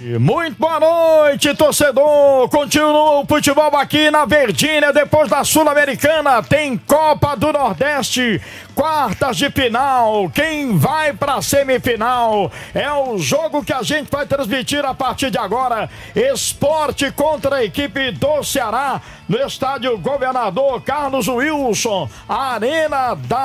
Muito boa noite, torcedor. Continua o futebol aqui na Verdinha. Depois da Sul-Americana, tem Copa do Nordeste, quartas de final. Quem vai para semifinal é o jogo que a gente vai transmitir a partir de agora. Esporte contra a equipe do Ceará no estádio Governador Carlos Wilson, Arena da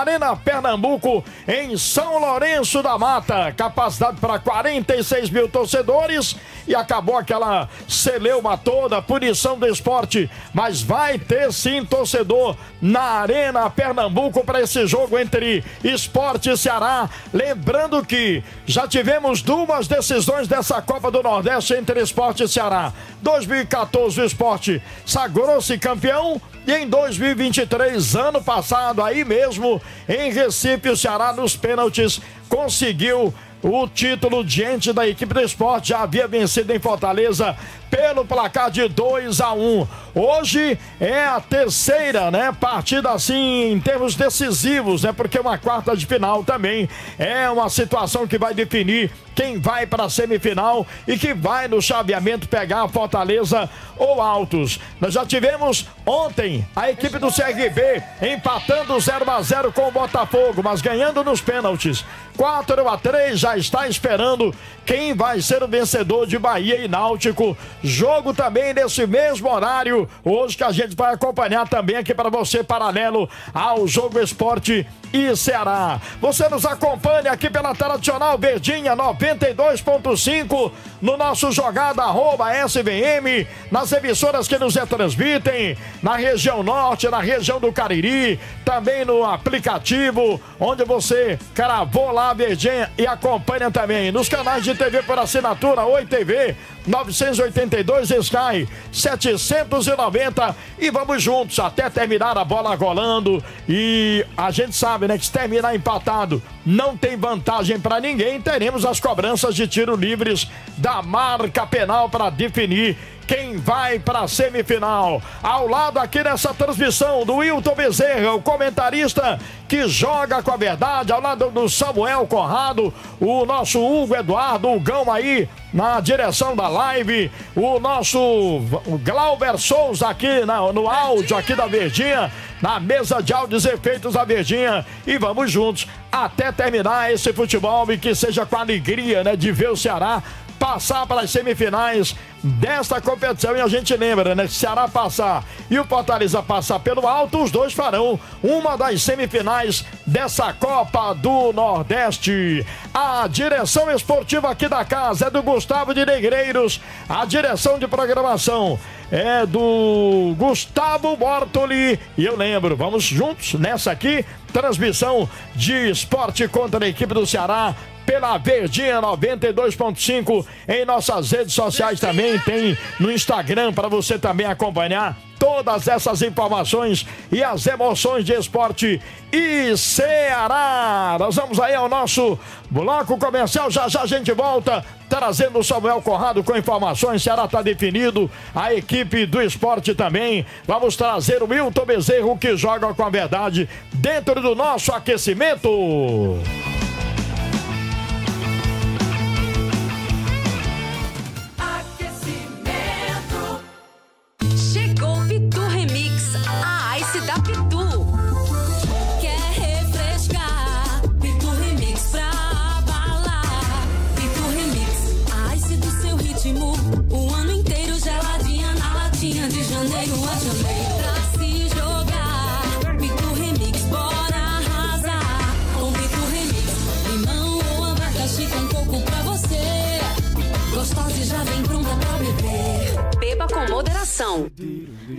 Arena Pernambuco, em São Lourenço da Mata. Capacidade para 46 mil torcedores e acabou aquela celeuma toda, punição do esporte. Mas vai ter sim torcedor na Arena Pernambuco para esse jogo entre esporte e Ceará. Lembrando que já tivemos duas decisões dessa Copa do Nordeste entre esporte e Ceará. 2014 o esporte sagrou-se campeão e em 2023, ano passado, aí mesmo em Recife, o Ceará nos pênaltis conseguiu o título diante da equipe do esporte. Já havia vencido em Fortaleza pelo placar de 2 a 1. Um. Hoje é a terceira, né, partida assim em termos decisivos, né? Porque uma quarta de final também é uma situação que vai definir quem vai para a semifinal e que vai no chaveamento pegar a Fortaleza ou Altos. Nós já tivemos ontem a equipe do CRB empatando 0 a 0 com o Botafogo, mas ganhando nos pênaltis. 4 a 3 já está esperando quem vai ser o vencedor de Bahia e Náutico. Jogo também nesse mesmo horário, hoje que a gente vai acompanhar também aqui para você, paralelo ao Jogo Esporte e Ceará. Você nos acompanha aqui pela tradicional Verdinha 92.5 no nosso jogada arroba SVM, nas emissoras que nos retransmitem, na região norte, na região do Cariri, também no aplicativo, onde você cravou lá a Verdinha e acompanha também nos canais de TV por assinatura, Oi TV, 982 Sky 790 e vamos juntos até terminar a bola rolando e a gente sabe, né, que se terminar empatado não tem vantagem para ninguém, teremos as cobranças de tiro livres da marca penal para definir quem vai para a semifinal. Ao lado aqui nessa transmissão do Wilton Bezerra, o comentarista que joga com a verdade, ao lado do Samuel Conrado, o nosso Hugo Eduardo, o Gão aí na direção da live, o nosso Glauber Souza aqui na, no áudio aqui da Verdinha, na mesa de áudios efeitos da Verdinha e vamos juntos até terminar esse futebol e que seja com alegria, né, de ver o Ceará passar para as semifinais desta competição. E a gente lembra, né? Se Ceará passar e o Fortaleza passar pelo alto, os dois farão uma das semifinais dessa Copa do Nordeste. A direção esportiva aqui da casa é do Gustavo de Negreiros, a direção de programação é do Gustavo Bortoli. E eu lembro, vamos juntos nessa aqui, transmissão de esporte contra a equipe do Ceará pela Verdinha 92.5 em nossas redes sociais também tem no Instagram para você também acompanhar todas essas informações e as emoções de esporte e Ceará. Nós vamos aí ao nosso bloco comercial. Já já a gente volta trazendo o Samuel Corrado com informações. Ceará está definido, a equipe do esporte também. Vamos trazer o Milton Bezerro que joga com a verdade dentro do nosso aquecimento.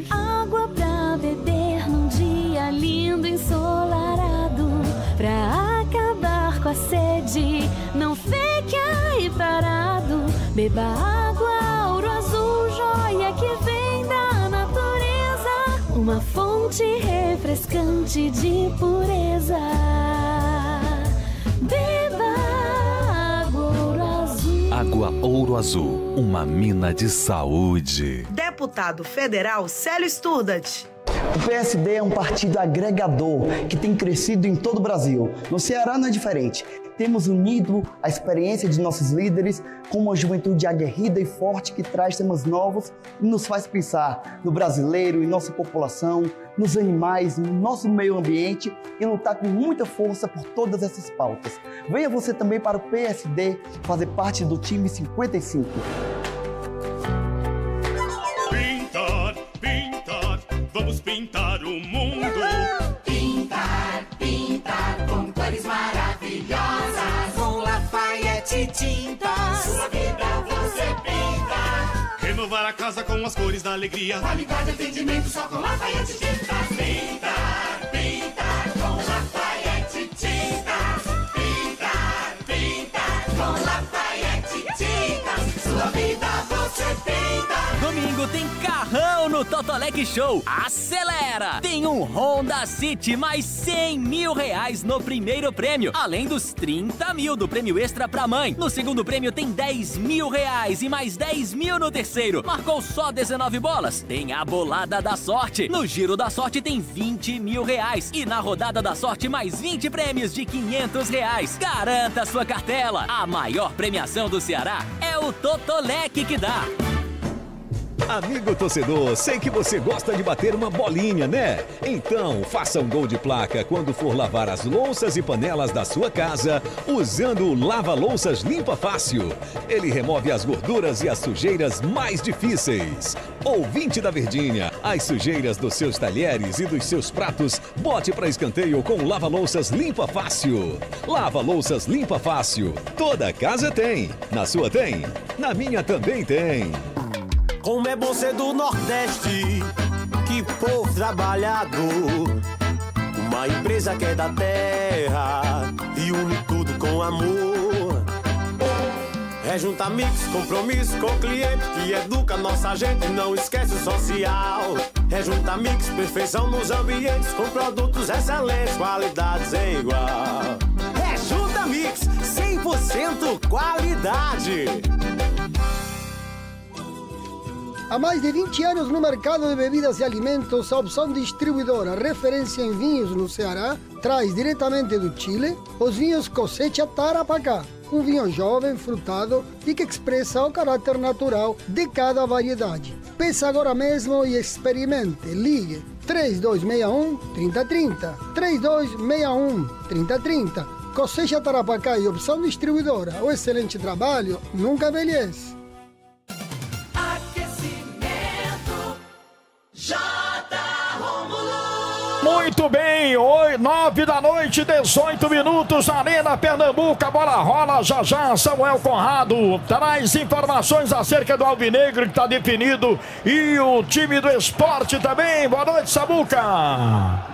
Água pra beber num dia lindo ensolarado. Pra acabar com a sede, não fique aí parado. Beba água, ouro azul, joia que vem. Uma fonte refrescante de pureza. Beba Água Ouro Azul, uma mina de saúde. Deputado federal Célio Sturdat. O PSD é um partido agregador que tem crescido em todo o Brasil. No Ceará não é diferente. Temos unido a experiência de nossos líderes com uma juventude aguerrida e forte que traz temas novos e nos faz pensar no brasileiro, em nossa população, nos animais, no nosso meio ambiente e lutar com muita força por todas essas pautas. Venha você também para o PSD fazer parte do time 55. Casa com as cores da alegria. Qualidade atendimento só com Lafayette Tintas. Pintar, Domingo tem carrão no Totolec Show. Acelera! Tem um Honda City mais 100 mil reais no primeiro prêmio, além dos 30 mil do prêmio extra pra mãe. No segundo prêmio tem 10 mil reais e mais 10 mil no terceiro. Marcou só 19 bolas. Tem a bolada da sorte. No giro da sorte tem 20 mil reais e na rodada da sorte mais 20 prêmios de 500 reais. Garanta sua cartela. A maior premiação do Ceará é o Totolec que dá. Amigo torcedor, sei que você gosta de bater uma bolinha, né? Então, faça um gol de placa quando for lavar as louças e panelas da sua casa usando o Lava Louças Limpa Fácil. Ele remove as gorduras e as sujeiras mais difíceis. Ouvinte da Verdinha, as sujeiras dos seus talheres e dos seus pratos, bote para escanteio com o Lava Louças Limpa Fácil. Lava Louças Limpa Fácil. Toda casa tem. Na sua tem. Na minha também tem. Como é bom ser do Nordeste, que povo trabalhador. Uma empresa que é da terra e une tudo com amor. É juntar mix, compromisso com o cliente que educa nossa gente não esquece o social. É juntar mix, perfeição nos ambientes com produtos excelentes, qualidades em igual. É Junta Mix, 100% qualidade. Há mais de 20 anos no mercado de bebidas e alimentos, a opção distribuidora referência em vinhos no Ceará traz diretamente do Chile os vinhos Cosecha Tarapacá. Um vinho jovem, frutado e que expressa o caráter natural de cada variedade. Peça agora mesmo e experimente. Ligue 3261 3030. 3261 3030. Cosecha Tarapacá e opção distribuidora. O excelente trabalho nunca envelhece. J. Rômulo. Muito bem, oi, nove da noite, 18 minutos, Arena Pernambuco, a bola rola já já, Samuel Conrado traz informações acerca do Alvinegro que está definido e o time do esporte também, boa noite Samuca.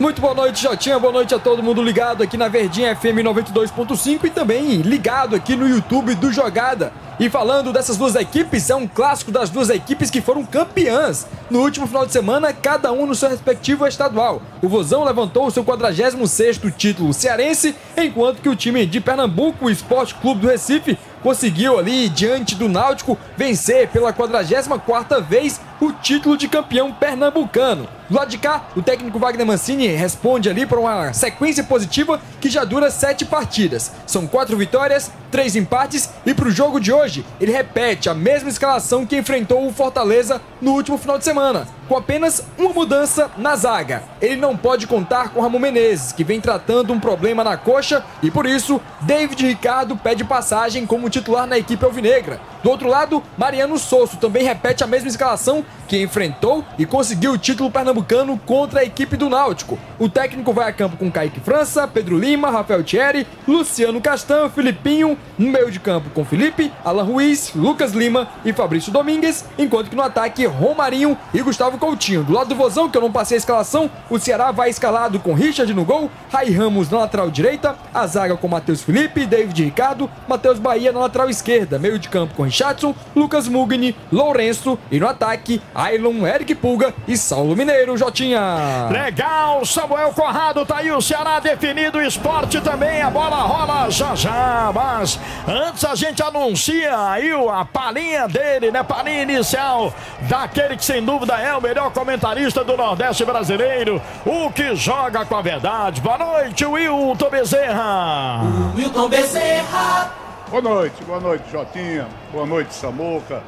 Muito boa noite, Jotinha. Boa noite a todo mundo ligado aqui na Verdinha FM 92.5 e também ligado aqui no YouTube do Jogada. E falando dessas duas equipes, é um clássico das duas equipes que foram campeãs no último final de semana, cada um no seu respectivo estadual. O Vozão levantou o seu 46º título cearense, enquanto que o time de Pernambuco, o Esporte Clube do Recife, conseguiu ali, diante do Náutico, vencer pela 44ª vez o título de campeão pernambucano. Do lado de cá, o técnico Wagner Mancini responde ali para uma sequência positiva que já dura sete partidas. São quatro vitórias, três empates e para o jogo de hoje ele repete a mesma escalação que enfrentou o Fortaleza no último final de semana, com apenas uma mudança na zaga. Ele não pode contar com Ramon Menezes, que vem tratando um problema na coxa e por isso David Ricardo pede passagem como titular na equipe alvinegra. Do outro lado, Mariano Souto também repete a mesma escalação que enfrentou e conseguiu o título pernambucano contra a equipe do Náutico. O técnico vai a campo com Kaique França, Pedro Lima, Rafael Thierry, Luciano Castan, Filipinho, no meio de campo com Felipe, Alan Ruiz, Lucas Lima e Fabrício Domingues, enquanto que no ataque Romarinho e Gustavo Coutinho. Do lado do Vozão, que eu não passei a escalação, o Ceará vai escalado com Richard no gol, Rai Ramos na lateral direita, a zaga com Matheus Felipe, David Ricardo, Matheus Bahia na lateral esquerda, meio de campo com Richardson, Lucas Mugni, Lourenço e no ataque, Ailon, Eric Pulga e Saulo Mineiro. Jotinha. Legal, Samuel Corrado, tá aí o Ceará definido, esporte também, a bola rola já já, mas antes a gente anuncia aí o- a palhinha dele, né, palhinha inicial daquele que sem dúvida é o melhor comentarista do Nordeste brasileiro, o que joga com a verdade. Boa noite, Wilton Bezerra. Wilton Bezerra. Boa noite, boa noite, Jotinha. Boa noite, Samuca.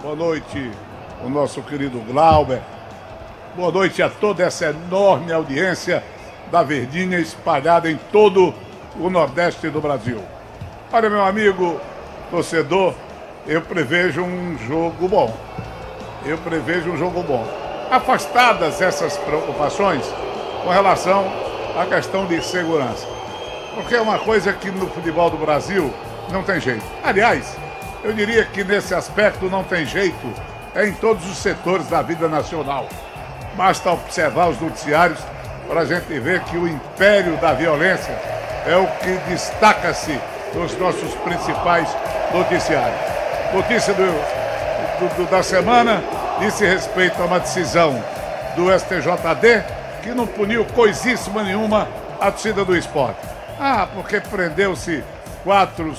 Boa noite, o nosso querido Glauber. Boa noite a toda essa enorme audiência da Verdinha espalhada em todo o Nordeste do Brasil. Olha, meu amigo torcedor, eu prevejo um jogo bom. Eu prevejo um jogo bom. Afastadas essas preocupações com relação à questão de segurança. Porque é uma coisa que no futebol do Brasil não tem jeito. Aliás, eu diria que nesse aspecto não tem jeito é em todos os setores da vida nacional. Basta observar os noticiários para a gente ver que o império da violência é o que destaca-se nos nossos principais noticiários. Notícia do, do- do- da semana disse respeito a uma decisão do STJD que não puniu coisíssima nenhuma a torcida do esporte. Ah, porque prendeu-se quatro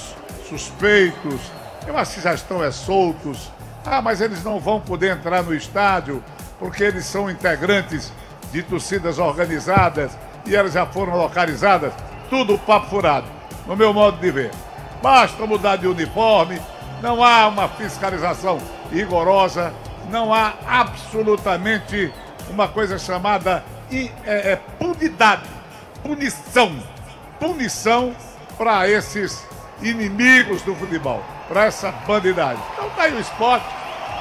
suspeitos, eu acho que já estão é, soltos. Ah, mas eles não vão poder entrar no estádio porque eles são integrantes de torcidas organizadas e elas já foram localizadas. Tudo papo furado, no meu modo de ver. Basta mudar de uniforme, não há uma fiscalização rigorosa, não há absolutamente uma coisa chamada é, é, punidade, punição, punição para esses inimigos do futebol, para essa bandidagem. Então tá aí o esporte,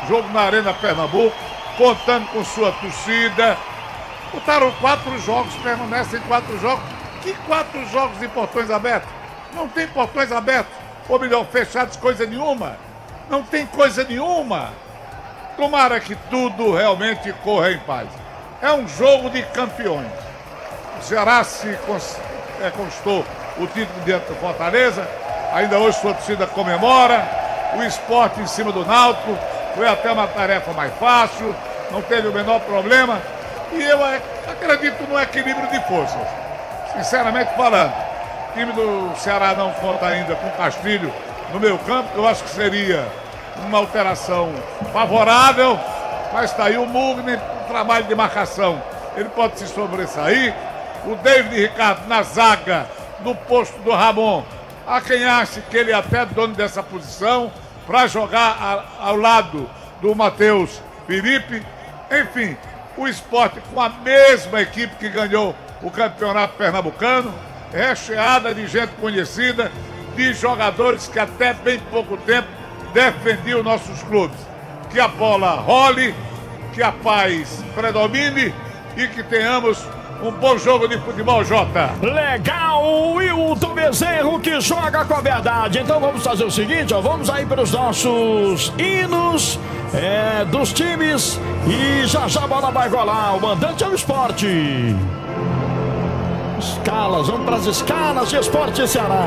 jogo na Arena Pernambuco, contando com sua torcida. Botaram quatro jogos, permanecem quatro jogos. Que quatro jogos de portões abertos? Não tem portões abertos. Ou melhor, fechados, coisa nenhuma. Não tem coisa nenhuma. Tomara que tudo realmente corra em paz. É um jogo de campeões. O Ceará se é, conquistou o título diante do Fortaleza. Ainda hoje sua torcida comemora. O esporte em cima do Náutico. Foi até uma tarefa mais fácil. Não teve o menor problema. E eu é, acredito no equilíbrio de forças. Sinceramente falando. O time do Ceará não conta ainda com Castilho no meio campo. Eu acho que seria uma alteração favorável. Mas está aí o Mugni, um trabalho de marcação. Ele pode se sobressair. O David Ricardo na zaga, no posto do Ramon. Há quem ache que ele é até dono dessa posição para jogar a- ao lado do Matheus Felipe. Enfim, o esporte com a mesma equipe que ganhou o campeonato pernambucano, recheada de gente conhecida, de jogadores que até bem pouco tempo defendiam nossos clubes. Que a bola role, que a paz predomine e que tenhamos um bom jogo de futebol, Jota. Legal, Wilton Bezerro que joga com a verdade. Então vamos fazer o seguinte, ó, vamos aí para os nossos hinos é, dos times e já já a bola vai rolar. O mandante é o esporte. Escalas, vamos para as escalas de esporte Ceará.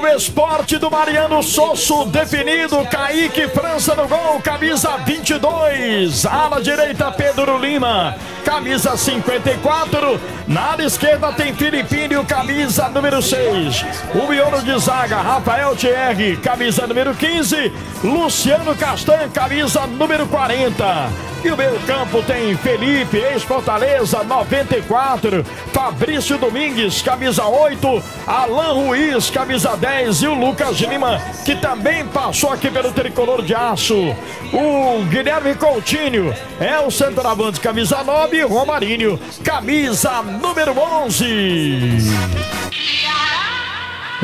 O esporte do Mariano Sosso definido. Kaique França no gol, camisa 22. Ala direita, Pedro Lima, camisa 54. Na ala esquerda tem Filipinho, camisa número 6. O miolo de zaga, Rafael Thierry, camisa número 15. Luciano Castan, camisa número 40. E o meio campo tem Felipe, ex-Fortaleza, 94. Fabrício Domingues, camisa 8. Alan Ruiz, camisa 10. E o Lucas Lima, que também passou aqui pelo tricolor de aço. O Guilherme Coutinho é o centroavante, camisa 9. E Romarinho, camisa número 11.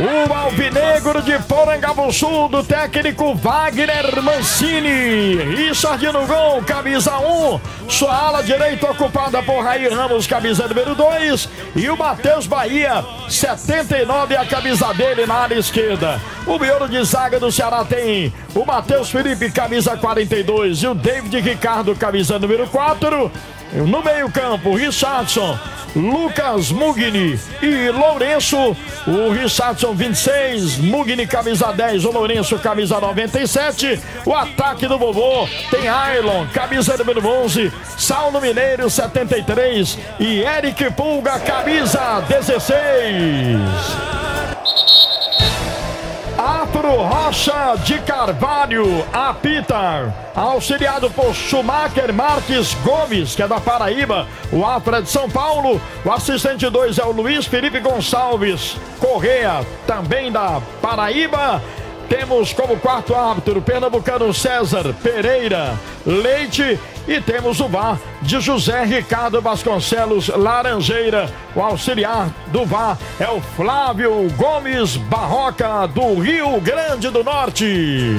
O Alvinegro de Porangabuçu, do técnico Wagner Mancini. Richard no gol, camisa 1. Sua ala direita ocupada por Raí Ramos, camisa número 2. E o Matheus Bahia, 79, a camisa dele na área esquerda. O miolo de zaga do Ceará tem o Matheus Felipe, camisa 42. E o David Ricardo, camisa número 4. No meio-campo, Richardson, Lucas Mugni e Lourenço. O Richardson 26, Mugni camisa 10, o Lourenço camisa 97. O ataque do Vovô tem Ailon, camisa número 11, Saulo Mineiro 73 e Eric Pulga, camisa 16. Arthur Rocha de Carvalho, apita, auxiliado por Schumacher Marques Gomes, que é da Paraíba, o Afro é de São Paulo, o assistente 2 é o Luiz Felipe Gonçalves Correia, também da Paraíba, temos como quarto árbitro o pernambucano César Pereira Leite e temos o VAR de José Ricardo Vasconcelos Laranjeira. O auxiliar do VAR é o Flávio Gomes Barroca do Rio Grande do Norte.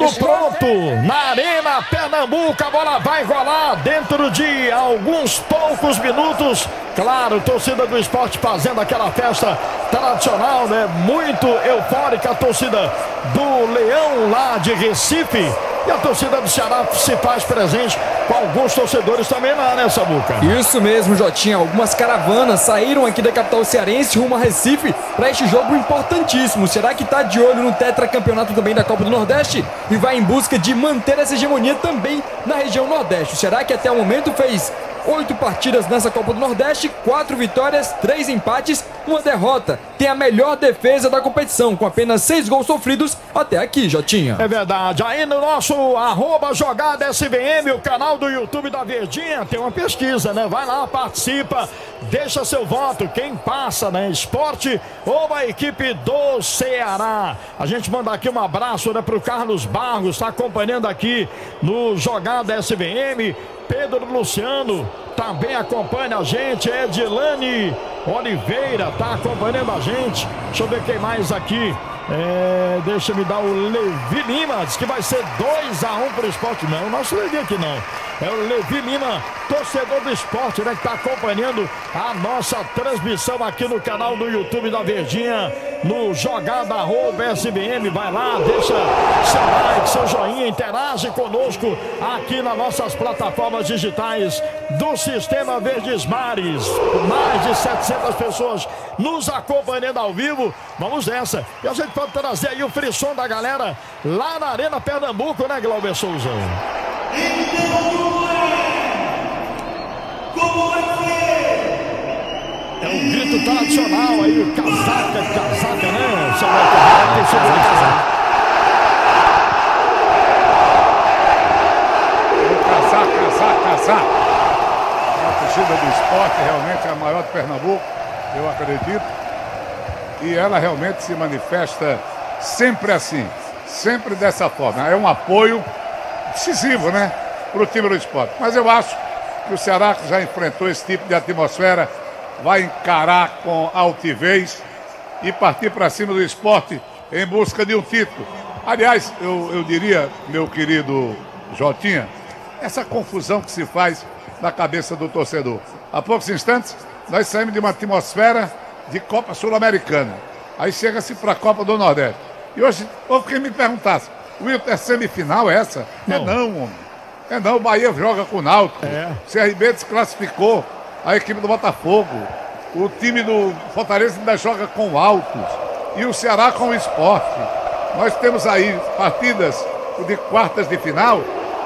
Tudo pronto na Arena Pernambuco. A bola vai rolar dentro de alguns poucos minutos. Claro, torcida do esporte fazendo aquela festa tradicional, né? Muito eufórica a torcida do Leão lá de Recife. E a torcida do Ceará se faz presente com alguns torcedores também lá, né, Samuca? Isso mesmo, Jotinha. Algumas caravanas saíram aqui da capital cearense rumo a Recife para este jogo importantíssimo. Será que está de olho no tetracampeonato também da Copa do Nordeste e vai em busca de manter essa hegemonia também na região Nordeste? Será que até o momento fez oito partidas nessa Copa do Nordeste, quatro vitórias, três empates, uma derrota. Tem a melhor defesa da competição, com apenas seis gols sofridos até aqui, Jotinha. É verdade. Aí no nosso arroba jogada SBM, o canal do YouTube da Verdinha, tem uma pesquisa, né? Vai lá, participa, deixa seu voto. Quem passa, né? Esporte ou a equipe do Ceará. A gente manda aqui um abraço, né, pro Carlos Barros, tá acompanhando aqui no Jogada SBM. Pedro Luciano também acompanha a gente. Edilane Oliveira tá acompanhando a gente. Deixa eu ver quem mais aqui. É, deixa me dar o Levi Lima, diz que vai ser 2 a 1 um para o esporte. Não, o nosso Levi aqui não. É o Levi Lima, torcedor do esporte, né? Que está acompanhando a nossa transmissão aqui no canal do YouTube da Verdinha, no Jogada Arroba SBM. Vai lá, deixa seu like, seu joinha, interage conosco aqui nas nossas plataformas digitais do Sistema Verdes Mares. Mais de 700 pessoas nos acompanhando ao vivo. Vamos nessa. E a gente pode trazer aí o frisson da galera lá na Arena Pernambuco, né, Glauber Souza? É um grito tradicional aí, o casaca, casaca, né? Samuel casaca. Casaca, casaca, casaca. A torcida do esporte realmente é a maior de Pernambuco, eu acredito. E ela realmente se manifesta sempre assim, sempre dessa forma. É um apoio decisivo, né? Para o time do esporte. Mas eu acho que o Ceará que já enfrentou esse tipo de atmosfera, vai encarar com altivez e partir para cima do esporte em busca de um título. Aliás, eu, eu diria, meu querido Jotinha, essa confusão que se faz na cabeça do torcedor. Há poucos instantes, nós saímos de uma atmosfera de Copa Sul-Americana. Aí chega-se para a Copa do Nordeste. E hoje, houve quem me perguntasse, Wilton, é semifinal essa? Não. É não, homem. É não, o Bahia joga com o Náutico. É. O CRB desclassificou a equipe do Botafogo. O time do Fortaleza ainda joga com o Altos. E o Ceará com o Esporte. Nós temos aí partidas de quartas de final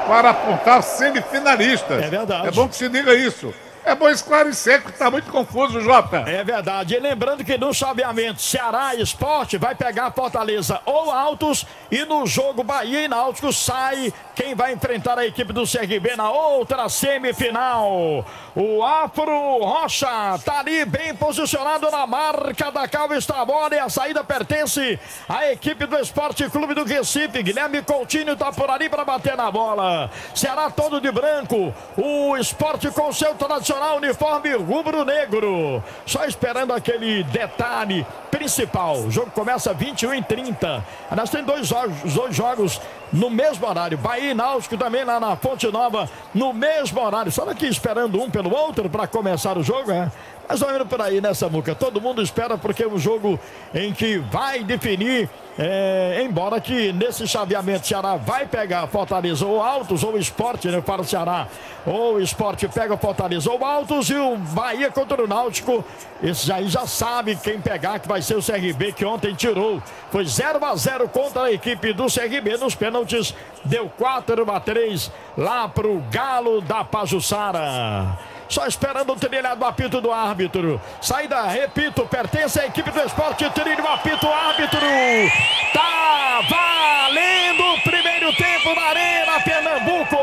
para apontar semifinalistas. É verdade. É bom que se diga isso. É bom esclarecer, que está muito confuso, Jota. É verdade. E lembrando que no chaveamento Ceará Esporte vai pegar Fortaleza ou Altos e no jogo Bahia e Náutico sai quem vai enfrentar a equipe do CRB na outra semifinal. O Afro Rocha tá ali bem posicionado na marca da Calva Estrabona e a saída pertence à equipe do Esporte Clube do Recife. Guilherme Coutinho tá por ali para bater na bola. Ceará todo de branco. O Esporte com seu tradicional uniforme rubro-negro. Só esperando aquele detalhe principal. O jogo começa 21 e 30. Nós temos dois dois jogos no mesmo horário. Bahia e Náutico também lá na Fonte Nova, no mesmo horário. Só aqui esperando um pelo outro para começar o jogo, é? Mais ou menos por aí, né, Samuca? Todo mundo espera porque é um jogo em que vai definir é, embora que nesse chaveamento Ceará vai pegar Fortaleza ou Altos ou Esporte, né, para o Ceará. Ou Esporte pega Fortaleza ou Altos e o Bahia contra o Náutico. Esse aí já sabe quem pegar, que vai ser o CRB, que ontem tirou. Foi 0 a 0 contra a equipe do CRB nos pênaltis. Deu 4 a 3 lá para o Galo da Pajussara. Só esperando o trilhado do apito do árbitro. Saída, repito, pertence à equipe do esporte. Trilho o apito, árbitro. Tá valendo o primeiro tempo na Arena Pernambuco.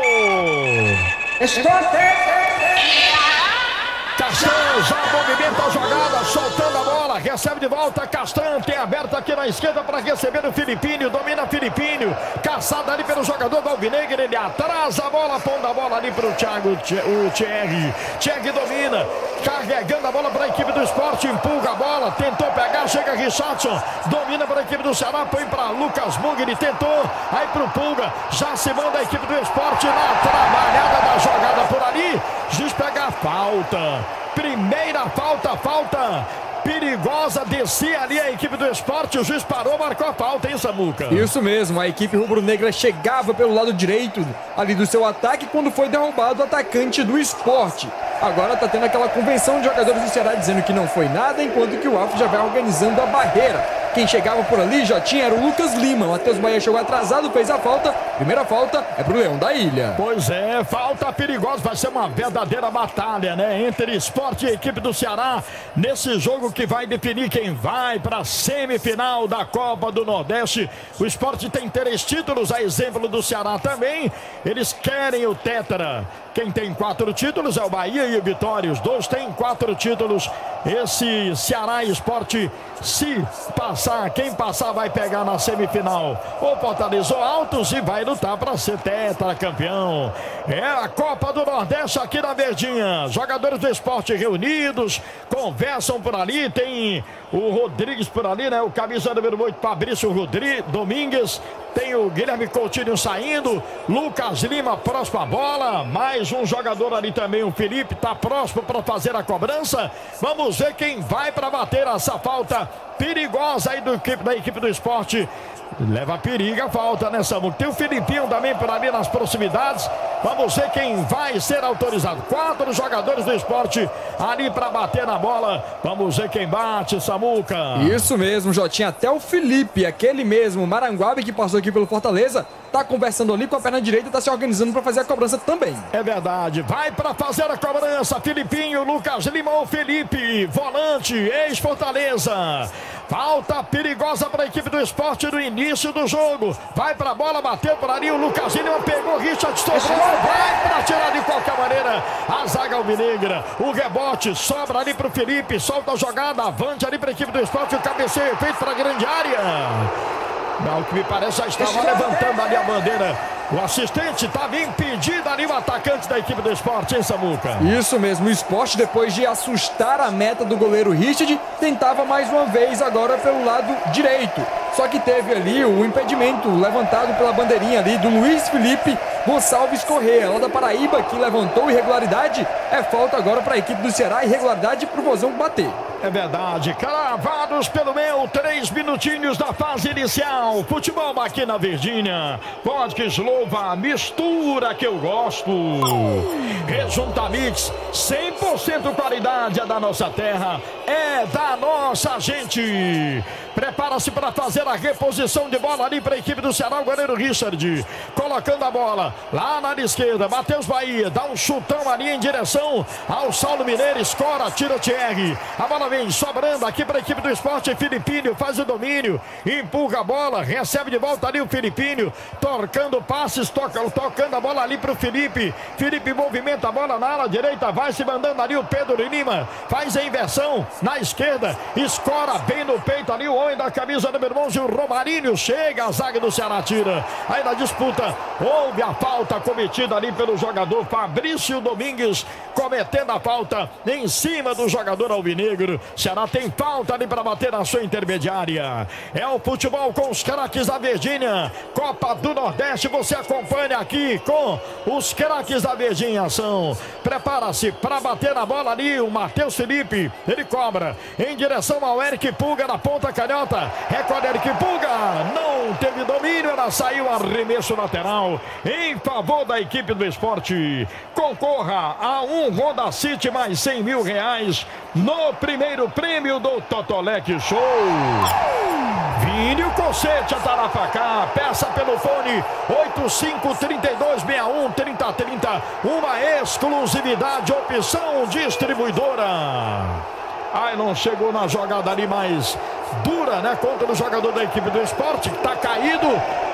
Já movimenta a jogada, soltando a bola, recebe de volta. Castan tem aberto aqui na esquerda para receber o Filipinho, domina Filipinho, caçada ali pelo jogador do Alvinegre, ele atrasa a bola, pondo a bola ali para o Thiago, o Thierry. Thierry domina, carregando a bola para a equipe do esporte, empurra a bola, tentou pegar, chega Richardson, domina para a equipe do Ceará, põe para Lucas ele tentou, aí para o Pulga, já se manda a equipe do esporte na trabalhada da jogada por ali, juiz pega a falta. Primeira falta, falta perigosa, descia ali a equipe do esporte, o juiz parou, marcou a falta, hein, Samuca? Isso mesmo, a equipe rubro-negra chegava pelo lado direito ali do seu ataque quando foi derrubado o atacante do esporte. Agora tá tendo aquela convenção de jogadores do Ceará dizendo que não foi nada, enquanto que o Alfa já vai organizando a barreira. Quem chegava por ali já tinha era o Lucas Lima. O Matheus Bahia chegou atrasado, fez a falta. Primeira falta é pro Leão da Ilha. Pois é, falta perigosa. Vai ser uma verdadeira batalha, né? Entre esporte e equipe do Ceará. Nesse jogo que vai definir quem vai para a semifinal da Copa do Nordeste. O esporte tem três títulos, a exemplo do Ceará também. Eles querem o Tetra. Quem tem quatro títulos é o Bahia e o Vitória. Os dois têm quatro títulos. Esse Ceará Esporte, se passar, quem passar vai pegar na semifinal. O Fortaleza Altos e vai lutar para ser tetra campeão. É a Copa do Nordeste aqui na Verdinha. Jogadores do esporte reunidos, conversam por ali. Tem o Rodrigues por ali, né? O camisa número 8, Fabrício Rodrigues, Domingues. Tem o Guilherme Coutinho saindo. Lucas Lima próximo à bola. Mais um jogador ali também, o Felipe, está próximo para fazer a cobrança. Vamos ver quem vai para bater essa falta perigosa aí do da equipe do esporte. Leva perigo a falta nessa multa. Tem o Filipinho também por ali nas proximidades. Vamos ver quem vai ser autorizado. Quatro jogadores do esporte ali para bater na bola. Vamos ver quem bate, Samuca. Isso mesmo, Jotinha. Até o Felipe, aquele mesmo Maranguabe que passou aqui pelo Fortaleza, tá conversando ali com a perna direita e tá se organizando para fazer a cobrança também. É verdade. Vai para fazer a cobrança. Filipinho, Lucas Lima ou Felipe, volante, ex-Fortaleza. Falta perigosa para a equipe do esporte no início do jogo. Vai para a bola, bateu por ali. O Lucas Lima pegou. Richard sobrou. Vai para tirar de qualquer maneira. A zaga alvinegra. O rebote sobra ali para o Felipe. Solta a jogada. Avante ali para a equipe do esporte. O cabeceio feito para a grande área. Não, que me parece já estava levantando ali a bandeira. O assistente estava impedido ali, o atacante da equipe do esporte, hein, Samuca? Isso mesmo, o esporte, depois de assustar a meta do goleiro Richard, tentava mais uma vez agora pelo lado direito. Só que teve ali o impedimento levantado pela bandeirinha ali do Luiz Felipe Gonçalves Correia, lá da Paraíba, que levantou irregularidade. É falta agora para a equipe do Ceará, irregularidade para o Vozão bater. É verdade, cravados pelo meu, três minutinhos da fase inicial. Futebol aqui na Virgínia. Vodka Slova, mistura que eu gosto. Resulta Mix, 100% qualidade é da nossa terra, é da nossa gente. Prepara-se para fazer a reposição de bola ali para a equipe do Ceará, o goleiro Richard. Colocando a bola lá na esquerda. Matheus Bahia dá um chutão ali em direção ao Saulo Mineiro. Escora, tira o Thierry. A bola vem sobrando aqui para a equipe do esporte. Filipinho faz o domínio, empurra a bola, recebe de volta ali o Filipinho, tocando passes, toca, tocando a bola ali para o Felipe. Felipe movimenta a bola na ala direita, vai se mandando ali o Pedro Lima, faz a inversão na esquerda, escora bem no peito ali o homem da camisa número 11, o Romarinho, chega, a zaga do Ceará tira, aí na disputa, houve a falta cometida ali pelo jogador Fabrício Domingues, cometendo a falta em cima do jogador Alvinegro, Ceará tem falta ali para bater na sua intermediária, é o futebol com os craques da Virgínia, Copa do Nordeste, você acompanha aqui com os craques da Verdinha ação. Prepara-se para bater na bola ali o Matheus Felipe. Ele cobra em direção ao Eric Pulga na ponta canhota. Recorde Eric Pulga. Não teve domínio, ela saiu arremesso lateral em favor da equipe do esporte. Concorra a um Honda City mais 100 mil reais no primeiro prêmio do Totolec Show. Vini o Concete, Tarapacá, peça pelo fone 8532613030, uma exclusividade, opção distribuidora. Ai, não chegou na jogada ali mais dura, né? Contra o jogador da equipe do esporte, que tá caído.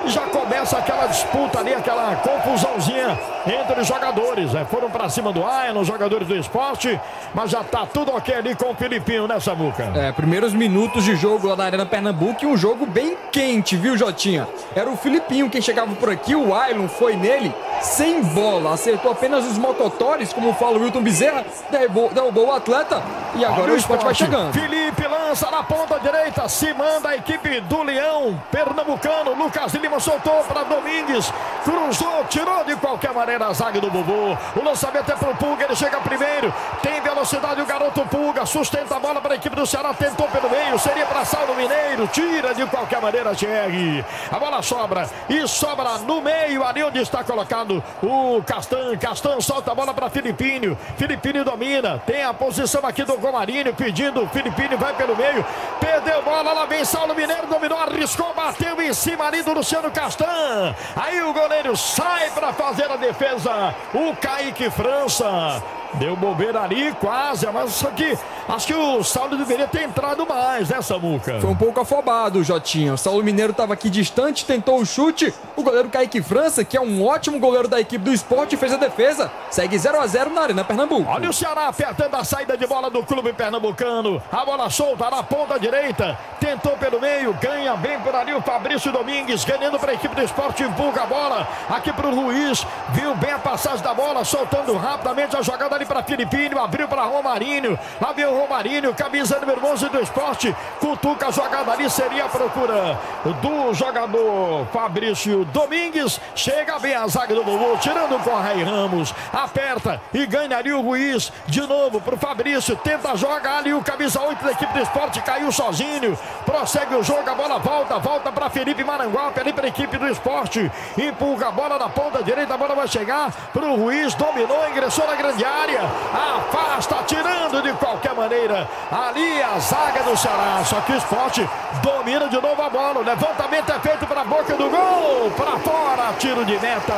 E já começa aquela disputa ali, aquela confusãozinha entre os jogadores. Né? Foram para cima do Ayan, os jogadores do esporte, mas já tá tudo ok ali com o Filipinho, né, Samuca? É, primeiros minutos de jogo lá na Arena Pernambuco e um jogo bem quente, viu, Jotinha? Era o Filipinho quem chegava por aqui, o Ailon foi nele, sem bola, acertou apenas os mototores, como fala o Wilton Bezerra, derrubou, derrubou o atleta e agora o esporte vai chegando. Felipe lança na ponta direita, se manda a equipe do Leão, pernambucano, Lucas Lima soltou para Domingues, cruzou, tirou de qualquer maneira a zaga do Bubu. O lançamento é pro Pulga, ele chega primeiro, tem velocidade o garoto Pulga, sustenta a bola para a equipe do Ceará, tentou pelo meio, seria para Saulo Mineiro, tira de qualquer maneira Thierry. A bola sobra e sobra no meio, ali onde está colocado o Castan. Castan solta a bola para Filipinho, Filipinho domina, tem a posição aqui do Gomarinho pedindo, Filipinho vai pelo meio, perdeu bola, lá vem Saulo Mineiro, dominou, arriscou, bateu em cima ali do Luciano Castan. Aí o goleiro sai para fazer a defesa, o Kaique França. Deu bobeira ali, quase, mas só que acho que o Saulo deveria ter entrado mais, né, Samuca? Foi um pouco afobado o Jotinha. O Saulo Mineiro estava aqui distante, tentou o chute. O goleiro Kaique França, que é um ótimo goleiro da equipe do esporte, fez a defesa. Segue 0 a 0 na Arena Pernambuco. Olha o Ceará apertando a saída de bola do clube pernambucano. A bola solta na ponta direita. Tentou pelo meio, ganha bem por ali o Fabrício Domingues, ganhando para a equipe do esporte, empurra a bola aqui para o Luiz. Viu bem a passagem da bola, soltando rapidamente a jogada ali para Filipinho, abriu para Romarinho. Lá o Romarinho, camisa número 11 do esporte. Cutuca a jogada ali, seria a procura do jogador Fabrício Domingues. Chega bem a zaga do Bubu, tirando com Ray Ramos. Aperta e ganha ali o Ruiz. De novo para o Fabrício, tenta jogar ali o camisa 8 da equipe do esporte, caiu sozinho. Prossegue o jogo, a bola volta, volta para Felipe Maranguape ali para a equipe do esporte. Empurra a bola na ponta direita, a bola vai chegar para o Ruiz, dominou, ingressou na grande área. Afasta, tirando de qualquer maneira. Ali a zaga do Ceará. Só que o esporte domina de novo a bola. O levantamento é feito para a boca do gol. Para fora, tiro de meta.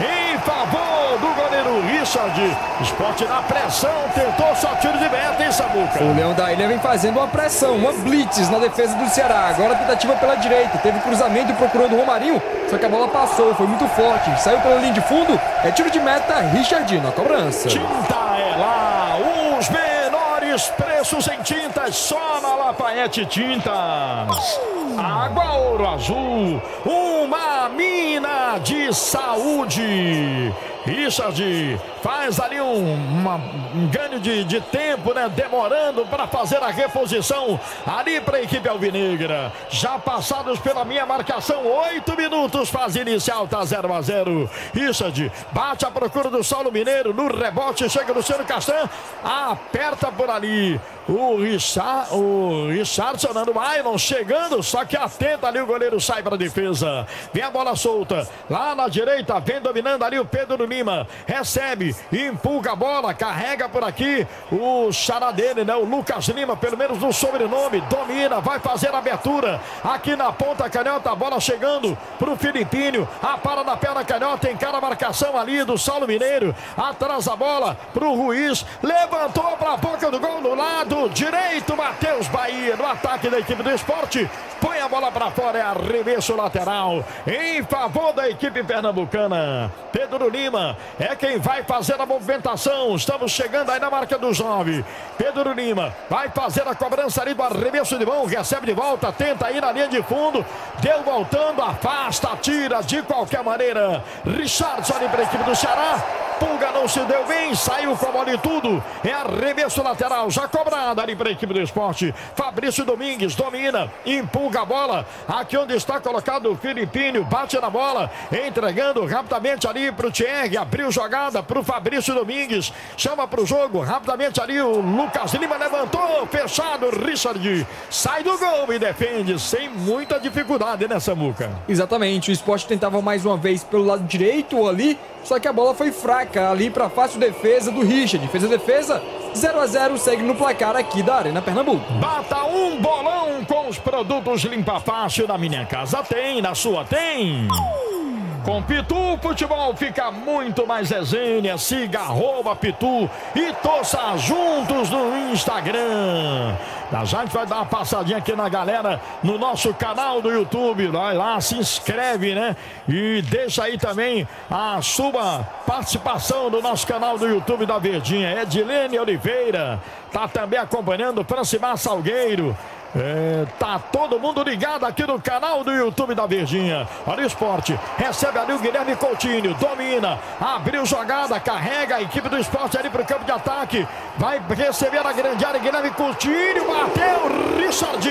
Em favor do goleiro Richard. Esporte na pressão. Tentou só tiro de meta, hein, Samuca? O Leão da Ilha vem fazendo uma pressão, uma blitz na defesa do Ceará. Agora a tentativa pela direita. Teve cruzamento procurando o Romarinho. Só que a bola passou, foi muito forte. Saiu pela linha de fundo. É tiro de meta, Richardinho na cobrança. Tinta é lá, os menores preços em tintas, só na Lafayette Tintas. Água Ouro Azul, uma mina de saúde. Richard faz ali um, uma- um ganho de, de tempo, né? Demorando para fazer a reposição ali para a equipe alvinegra. Já passados pela minha marcação, oito minutos, fase inicial, tá 0 a 0. Richard bate a procura do Saulo Mineiro no rebote, chega Luciano Castan, aperta por ali. O, Richard, o Richardson, Nando Mailon chegando, só que atenta ali, o goleiro sai para a defesa. Vem a bola solta, lá na direita, vem dominando ali o Pedro Lima. Recebe, empurra a bola, carrega por aqui o xará dele, né? O Lucas Lima, pelo menos no sobrenome, domina, vai fazer a abertura aqui na ponta canhota, a bola chegando pro Filipinho, a para na perna canhota, encara a marcação ali do Saulo Mineiro, atrás a bola pro Ruiz, levantou para a boca do gol no lado direito, Matheus Bahia no ataque da equipe do esporte. Põe a bola para fora, é arremesso lateral em favor da equipe pernambucana. Pedro Lima é quem vai fazer a movimentação. Estamos chegando aí na marca dos nove. Pedro Lima vai fazer a cobrança ali do arremesso de mão, recebe de volta, tenta aí na linha de fundo. Deu voltando, afasta, tira de qualquer maneira. Richardson ali para a equipe do Ceará. Pulga não se deu bem, saiu com a bola e tudo. É arremesso lateral, já cobrada ali para a equipe do esporte. Fabrício Domingues domina, empurra a bola. Aqui onde está colocado o Filipinho, bate na bola, entregando rapidamente ali para o Thierry. Abriu jogada para o Fabrício Domingues, chama para o jogo. Rapidamente ali o Lucas Lima levantou, fechado. Richard sai do gol e defende sem muita dificuldade nessa muca. Exatamente, o esporte tentava mais uma vez pelo lado direito ali, só que a bola foi fraca ali para fácil defesa do Richard. Fez a defesa, 0 a 0 segue no placar aqui da Arena Pernambuco. Bata um bolão com os produtos Limpa Fácil na minha casa. Tem, na sua tem. Com Pitu, futebol fica muito mais resenha. Siga arroba Pitu e torça juntos no Instagram. A gente vai dar uma passadinha aqui na galera no nosso canal do YouTube. Vai lá, se inscreve, né? E deixa aí também a sua participação do nosso canal do YouTube da Verdinha. Edilene Oliveira tá também acompanhando Francimar Salgueiro. É, tá todo mundo ligado aqui no canal do YouTube da Verdinha. Olha o esporte. Recebe ali o Guilherme Coutinho. Domina. Abriu jogada. Carrega a equipe do esporte ali para o campo de ataque. Vai receber a grande área. Guilherme Coutinho. Bateu. Richard.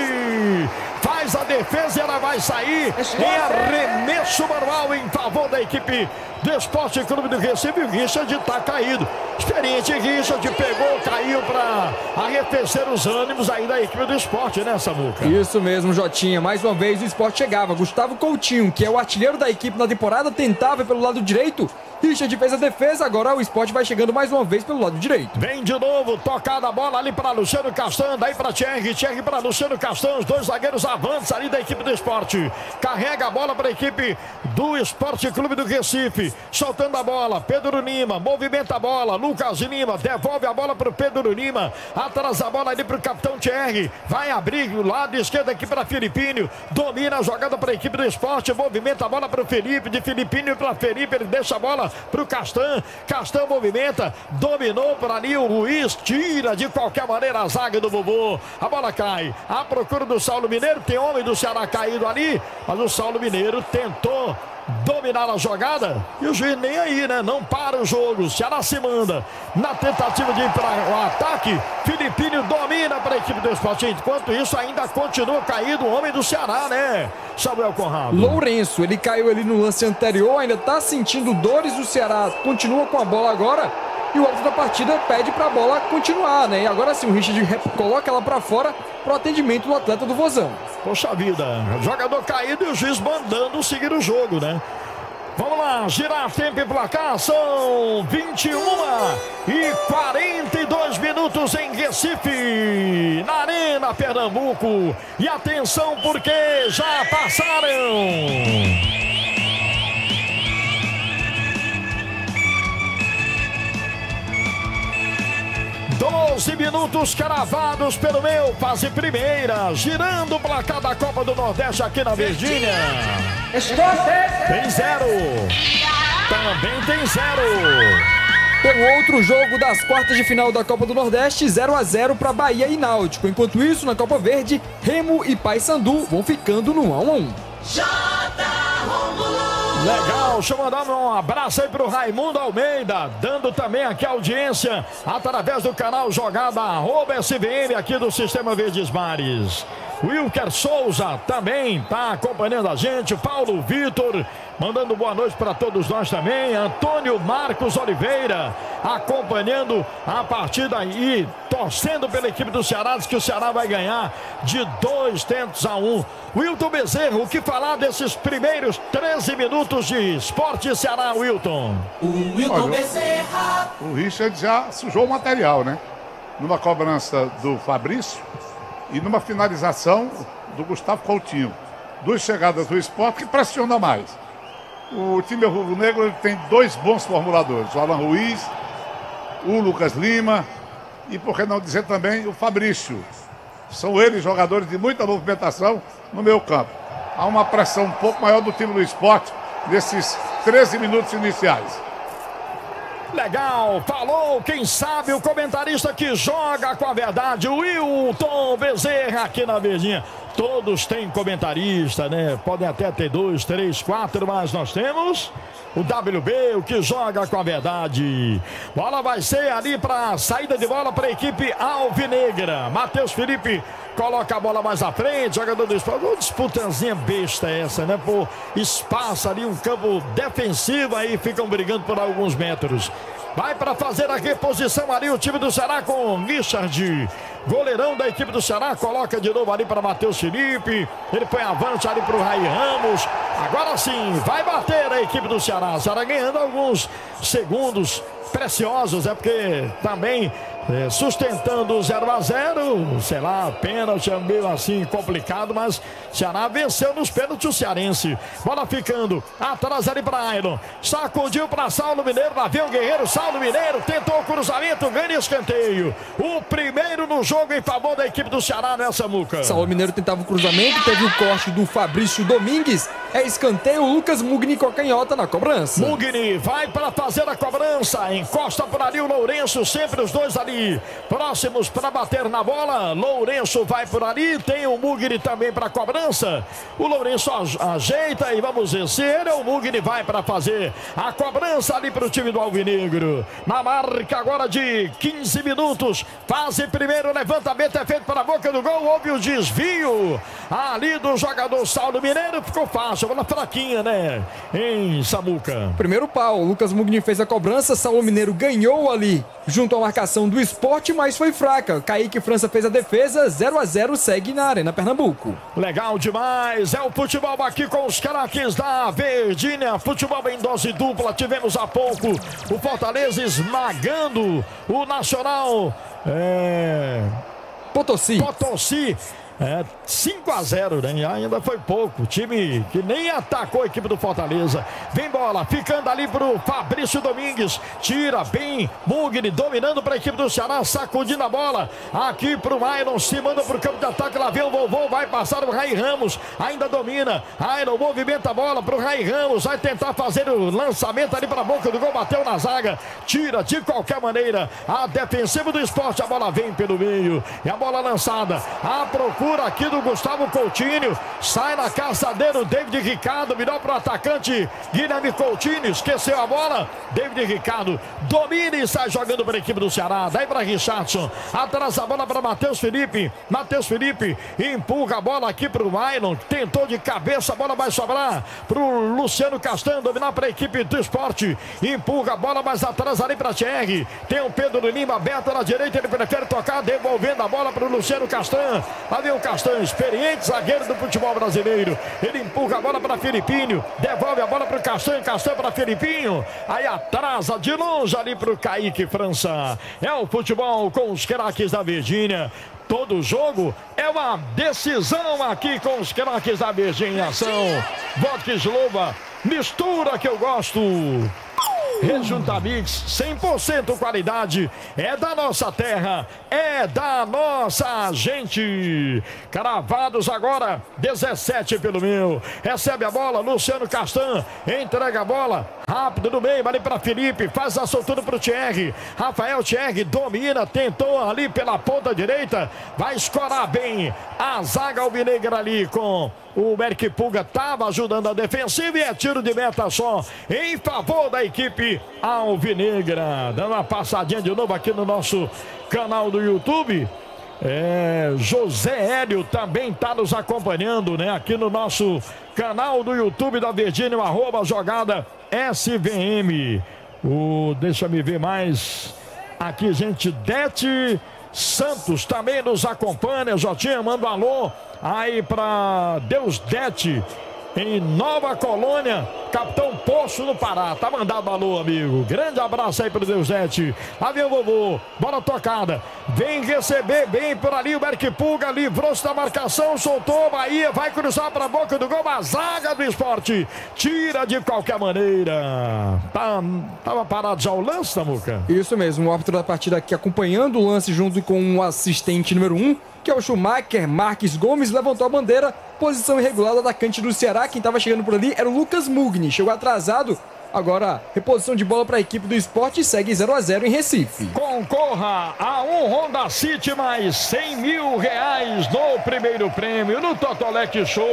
Faz a defesa e ela vai sair. Em arremesso manual em favor da equipe do Esporte Clube do Recife. Richard está caído. Experiente Richard pegou, caiu para arrefecer os ânimos aí da equipe do esporte, né, Samuca? Isso mesmo, Jotinha. Mais uma vez o esporte chegava. Gustavo Coutinho, que é o artilheiro da equipe na temporada, tentava pelo lado direito. Richard fez a defesa, agora o esporte vai chegando mais uma vez pelo lado direito. Vem de novo, tocada a bola ali para Luciano Castan, daí para Thierry, Thierry para Luciano Castan, os dois zagueiros avançam ali da equipe do esporte. Carrega a bola para a equipe do Esporte Clube do Recife, soltando a bola, Pedro Lima, movimenta a bola, Lucas Lima, devolve a bola para o Pedro Lima, atrás a bola ali para o capitão Thierry, vai abrir o lado esquerdo aqui para Filipinho, domina a jogada para a equipe do esporte, movimenta a bola para o Felipe, de Filipinho para Felipe, ele deixa a bola para o Castan. Castan movimenta, dominou por ali o Ruiz, tira de qualquer maneira a zaga do Bobô. A bola cai. A procura do Saulo Mineiro, tem homem do Ceará caído ali, mas o Saulo Mineiro tentou dominar a jogada e o juiz nem aí, né? Não para o jogo. O Ceará se manda na tentativa de ir para o ataque. Filipinho domina para a equipe do esporte. Enquanto isso, ainda continua caído o homem do Ceará, né? Samuel Conrado. Lourenço, ele caiu ali no lance anterior, ainda tá sentindo dores. O Ceará continua com a bola agora. E o árbitro da partida pede para a bola continuar, né? E agora sim, o Richard coloca ela para fora pro atendimento do atleta do Vozão. Poxa vida, jogador caído e o juiz mandando seguir o jogo, né? Vamos lá, girar tempo e placar, são 21 e 42 minutos em Recife, na Arena Pernambuco. E atenção porque já passaram. 12 minutos cravados pelo meu fase primeira, girando o placar da Copa do Nordeste aqui na Virgínia. Tem zero. Também tem zero. Tem outro jogo das quartas de final da Copa do Nordeste, 0 a 0 para Bahia e Náutico. Enquanto isso, na Copa Verde, Remo e Paysandu vão ficando no 1 a 1. Legal, deixa eu mandar um abraço aí pro Raimundo Almeida, dando também aqui audiência através do canal Jogada arroba aqui do Sistema Verdes Mares. Wilker Souza também tá acompanhando a gente. Paulo Vitor mandando boa noite para todos nós também. Antônio Marcos Oliveira acompanhando a partida e torcendo pela equipe do Ceará. Diz que o Ceará vai ganhar de dois tentos a um. Wilton Bezerra, o que falar desses primeiros 13 minutos de esporte Ceará, Wilton? O Wilton Bezerra. O Richard já sujou o material, né? Numa cobrança do Fabrício e numa finalização do Gustavo Coutinho. Duas chegadas do esporte que pressiona mais. O time rubro-negro tem dois bons formuladores, o Alan Ruiz, o Lucas Lima e por que não dizer também o Fabrício. São eles jogadores de muita movimentação no meu campo. Há uma pressão um pouco maior do time do esporte nesses 13 minutos iniciais. Legal, falou, quem sabe, o comentarista que joga com a verdade, Wilton Bezerra aqui na Verdinha. Todos têm comentarista, né? Podem até ter dois, três, quatro, mas nós temos o WB, o que joga com a verdade. Bola vai ser ali para saída de bola para a equipe alvinegra. Matheus Felipe coloca a bola mais à frente, jogador do esporte. Uma disputazinha besta essa, né? Por espaço ali, um campo defensivo aí, ficam brigando por alguns metros. Vai para fazer a reposição ali o time do Ceará com Richard. Goleirão da equipe do Ceará, coloca de novo ali para Matheus Felipe. Ele põe avante ali para o Rai Ramos. Agora sim, vai bater a equipe do Ceará. Ceará ganhando alguns segundos preciosos, é porque também é, sustentando o 0 a 0 sei lá, pênalti é meio assim complicado, mas Ceará venceu nos pênaltis o Cearense. Bola ficando atrás ali para Ailon, sacudiu para Saulo Mineiro, lá vem o Guerreiro, Saulo Mineiro tentou o cruzamento, ganha escanteio. O primeiro no jogo em favor da equipe do Ceará nessa muca. Saulo Mineiro tentava o cruzamento, teve o corte do Fabrício Domingues, é escanteio, Lucas Mugni Cocanhota na cobrança. Mugni vai para fazer a cobrança, encosta por ali o Lourenço, sempre os dois ali próximos para bater na bola. Lourenço vai por ali, tem o Mugni também para cobrança. O Lourenço ajeita e vamos ou o Mugni vai para fazer a cobrança ali para o time do Alvinegro. Na marca agora de 15 minutos, fase primeiro, levantamento é feito para a boca do gol, houve o desvio ali do jogador Saulo Mineiro, ficou fácil, bola fraquinha, né? Em Samuca. Primeiro pau, Lucas Mugni fez a cobrança, Saulo Mineiro ganhou ali junto à marcação do esporte, mas foi fraca. Kaique França fez a defesa, 0 a 0 segue na Arena Pernambuco. Legal demais, é o futebol aqui com os craques da Verdinha. Futebol em dose dupla, tivemos há pouco o Fortaleza esmagando o Nacional. É... Potosí. Potosí. É, 5 a 0, né? Ainda foi pouco. Time que nem atacou a equipe do Fortaleza. Vem bola, ficando ali pro Fabrício Domingues. Tira bem. Mugni dominando para a equipe do Ceará, sacudindo a bola. Aqui pro Iron, se manda pro campo de ataque. Lá vem o vovô, vai passar o Rai Ramos. Ainda domina. Iron movimenta a bola pro Rai Ramos. Vai tentar fazer o lançamento ali para boca do gol. Bateu na zaga. Tira de qualquer maneira. A defensiva do esporte. A bola vem pelo meio. E a bola lançada. A procura aqui do Gustavo Coutinho. Sai na caçadeira o David Ricardo. Virou para o atacante Guilherme Coutinho. Esqueceu a bola. David Ricardo domina e sai jogando para a equipe do Ceará. Daí para Richardson. Atrás a bola para Matheus Felipe. Matheus Felipe empurra a bola aqui para o Myron. Tentou de cabeça. A bola vai sobrar para o Luciano Castanho. Dominar para a equipe do esporte. Empurra a bola mais atrás ali para Thierry. Tem o Pedro Lima aberto na direita. Ele prefere tocar. Devolvendo a bola para o Luciano Castanho. Lá vem o Castanho, experiente zagueiro do futebol brasileiro. Ele empurra a bola para Filipinho, devolve a bola para o Castanho, Castanho para Filipinho. Aí atrasa de longe ali para o Kaique França. É o futebol com os craques da Virgínia. Todo jogo é uma decisão aqui com os craques da Virgínia. Ação. Vodka Slova, mistura que eu gosto. Rejunta Mix, 100% qualidade, é da nossa terra, é da nossa gente. Cravados agora, 17 pelo meu. Recebe a bola, Luciano Castan, entrega a bola, rápido no meio, ali para Felipe, faz a soltura para o Thierry. Rafael Thierry domina, tentou ali pela ponta direita, vai escorar bem a zaga alvinegra ali com o Merck Pulga estava ajudando a defensiva e é tiro de meta só em favor da equipe alvinegra. Dando uma passadinha de novo aqui no nosso canal do YouTube. É, José Hélio também está nos acompanhando, né? Aqui no nosso canal do YouTube da Virgínia, arroba jogada SVM. O, deixa me ver mais. Aqui, gente, Dete Santos também nos acompanha. Jotinha, manda um alô aí para Deus Dete em Nova Colônia. Capitão Poço no Pará. Tá mandado alô, amigo. Grande abraço aí pro Deusete. Lá vem o vovô. Bola tocada. Vem receber bem por ali o Berk Pulga. Livrou-se da marcação. Soltou. Bahia vai cruzar pra boca do gol. A zaga do esporte. Tira de qualquer maneira. Tá, tava parado já o lance, Tamuca? Isso mesmo, o árbitro da partida aqui acompanhando o lance junto com o assistente número 1, que é o Schumacher Marques Gomes, levantou a bandeira, posição irregular do atacante do Ceará. Quem estava chegando por ali era o Lucas Mugni, chegou atrasado. Agora, reposição de bola para a equipe do esporte segue 0 a 0 em Recife. Concorra a um Honda City mais 100 mil reais no primeiro prêmio no Totolec Show.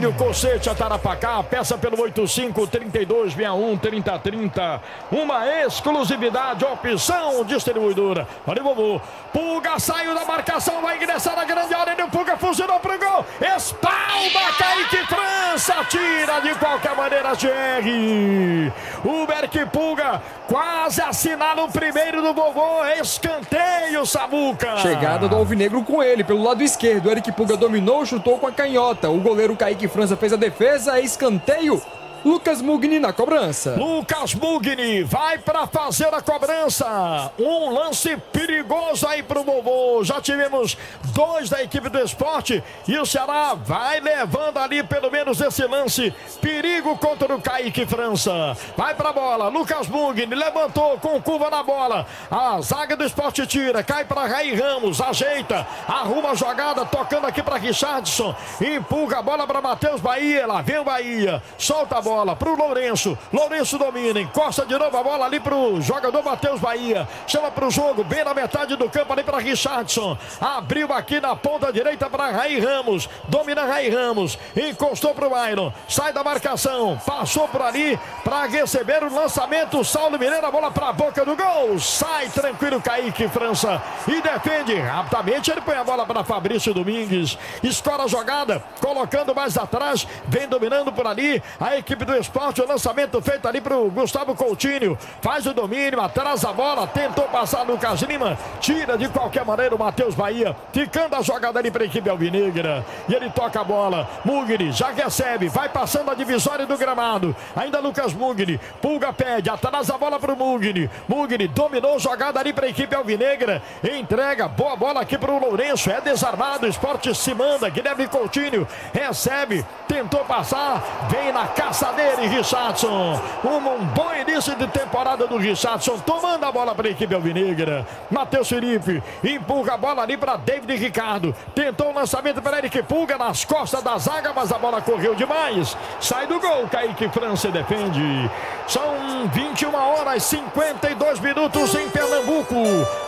Vinho Cocete a Tarapacá, peça pelo 85-3261-3030. Uma exclusividade, opção distribuidora. Olha o vovô. Pulga saiu da marcação, vai ingressar na grande área. E o Pulga funcionou pro gol. Espalma, Kaique França, tira de qualquer maneira, GR. O Berk Pulga quase assinala o primeiro do vovô. Escanteio, Samuca. Chegada do Alvinegro com ele, pelo lado esquerdo. Eric Puga dominou, chutou com a canhota. O goleiro Kaique França fez a defesa, escanteio. Lucas Mugni na cobrança. Lucas Mugni vai para fazer a cobrança. Um lance perigoso aí pro vovô. Já tivemos dois da equipe do esporte e o Ceará vai levando ali pelo menos esse lance. Perigo contra o Kaique França. Vai pra bola. Lucas Mugni levantou com curva na bola. A zaga do esporte tira. Cai para Raí Ramos. Ajeita. Arruma a jogada. Tocando aqui para Richardson. Empurra a bola para Matheus Bahia. Lá vem o Bahia. Solta a bola bola pro Lourenço. Lourenço domina, encosta de novo a bola ali pro jogador Matheus Bahia. Chama pro jogo, bem na metade do campo ali para Richardson. Abriu aqui na ponta direita para Raí Ramos. Domina Raí Ramos. Encostou pro Iron. Sai da marcação. Passou por ali para receber o lançamento. Saulo Mineiro, a bola para a boca do gol. Sai tranquilo Kaique França e defende rapidamente. Ele põe a bola para Fabrício Domingues. Escora a jogada, colocando mais atrás. Vem dominando por ali a equipe do esporte. O lançamento feito ali para o Gustavo Coutinho. Faz o domínio, atrás a bola. Tentou passar Lucas Lima. Tira de qualquer maneira o Matheus Bahia. Ficando a jogada ali para a equipe alvinegra. E ele toca a bola. Mugni já recebe. Vai passando a divisória do gramado. Ainda Lucas Mugni. Pulga pede. Atrás a bola para o Mugni. Mugni dominou jogada ali para a equipe alvinegra. Entrega. Boa bola aqui para o Lourenço. É desarmado. O esporte se manda. Guilherme Coutinho recebe. Tentou passar. Vem na caça dele, Richardson. Um, um bom início de temporada do Richardson. Tomando a bola para a equipe alvinegra. Matheus Felipe empurra a bola ali para David Ricardo. Tentou o lançamento para Eric Pulga nas costas da zaga, mas a bola correu demais. Sai do gol, Kaique França defende. São 21 horas 52 minutos em Pernambuco.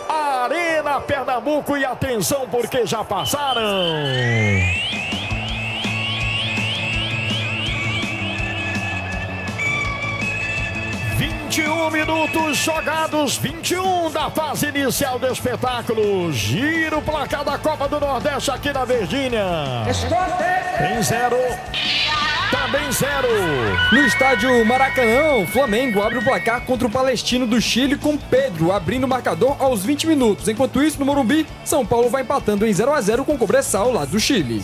Arena Pernambuco e atenção porque já passaram. 21 minutos jogados, 21 da fase inicial do espetáculo. Giro placar da Copa do Nordeste aqui na Virgínia. Tem zero. Também zero. No estádio Maracanã, Flamengo abre o placar contra o Palestino do Chile com Pedro abrindo o marcador aos 20 minutos. Enquanto isso, no Morumbi, São Paulo vai empatando em 0 a 0 com o Cobressal lá do Chile.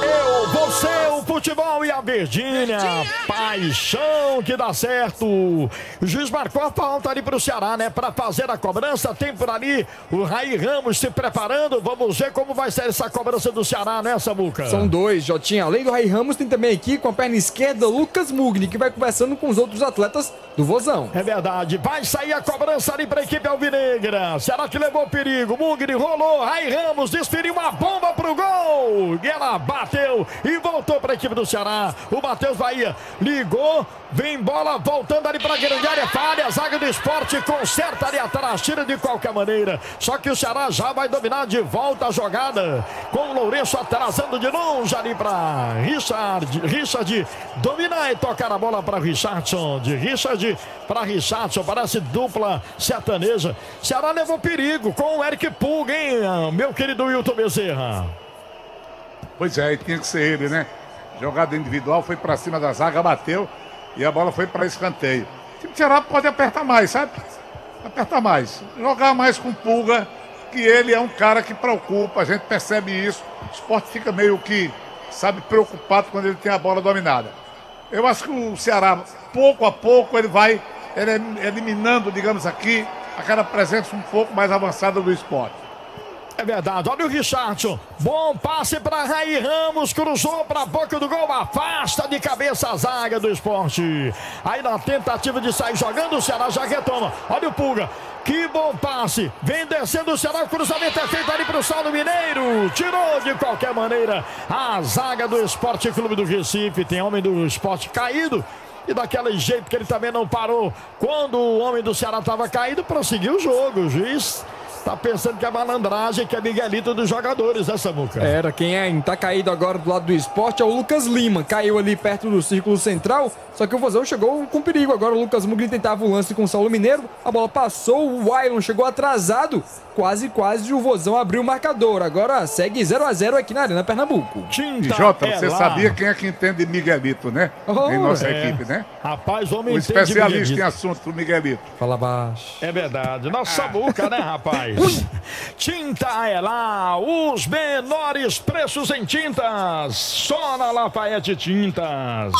Eu, você, o futebol e a Virgínia. Paixão que dá certo. O juiz marcou a falta ali pro Ceará, né? Para fazer a cobrança. Tem por ali o Raí Ramos se preparando. Vamos ver como vai ser essa cobrança do Ceará, né, Samuca? São dois, Jotinha. Além do Rai Ramos, tem também aqui com a perna esquerda Lucas Mugni, que vai conversando com os outros atletas do Vozão. É verdade. Vai sair a cobrança ali para a equipe alvinegra. Será que levou perigo? Mugni rolou. Rai Ramos desferiu uma bomba pro gol. E ela bateu e voltou para a equipe do Ceará. O Matheus Bahia ligou. Vem bola voltando ali para a grande área. Falha a zaga do esporte. Conserta ali atrás. Tira de qualquer maneira. Só que o Ceará já vai dominar de volta a jogada. Com o Lourenço atrasando de longe ali para Richard. Richard dominar e tocar a bola para Richardson. De Richard para Richardson. Parece dupla sertaneja. Ceará levou perigo com o Eric Pulga, hein, meu querido Wilton Bezerra. Pois é, tinha que ser ele, né? Jogada individual, foi pra cima da zaga, bateu e a bola foi para escanteio. O time Ceará pode apertar mais, sabe? Apertar mais. Jogar mais com pulga, que ele é um cara que preocupa, a gente percebe isso. O esporte fica meio que sabe, preocupado quando ele tem a bola dominada. Eu acho que o Ceará, pouco a pouco, ele vai eliminando, digamos aqui, aquela presença um pouco mais avançada do esporte. É verdade. Olha o Richardson. Bom passe para Raí Ramos. Cruzou para a boca do gol. Afasta de cabeça a zaga do esporte. Aí na tentativa de sair jogando, o Ceará já retoma. Olha o Pulga. Que bom passe. Vem descendo o Ceará. O cruzamento é feito ali para o Saulo Mineiro. Tirou de qualquer maneira a zaga do Esporte Clube do Recife. Tem homem do esporte caído. E daquele jeito que ele também não parou. Quando o homem do Ceará estava caído, prosseguiu o jogo. O juiz Tá pensando que é malandragem, que é Miguelito dos jogadores, essa muca. Era, quem é, tá caído agora do lado do esporte é o Lucas Lima. Caiu ali perto do círculo central, só que o Vozão chegou com perigo. Agora o Lucas Mugli tentava o lance com o Saulo Mineiro, a bola passou, o Wailon chegou atrasado. Quase, quase o Vozão abriu o marcador. Agora segue 0 a 0 aqui na Arena Pernambuco. E Jota, você sabia quem é que entende Miguelito, né? Oh, em nossa é. equipe, né? Rapaz, homem O especialista Miguelito. em assunto do Miguelito. Fala baixo. É verdade. Nossa boca, né, rapaz? Tinta é lá, os menores preços em tintas. Só na Lafayette Tintas.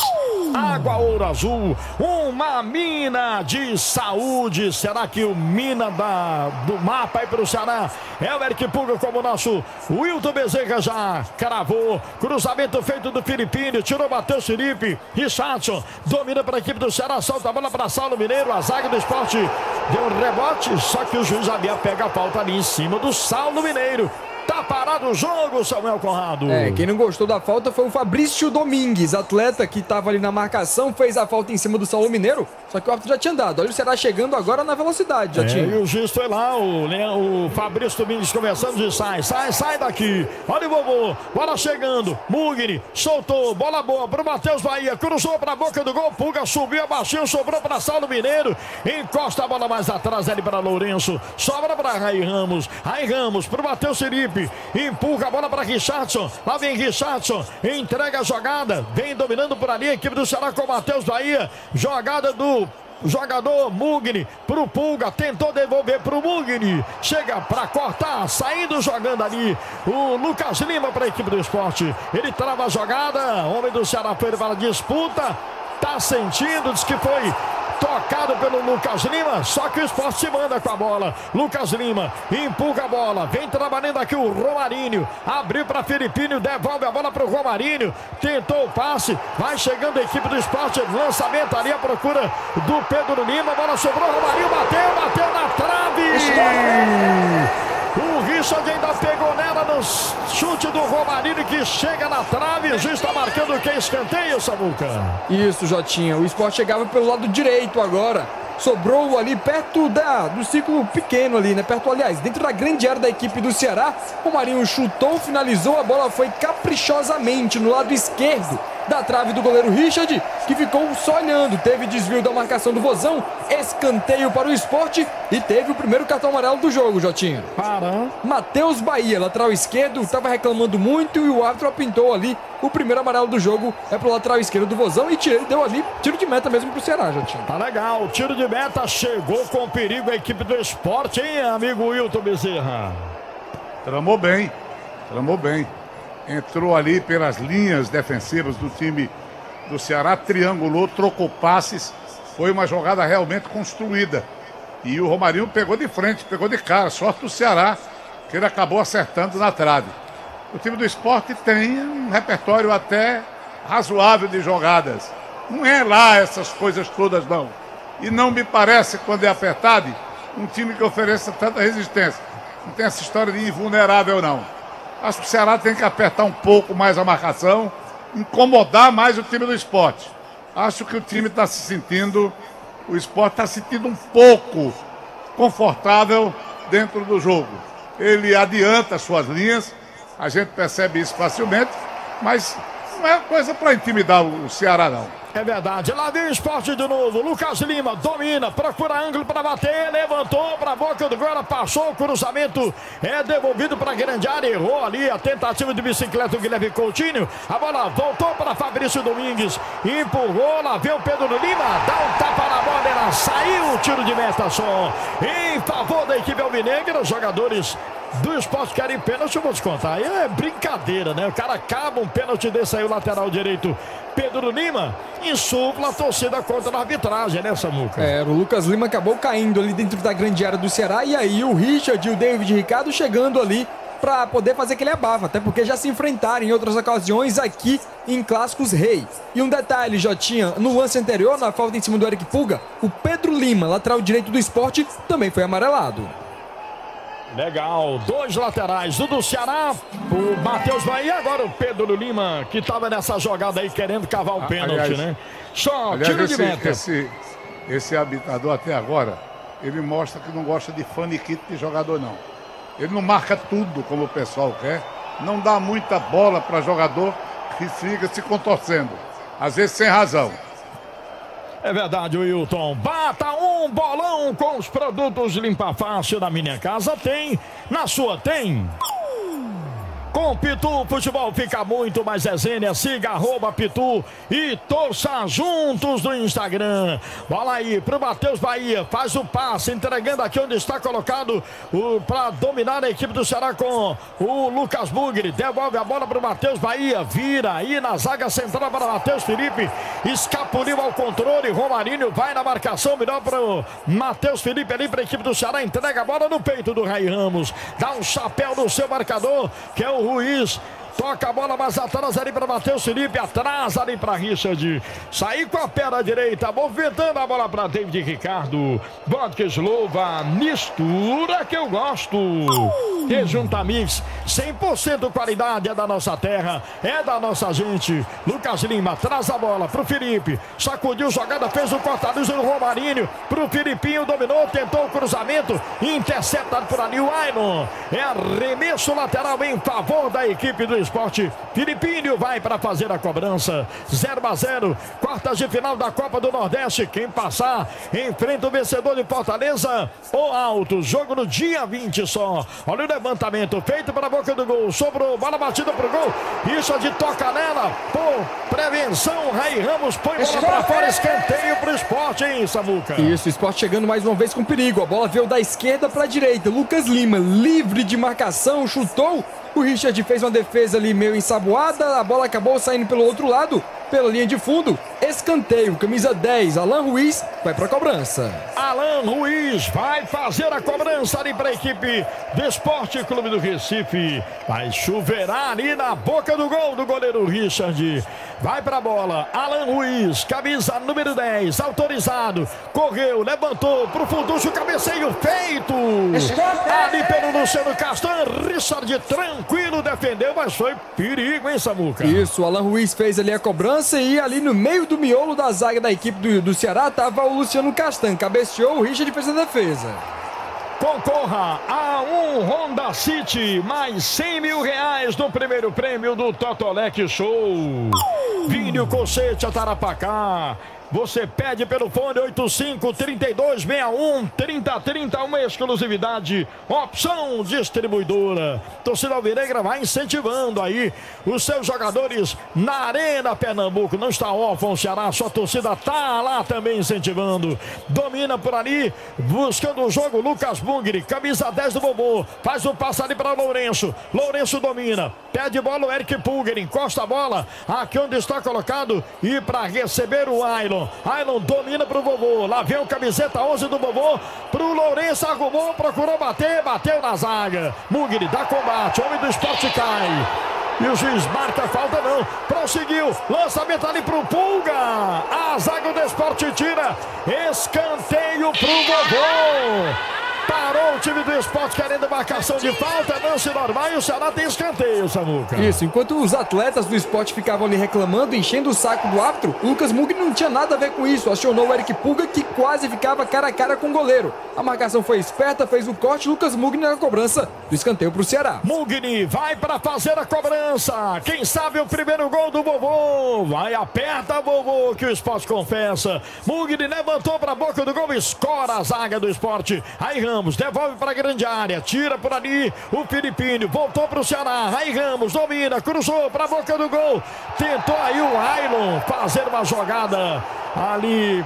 Água Ouro Azul, uma mina de saúde. Será que o mina da, do mapa aí pro Ceará é o Eric Puga como nosso Wilton Bezerra já cravou. Cruzamento feito do Filipinho, tirou, bateu Felipe. Richardson domina para a equipe do Ceará, solta a bola para Saulo Mineiro. A zaga do esporte deu um rebote, só que o juiz havia pega a falta ali em cima do Saulo Mineiro. Tá parado o jogo, Samuel Conrado. É, quem não gostou da falta foi o Fabrício Domingues, atleta que estava ali na marcação, fez a falta em cima do Saulo Mineiro, só que o árbitro já tinha dado. Olha o Ceará chegando agora na velocidade, já É, tinha. e o juiz foi lá, o, o Fabrício Domingues começando de sai, sai, sai daqui. Olha o vovô, bola chegando. Mugni soltou, bola boa pro Matheus Bahia, cruzou pra boca do gol. Pulga subiu, abaixou, sobrou pra Saulo Mineiro. Encosta a bola mais atrás ali para Lourenço. Sobra pra Rai Ramos. Rai Ramos pro Matheus Felipe. Empurra a bola para Richardson. Lá vem Richardson. Entrega a jogada. Vem dominando por ali a equipe do Ceará com o Matheus Bahia. Jogada do Jogador Mugni pro Pulga, tentou devolver pro Mugni, chega para cortar, saindo jogando ali o Lucas Lima para a equipe do esporte. Ele trava a jogada, homem do Ceará foi para disputa, tá sentindo, diz que foi tocado pelo Lucas Lima, só que o esporte manda com a bola. Lucas Lima empurra a bola, vem trabalhando aqui o Romarinho, abriu para Filipinho, devolve a bola para o Romarinho, tentou o passe, vai chegando a equipe do esporte, lançamento ali à procura do Pedro Lima, a bola sobrou, Romarinho bateu, bateu na trave. O Richard ainda pegou nela no chute do Romarinho que chega na trave. O juiz está marcando que? Escanteio, Samuca. Isso, Jotinha. O esporte chegava pelo lado direito agora. Sobrou ali perto da, do círculo pequeno ali, né? Perto, aliás, dentro da grande área da equipe do Ceará. O Marinho chutou, finalizou, a bola foi caprichosamente no lado esquerdo da trave do goleiro Richard, que ficou só olhando. Teve desvio da marcação do Vozão, escanteio para o esporte e teve o primeiro cartão amarelo do jogo, Jotinha. Para. Matheus Bahia, lateral esquerdo, estava reclamando muito e o árbitro apitou ali. O primeiro amarelo do jogo é pro lateral esquerdo do Vozão e tira- deu ali tiro de meta mesmo pro Ceará, Jotinha. Tá legal, tiro de meta chegou com perigo a equipe do esporte, hein, amigo Wilton Bezerra? Tramou bem, tramou bem. Entrou ali pelas linhas defensivas do time do Ceará, triangulou, trocou passes. Foi uma jogada realmente construída. E o Romarinho pegou de frente, pegou de cara. Sorte do Ceará, que ele acabou acertando na trave. O time do esporte tem um repertório até razoável de jogadas. Não é lá essas coisas todas, não. E não me parece, quando é apertado, um time que ofereça tanta resistência. Não tem essa história de invulnerável, não. Acho que o Ceará tem que apertar um pouco mais a marcação, incomodar mais o time do esporte. Acho que o time está se sentindo, o esporte está se sentindo um pouco confortável dentro do jogo. Ele adianta as suas linhas, a gente percebe isso facilmente, mas não é coisa para intimidar o Ceará, não. É verdade, lá vem o esporte de novo. Lucas Lima domina, procura ângulo para bater, levantou para a boca do gol, passou o cruzamento, é devolvido para a grande área, errou ali a tentativa de bicicleta do Guilherme Coutinho. A bola voltou para Fabrício Domingues, empurrou, lá vem o Pedro Lima, dá um tapa na bola, ela saiu o tiro de meta só. Em favor da equipe alvinegra, os jogadores do esporte querem pênalti, eu vou te contar. Aí é brincadeira, né? O cara acaba um pênalti desse aí, o lateral direito Pedro Lima, insufla a torcida contra a arbitragem, né, Samuca? É, o Lucas Lima acabou caindo ali dentro da grande área do Ceará e aí o Richard e o David Ricardo chegando ali para poder fazer aquele abafa, até porque já se enfrentaram em outras ocasiões aqui em Clássicos Rei. E um detalhe, Jotinha, no lance anterior, na falta em cima do Eric Pulga, o Pedro Lima, lateral direito do esporte, também foi amarelado. Legal, dois laterais, o do Ceará, o Matheus Bahia, agora o Pedro Lima, que estava nessa jogada aí querendo cavar o pênalti, aliás- né? Só Aliás, tiro de esse, meta. esse, esse arbitrador até agora, ele mostra que não gosta de faniquito de jogador, não. Ele não marca tudo como o pessoal quer, não dá muita bola para jogador que fica se contorcendo. Às vezes sem razão. É verdade, Wilton. Bata um bolão com os produtos Limpa Fácil da minha casa. Tem, na sua tem. Com Pitu, futebol fica muito mais resenha. Siga arroba Pitu e torça juntos no Instagram. Bola aí pro Matheus Bahia. Faz o passe, entregando aqui onde está colocado o, para dominar a equipe do Ceará com o Lucas Bugre. Devolve a bola pro Matheus Bahia. Vira aí na zaga central para Matheus Felipe. Escapuliu ao controle. Romarinho vai na marcação. Melhor pro Matheus Felipe ali para a equipe do Ceará. Entrega a bola no peito do Rai Ramos. Dá um chapéu no seu marcador, que é o Ruiz. Toca a bola mais atrás ali para Matheus Felipe, atrás ali para Richard. Sair com a perna direita, movimentando a bola para David Ricardo. Vodka Slova, mistura que eu gosto. Rejunta Mix, 100% qualidade é da nossa terra, é da nossa gente. Lucas Lima traz a bola pro Felipe, sacudiu jogada, fez o cortadinho no Romarinho, pro Filipinho, dominou, tentou o cruzamento, interceptado por ali o Ailon. É arremesso lateral em favor da equipe do esporte. Filipinho vai para fazer a cobrança. 0 a 0, quartas de final da Copa do Nordeste. Quem passar enfrenta o vencedor de Fortaleza ou Alto. Jogo no dia 20 só. Olha o levantamento feito para a boca do gol. Sobrou, bola batida pro gol. Isso de toca nela. Por prevenção, Rai Ramos põe bola para fora. Escanteio pro esporte, hein, Samuca? Isso, o esporte chegando mais uma vez com perigo. A bola veio da esquerda para a direita. Lucas Lima, livre de marcação, chutou. O Richard fez uma defesa ali meio ensaboada. A bola acabou saindo pelo outro lado, pela linha de fundo. Escanteio, camisa 10, Alan Ruiz, vai para a cobrança. Alan Ruiz vai fazer a cobrança ali para a equipe do Esporte Clube do Recife. Vai chuveirar ali na boca do gol do goleiro Richard. Vai para a bola. Alan Ruiz, camisa número 10, autorizado. Correu, levantou pro Funducho, cabeceio feito. Ali pelo Luciano Castan, Richard tranquilo defendeu, mas foi perigo, hein, Samuca? Isso, o Alan Ruiz fez ali a cobrança e ali no meio do miolo da zaga da equipe do, do Ceará tava o Luciano Castan. Cabeceou, o Richard fez a defesa. Concorra a um Honda City, mais 100 mil reais no primeiro prêmio do Totolec Show. Cocete a Tarapacá. Você pede pelo fone 85 32 61 30 30, uma exclusividade, opção distribuidora. Torcida Alvinegra vai incentivando aí os seus jogadores na Arena Pernambuco. Não está órfão o Ceará, sua torcida tá lá também incentivando. Domina por ali, buscando o jogo. Lucas Bungri, camisa 10 do Bobô, faz um passo ali para Lourenço. Lourenço domina, pede bola o Eric Pulgar, encosta a bola aqui onde está colocado e para receber o Ailon. Ailon domina pro Vovô. Lá vem o camiseta 11 do Vovô. Pro Lourenço arrumou, procurou bater, bateu na zaga. Mugri dá combate, homem do esporte cai. E o juiz marca falta não. Prosseguiu. Lançamento ali pro Pulga. A zaga do esporte tira. Escanteio pro Vovô. Parou o time do esporte querendo marcação de falta, lance normal e o Ceará tem escanteio, Samuca. Isso, enquanto os atletas do esporte ficavam ali reclamando, enchendo o saco do árbitro, o Lucas Mugni não tinha nada a ver com isso. Acionou o Eric Pulga que quase ficava cara a cara com o goleiro. A marcação foi esperta, fez o corte, Lucas Mugni na cobrança do escanteio pro Ceará. Mugni vai para fazer a cobrança. Quem sabe o primeiro gol do vovô. Vai, aperta vovô que o esporte confessa. Mugni levantou para a boca do gol, escora a zaga do esporte. Aí Ramos devolve para a grande área, tira por ali o Filipinho, voltou para o Ceará. Aí Ramos domina, cruzou para a boca do gol. Tentou aí o Ailon fazer uma jogada ali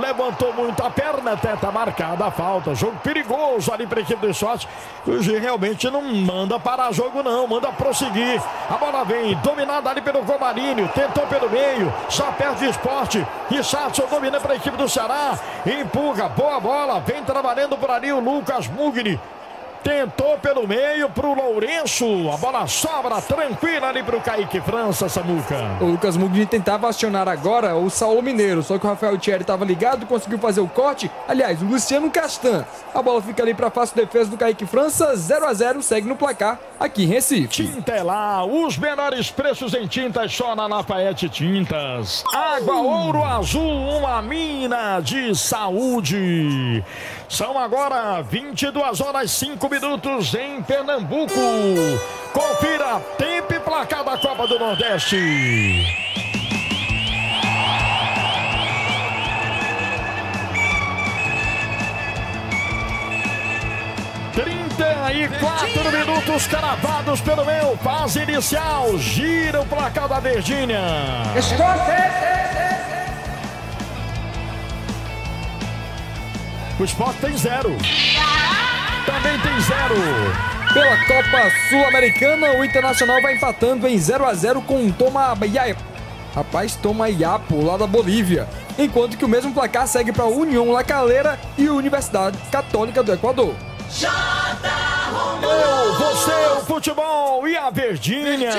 levantou muito a perna, tenta marcada a falta. Jogo perigoso ali para a equipe do esporte. O G realmente não manda parar jogo, não, manda prosseguir. A bola vem dominada ali pelo Gomarinho, tentou pelo meio, só perde esporte. Richardson domina para a equipe do Ceará, empurra, boa bola, vem trabalhando por ali o Lucas Mugni. Tentou pelo meio pro Lourenço. A bola sobra tranquila ali pro Kaique França, Samuca. O Lucas Mugni tentava acionar agora o Saulo Mineiro, só que o Rafael Thierry estava ligado, conseguiu fazer o corte. Aliás, o Luciano Castan. A bola fica ali para fácil defesa do Kaique França, 0 a 0 segue no placar aqui em Recife. Tinta é lá, os menores preços em tintas só na Lafayette Tintas. Água Ouro Azul, uma mina de saúde. São agora 22 horas 5 minutos em Pernambuco. Confira tempo e placar da Copa do Nordeste. Trinta e quatro minutos cravados pelo meu. Fase inicial. Gira o placar da Virgínia. O Sport tem zero. Também tem zero. Pela Copa Sul-Americana, o Internacional vai empatando em 0 a 0 com o Toma. Rapaz, Toma Iapo, lá da Bolívia. Enquanto que o mesmo placar segue para a União La Calera e Universidade Católica do Equador. Eu, você, o futebol e a Verdinha.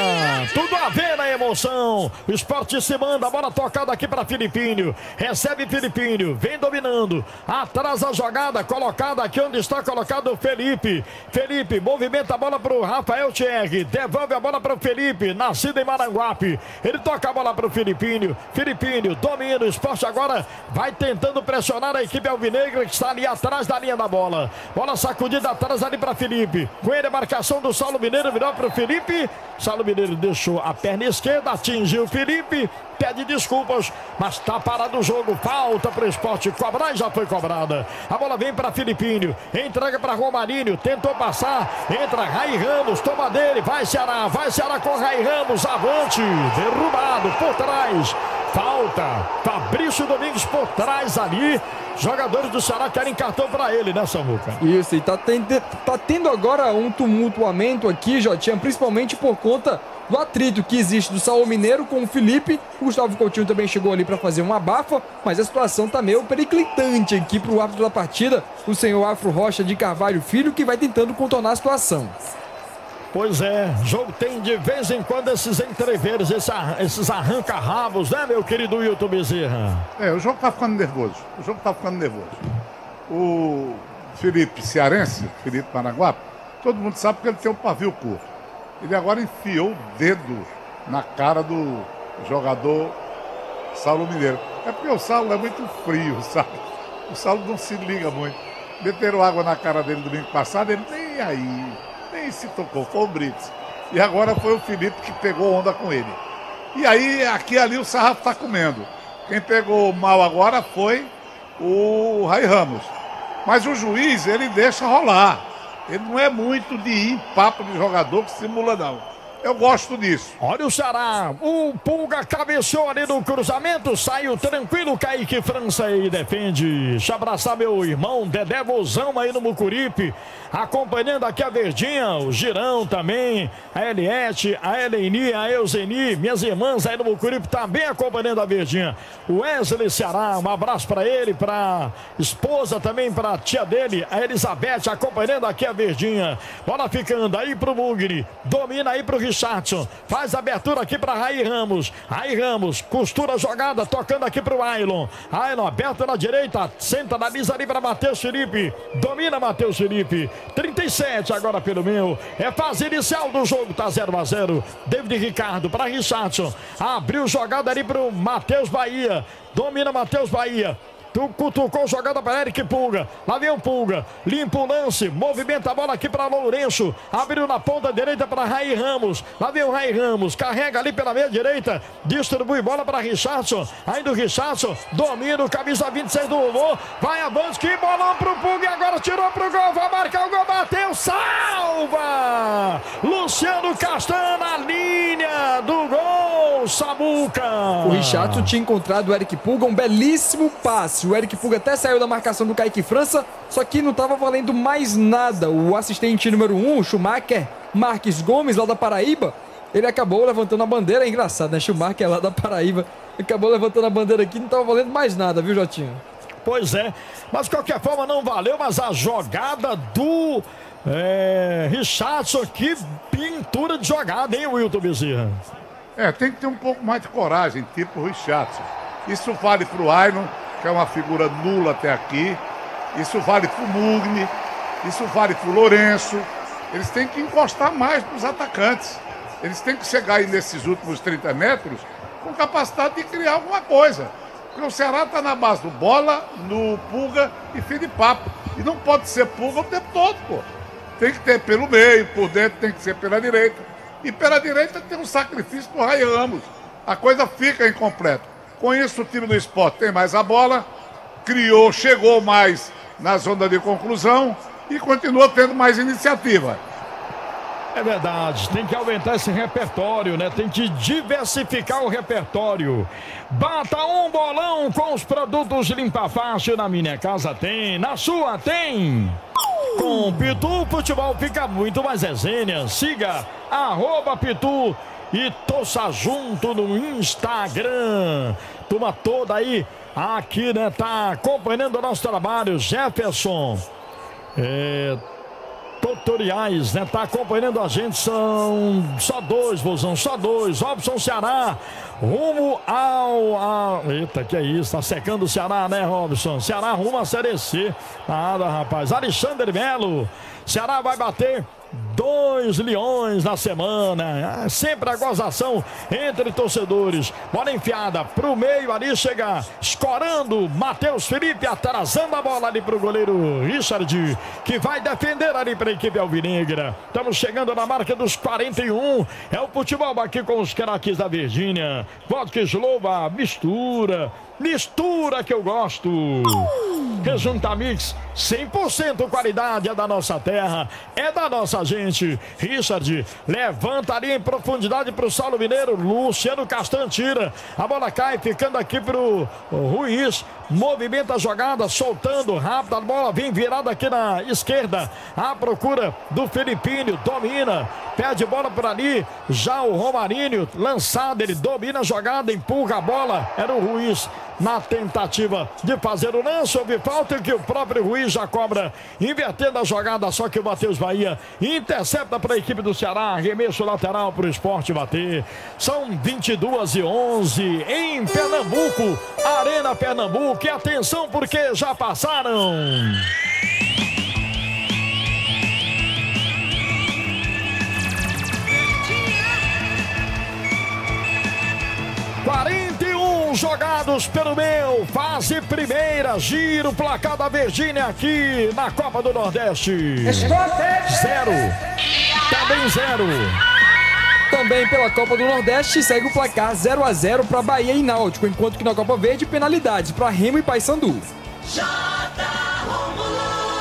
Tudo a ver na emoção. O esporte se manda, bola tocada aqui para Filipinho. Recebe Filipinho, vem dominando. Atrás a jogada, colocada aqui onde está colocado o Felipe. Felipe movimenta a bola para o Rafael Thierry. Devolve a bola para o Felipe, nascido em Maranguape. Ele toca a bola para o Filipinho. Filipinho domina o esporte agora. Vai tentando pressionar a equipe alvinegra que está ali atrás da linha da bola. Bola sacudida atrás ali para Felipe. Com ele a marcação do Saulo Mineiro virou para o Felipe. Saulo Mineiro deixou a perna esquerda, atingiu o Felipe. Pede desculpas, mas está parado o jogo. Falta para o esporte cobrar já foi cobrada. A bola vem para Filipinho. Entrega para Romarinho. Tentou passar. Entra Rai Ramos. Toma dele. Vai Ceará. Vai Ceará com Rai Ramos. Avante. Derrubado por trás. Falta. Fabrício Domingues por trás ali. Jogadores do Ceará querem cartão para ele, né, Samuca? Isso, e tá, tende, tá tendo agora um tumultuamento aqui, Jotinha, principalmente por conta do atrito que existe do Saulo Mineiro com o Felipe. O Gustavo Coutinho também chegou ali para fazer uma abafa, mas a situação tá meio periclitante aqui pro árbitro da partida, o senhor Afro Rocha de Carvalho Filho, que vai tentando contornar a situação. Pois é, jogo tem de vez em quando esses entreveres, esses, arranca-rabos, né, meu querido Wilton Bezerra? É, o jogo tá ficando nervoso. O jogo tá ficando nervoso. O Felipe Cearense, Felipe Managuape, todo mundo sabe que ele tem um pavio curto. Ele agora enfiou o dedo na cara do jogador Saulo Mineiro. É porque o Saulo é muito frio, sabe? O Saulo não se liga muito. Meteram água na cara dele domingo passado, ele nem aí, nem se tocou, foi o Brits. E agora foi o Felipe que pegou onda com ele. E aí, aqui ali o sarrafo tá comendo. Quem pegou mal agora foi o Rai Ramos. Mas o juiz, ele deixa rolar. Ele não é muito de ir papo de jogador que simula, não. Eu gosto disso. Olha o Ceará. O Pulga cabeceou ali no cruzamento. Saiu tranquilo. Kaique França aí defende. Deixa abraçar meu irmão Dedé Vozão aí no Mucuripe. Acompanhando aqui a Verdinha. O Girão também. A Eliette, a Eleni, a Euseni. Minhas irmãs aí no Mucuripe também acompanhando a Verdinha. O Wesley Ceará. Um abraço para ele, para esposa também, para tia dele, a Elizabeth, acompanhando aqui a Verdinha. Bola ficando aí pro Mugri. Domina aí pro Richardson. Faz abertura aqui para Rai Ramos. Rai Ramos, costura jogada, tocando aqui para o Ailon. Ailon aberto na direita, senta na lisa ali para Matheus Felipe. Domina Matheus Felipe. 37 agora pelo meu. É fase inicial do jogo, tá 0 a 0 David Ricardo para Richardson. Abriu jogada ali para o Matheus Bahia. Domina Matheus Bahia. Tu cutucou jogada para Eric Pulga. Lá vem o Pulga. Limpa o lance. Movimenta a bola aqui para Lourenço. Abriu na ponta direita para Rai Ramos. Lá vem o Rai Ramos. Carrega ali pela meia direita. Distribui bola para Richardson. Ainda o Richardson. Domina o camisa 26 do Lulô. Vai avante. Que bolão pro Pulga. E agora tirou pro gol. Vai marcar o gol. Bateu. Salva! Luciano Castan na linha do gol. Samuca. O Richardson tinha encontrado o Eric Puga, um belíssimo passe. O Eric Puga até saiu da marcação do Kaique França, só que não estava valendo mais nada. O assistente número 1, um, o Schumacher Marques Gomes, lá da Paraíba, ele acabou levantando a bandeira. É engraçado, né? Schumacher lá da Paraíba acabou levantando a bandeira aqui, não estava valendo mais nada, viu, Jotinho? Pois é, mas de qualquer forma não valeu, mas a jogada do é, Richardson, que pintura de jogada, hein, Wilton Bezerra? É, tem que ter um pouco mais de coragem, tipo o Richardson. Isso vale para o Iron, que é uma figura nula até aqui. Isso vale para o Mugni. Isso vale para o Lourenço. Eles têm que encostar mais nos atacantes. Eles têm que chegar aí nesses últimos 30 metros com capacidade de criar alguma coisa. Porque o Ceará está na base do bola, no pulga e fim de papo. E não pode ser pulga o tempo todo, pô. Tem que ter pelo meio, por dentro tem que ser pela direita. E pela direita tem um sacrifício do Ray Ramos. A coisa fica incompleta. Com isso, o time do esporte tem mais a bola, criou, chegou mais na zona de conclusão e continua tendo mais iniciativa. É verdade, tem que aumentar esse repertório, né? Tem que diversificar o repertório. Bata um bolão com os produtos Limpa Fácil na minha casa tem, na sua tem. Com Pitu Futebol fica muito mais resenha. Siga arroba Pitu e torça junto no Instagram. Turma toda aí aqui, né? Tá acompanhando o nosso trabalho. Jefferson. É, tutoriais, né? Tá acompanhando a gente, são só dois, Vozão, só dois. Robson Ceará, rumo ao. ao... Eita, que é isso, tá secando o Ceará, né, Robson? Ceará rumo a Série C. Nada, rapaz. Alexandre Melo, Ceará vai bater Dois leões na semana. É sempre a gozação entre torcedores. Bola enfiada pro meio ali, chega escorando. Matheus Felipe atrasando a bola ali pro goleiro Richard, que vai defender ali para a equipe alvinegra. Estamos chegando na marca dos 41. É o futebol aqui com os craques da Virgínia. Vodka Slova, mistura. Mistura que eu gosto. Rejunta Mix, 100% qualidade é da nossa terra, é da nossa gente. Richard levanta ali em profundidade para o Saulo Mineiro. Luciano Castan tira. A bola cai, ficando aqui para o Ruiz. Movimenta a jogada, soltando rápido. A bola vem virada aqui na esquerda. A procura do Felipinho, domina. Perde bola por ali. Já o Romarinho, lançado, ele domina a jogada, empurra a bola. Era o Ruiz na tentativa de fazer o lance. Houve falta que o próprio Ruiz já cobra, invertendo a jogada. Só que o Matheus Bahia intercepta para a equipe do Ceará. Arremesso lateral para o esporte bater. São 22 e 11 em Pernambuco, Arena Pernambuco. E atenção, porque já passaram. Quarenta jogados pelo meu, fase primeira, giro, placar da Virgínia aqui na Copa do Nordeste. Zero, também zero. Também pela Copa do Nordeste segue o placar 0 a 0 para Bahia e Náutico, enquanto que na Copa Verde penalidades para Remo e Paysandu.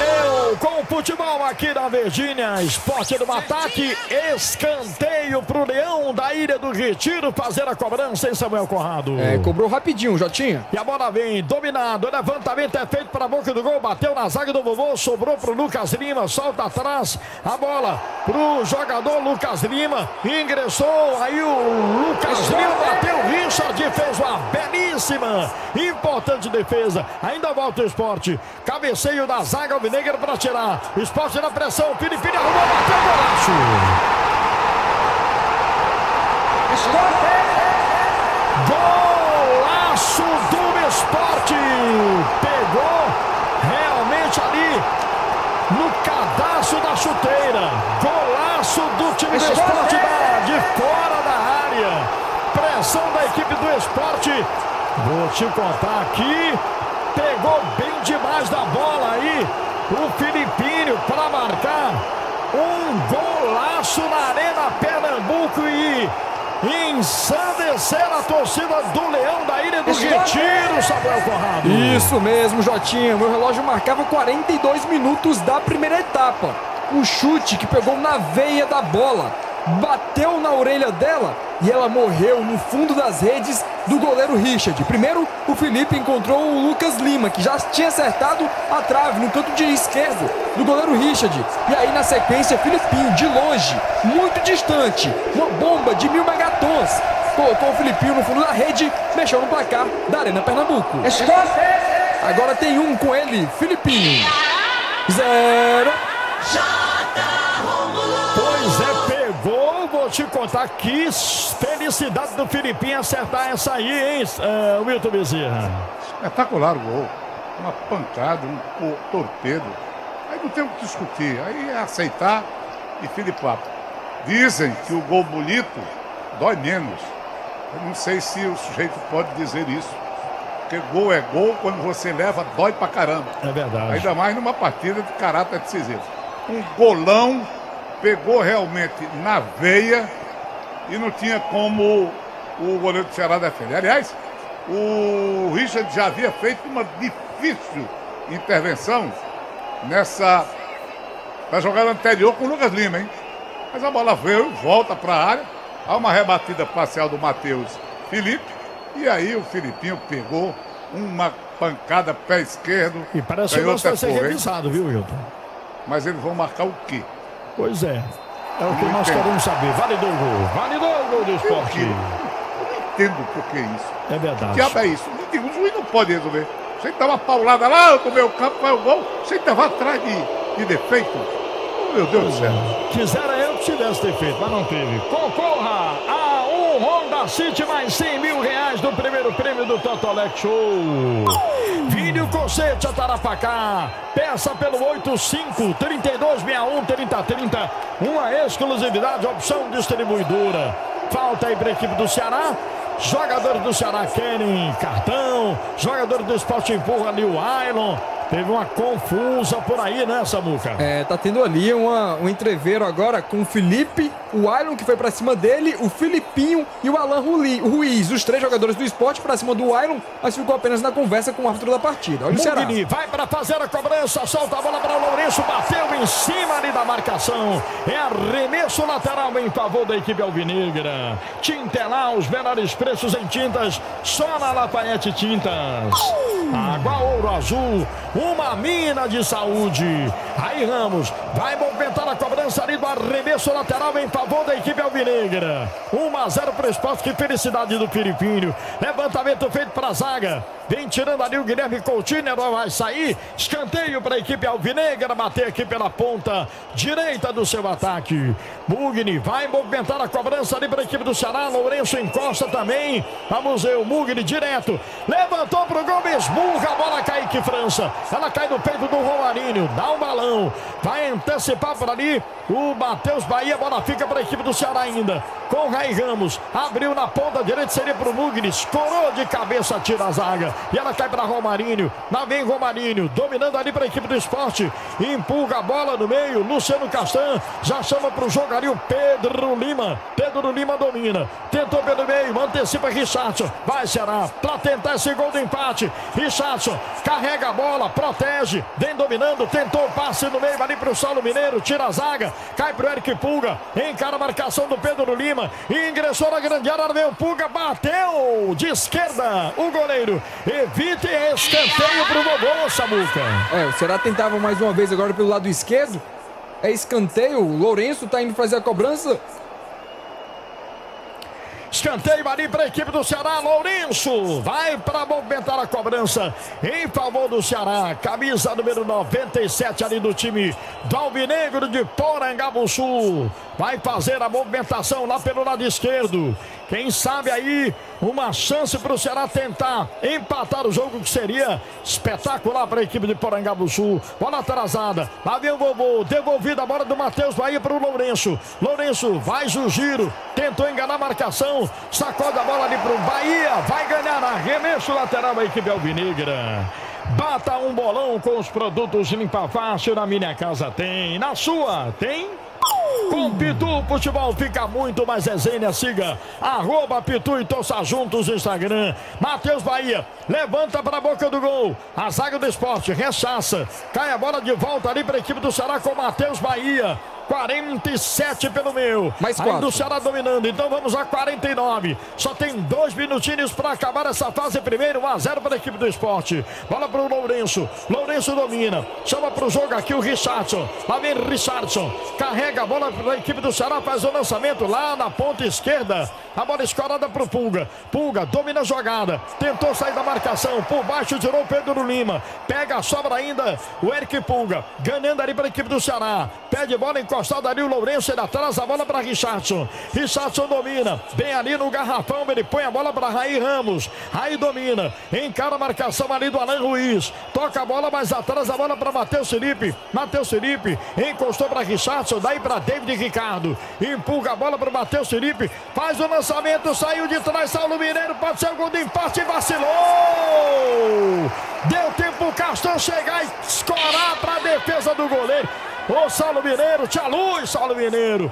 Eu com o futebol aqui na Virgínia, esporte do ataque, escanteio pro Leão da Ilha do Retiro fazer a cobrança em Samuel Conrado. É, cobrou rapidinho, Jotinha. E a bola vem dominado, o levantamento é feito para a boca do gol, bateu na zaga do vovô, sobrou pro Lucas Lima, solta atrás a bola pro jogador Lucas Lima, ingressou, aí o Lucas Lima bateu, Richard fez uma belíssima, importante defesa, ainda volta o esporte, cabeceio da zaga alvinegra para tirar, esporte na pressão, Filipinho arrumou, bateu, golaço. Golaço do esporte! Pegou realmente ali no cadastro da chuteira. Golaço do time do esporte da, de fora da área. Pressão da equipe do esporte. Vou te contar aqui. Pegou bem demais da bola aí. O Filipinho para marcar um golaço na Arena Pernambuco e ensandecer a torcida do Leão da Ilha do Retiro, Samuel Conrado. Isso mesmo, Jotinha. Meu relógio marcava 42 minutos da primeira etapa. Um chute que pegou na veia da bola, bateu na orelha dela e ela morreu no fundo das redes do goleiro Richard. Primeiro, o Felipe encontrou o Lucas Lima, que já tinha acertado a trave no canto de esquerdo do goleiro Richard. E aí, na sequência, Filipinho, de longe, muito distante, uma bomba de mil megatons. Colocou o Filipinho no fundo da rede, mexeu no placar da Arena Pernambuco. Agora tem um com ele, Filipinho. Zero. Vou te contar que felicidade do Filipinho acertar essa aí, hein, Wilton Bezerra. Espetacular o gol. Uma pancada, um torpedo. Aí não tem o que discutir. Aí é aceitar e filipar. Dizem que o gol bonito dói menos. Eu não sei se o sujeito pode dizer isso. Porque gol é gol, quando você leva, dói pra caramba. É verdade. Ainda mais numa partida de caráter decisivo. Um golão pegou realmente na veia e não tinha como o goleiro do Ceará defender. Aliás, o Richard já havia feito uma difícil intervenção nessa na jogada anterior com o Lucas Lima, hein? Mas a bola veio, volta para a área, há uma rebatida parcial do Matheus Felipe, e aí o Filipinho pegou uma pancada pé esquerdo. E parece que o ganhou lance vai até ser revisado, viu, Wilton? Mas eles vão marcar o quê? Pois é. É o que Não nós entendo. queremos saber. Validou o gol. Validou o gol do esporte. Entendo por que isso. É Que verdade. diabo é isso? Eu O juiz não pode resolver. Você dá uma paulada lá no meio campo, vai o gol. Você estava atrás de, de defeito. Oh, meu Deus do céu. Quisera eu que tivesse ter feito, mas não teve. Concorra a um Honda City mais 100 mil reais do primeiro prêmio do Totolec Show. Vídeo Concete a Tarapacá. Peça pelo 85 3261 3030. Uma exclusividade, opção distribuidora. Falta aí para a equipe do Ceará. Jogadores do Ceará querem cartão. Jogadores do esporte empurra ali o Ailon. Teve uma confusa por aí, né, Samuca? É, tá tendo ali uma, um entreveiro agora com o Felipe, o Ailon que foi pra cima dele, o Filipinho e o Alan Ruiz, os três jogadores do esporte pra cima do Ailon, mas ficou apenas na conversa com o árbitro da partida. Olha o Ceará. Vai para fazer a cobrança, solta a bola para o Lourenço, bateu em cima ali da marcação. É arremesso lateral em favor da equipe alvinegra. Tintelar, os menores preços em tintas, só na Lafayette Tintas. Água ouro azul, uma mina de saúde. Aí Ramos vai movimentar a cobrança ali do arremesso lateral em favor da equipe alvinegra. 1 a 0 para o esporte, que felicidade do Filipinho. Levantamento feito para a zaga. Vem tirando ali o Guilherme Coutinho, vai sair. Escanteio para a equipe alvinegra, bater aqui pela ponta direita do seu ataque. Mugni vai movimentar a cobrança ali para a equipe do Ceará. Lourenço encosta também. Vamos ver o Mugni direto. Levantou para o Gomes, burra a bola Kaique França. Ela cai no peito do Romarinho, dá um balão. Vai antecipar por ali o Matheus Bahia. A bola fica para a equipe do Ceará ainda. Com Rai Ramos, abriu na ponta direita, seria para o Mugni. Escorou de cabeça, tira a zaga. E ela cai para Romarinho. Lá vem Romarinho, dominando ali para a equipe do esporte. Empurra a bola no meio. Luciano Castan já chama para o jogo ali o Pedro Lima. Pedro Lima domina. Tentou pelo meio, antecipa Richardson. Vai Ceará para tentar esse gol do empate. Richardson carrega a bola, protege, vem dominando, tentou o passe no meio ali para o Saulo Mineiro, tira a zaga, cai para o Eric Pulga, encara a marcação do Pedro Lima, ingressou na grande área, veio Pulga, bateu de esquerda o goleiro. Evite escanteio para o Vovô, Samuca. É, o tentava mais uma vez agora pelo lado esquerdo. É escanteio, o Lourenço tá indo fazer a cobrança. Escanteio ali para a equipe do Ceará. Lourenço vai para movimentar a cobrança em favor do Ceará. Camisa número 97 ali do time do Alvinegro de Porangabuçu. Vai fazer a movimentação lá pelo lado esquerdo. Quem sabe aí uma chance para o Ceará tentar empatar o jogo que seria espetacular para a equipe de Porangabuçu. Bola atrasada. Lá vem o vovô. Devolvida a bola do Matheus Bahia para o Lourenço. Lourenço faz o giro. Tentou enganar a marcação. Sacode a bola ali para o Bahia. Vai ganhar arremesso lateral a equipe alvinegra. Bata um bolão com os produtos Limpa Fácil na minha casa tem. Na sua tem? Com Pitu, o futebol fica muito mais resenha. Siga arroba Pitu e torça juntos no Instagram. Matheus Bahia levanta para a boca do gol. A zaga do esporte rechaça. Cai a bola de volta ali para a equipe do Ceará com Matheus Bahia. 47 pelo meu. Mais Ainda quatro. o Ceará dominando, então vamos a 49. Só tem dois minutinhos para acabar essa fase primeiro, 1 a 0 para a equipe do esporte. Bola para o Lourenço. Lourenço domina. Chama para o jogo aqui o Richardson. Lá vem Richardson. Carrega a bola para a equipe do Ceará, faz o lançamento lá na ponta esquerda. A bola escorada para o Pulga. Pulga domina a jogada. Tentou sair da marcação. Por baixo tirou o Pedro Lima. Pega a sobra ainda o Eric Pulga. Ganhando ali para a equipe do Ceará. Pede bola encostada ali o Lourenço. Ele atrás a bola para Richardson. Richardson domina. Bem ali no garrafão. Ele põe a bola para Raí Ramos. Raí domina. Encara a marcação ali do Alan Ruiz. Toca a bola mais atrás. A bola para Matheus Felipe. Matheus Felipe encostou para Richardson. Daí para David Ricardo. Empurra a bola para Matheus Felipe. Faz o lançamento. Saiu de trás. Saulo Mineiro. Pode ser o gol de empate. Vacilou. Deu tempo o Castan chegar e escorar para a defesa do goleiro. Ô Saulo Mineiro. Tia luz, Saulo Mineiro.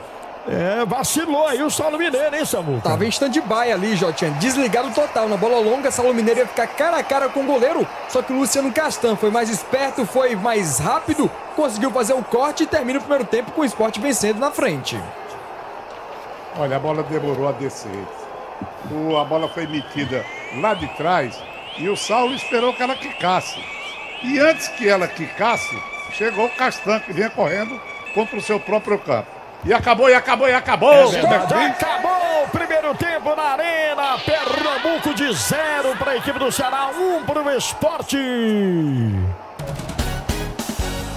É, vacilou aí o Saulo Mineiro, hein, Samu? Tava em stand-by ali, Jotinha. Desligado total. Na bola longa, Saulo Mineiro ia ficar cara a cara com o goleiro. Só que o Luciano Castan foi mais esperto, foi mais rápido, conseguiu fazer o corte e termina o primeiro tempo com o esporte vencendo na frente. Olha, a bola demorou a descer. O- a bola foi emitida lá de trás e o Saulo esperou que ela quicasse. E antes que ela quicasse, chegou o Castan, que vinha correndo contra o seu próprio campo. E acabou, e acabou, e acabou! É acabou o primeiro tempo na Arena. Pernambuco de zero para a equipe do Ceará, um para o esporte.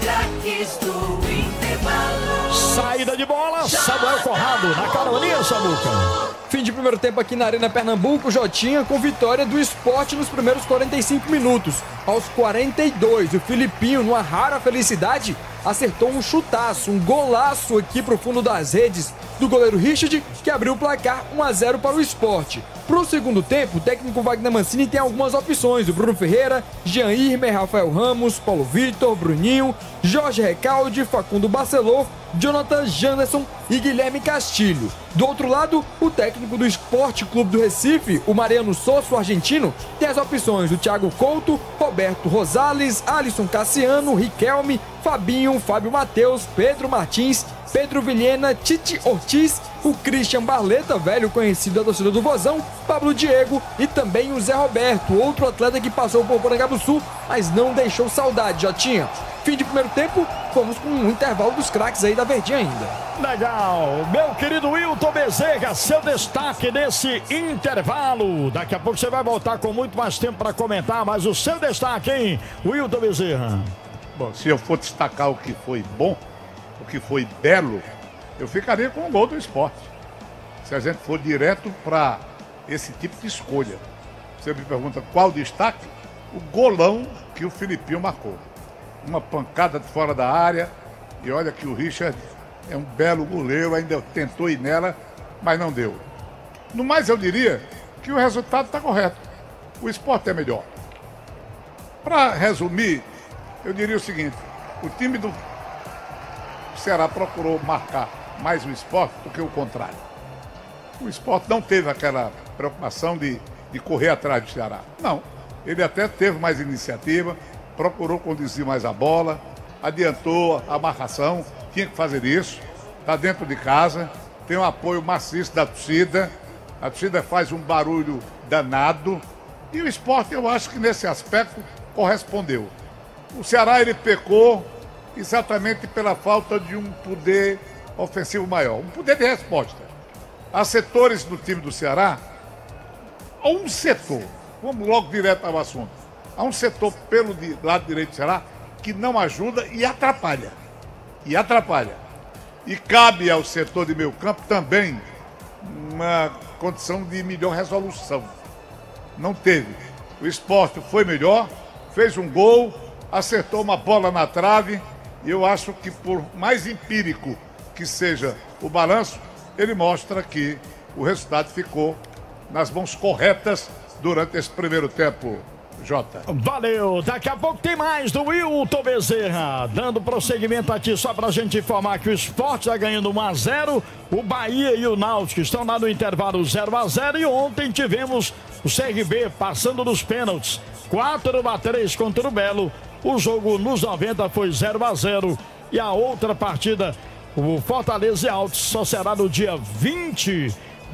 Craques do intervalo. Saída de bola, Samuel Corrado na caroninha, Samuca. Fim de primeiro tempo aqui na Arena Pernambuco, Jotinha com vitória do esporte nos primeiros 45 minutos. Aos 42, o Filipinho, numa rara felicidade, acertou um chutaço, um golaço aqui pro fundo das redes do goleiro Richard, que abriu o placar 1 a 0 para o esporte. Pro segundo tempo, o técnico Wagner Mancini tem algumas opções: o Bruno Ferreira, Jean Irmer, Rafael Ramos, Paulo Vitor, Bruninho, Jorge Recalde, Facundo Barcelô, Jonathan Janderson e Guilherme Castilho. Do outro lado, o técnico do Esporte Clube do Recife, o Mariano Sosso, argentino, tem as opções do Thiago Couto, Roberto Rosales, Alisson Cassiano, Riquelme, Fabinho, Fábio Matheus, Pedro Martins, Pedro Vilhena, Tite Ortiz, o Christian Barleta, velho conhecido da torcida do Vozão, Pablo Diego e também o Zé Roberto, outro atleta que passou por Sul, mas não deixou saudade, já tinha. Fim de primeiro tempo, vamos com um intervalo dos craques aí da Verdinha ainda. Legal, meu querido Wilton Bezerra, seu destaque nesse intervalo. Daqui a pouco você vai voltar com muito mais tempo para comentar, mas o seu destaque, hein, Wilton Bezerra? Bom, se eu for destacar o que foi bom, o que foi belo, eu ficaria com o gol do esporte. Se a gente for direto para esse tipo de escolha. Você me pergunta qual destaque? O golão que o Filipinho marcou. Uma pancada de fora da área. E olha que o Richard é um belo goleiro, ainda tentou ir nela, mas não deu. No mais, eu diria que o resultado está correto. O esporte é melhor. Para resumir, eu diria o seguinte: o time do Ceará procurou marcar mais o esporte do que o contrário. O esporte não teve aquela preocupação de, de correr atrás do Ceará. Não. Ele até teve mais iniciativa, procurou conduzir mais a bola, adiantou a marcação, tinha que fazer isso. Está dentro de casa, tem um apoio maciço da torcida. A torcida faz um barulho danado. E o esporte, eu acho que nesse aspecto correspondeu. O Ceará ele pecou exatamente pela falta de um poder ofensivo maior, um poder de resposta. Há setores no time do Ceará, há um setor, vamos logo direto ao assunto. Há um setor pelo lado direito do Ceará que não ajuda e atrapalha. E atrapalha. E cabe ao setor de meio campo também uma condição de melhor resolução. Não teve. O esporte foi melhor, fez um gol, acertou uma bola na trave. E eu acho que por mais empírico que seja o balanço, ele mostra que o resultado ficou nas mãos corretas durante esse primeiro tempo, Jota. Valeu, daqui a pouco tem mais do Wilton Bezerra. Dando prosseguimento aqui só pra gente informar que o esporte está ganhando 1 a 0 O Bahia e o Náutico estão lá no intervalo 0 a 0 E ontem tivemos o CRB passando nos pênaltis. 4 a 3 contra o Belo. O jogo nos 90 foi 0 a 0 E a outra partida o Fortaleza e só será no dia 20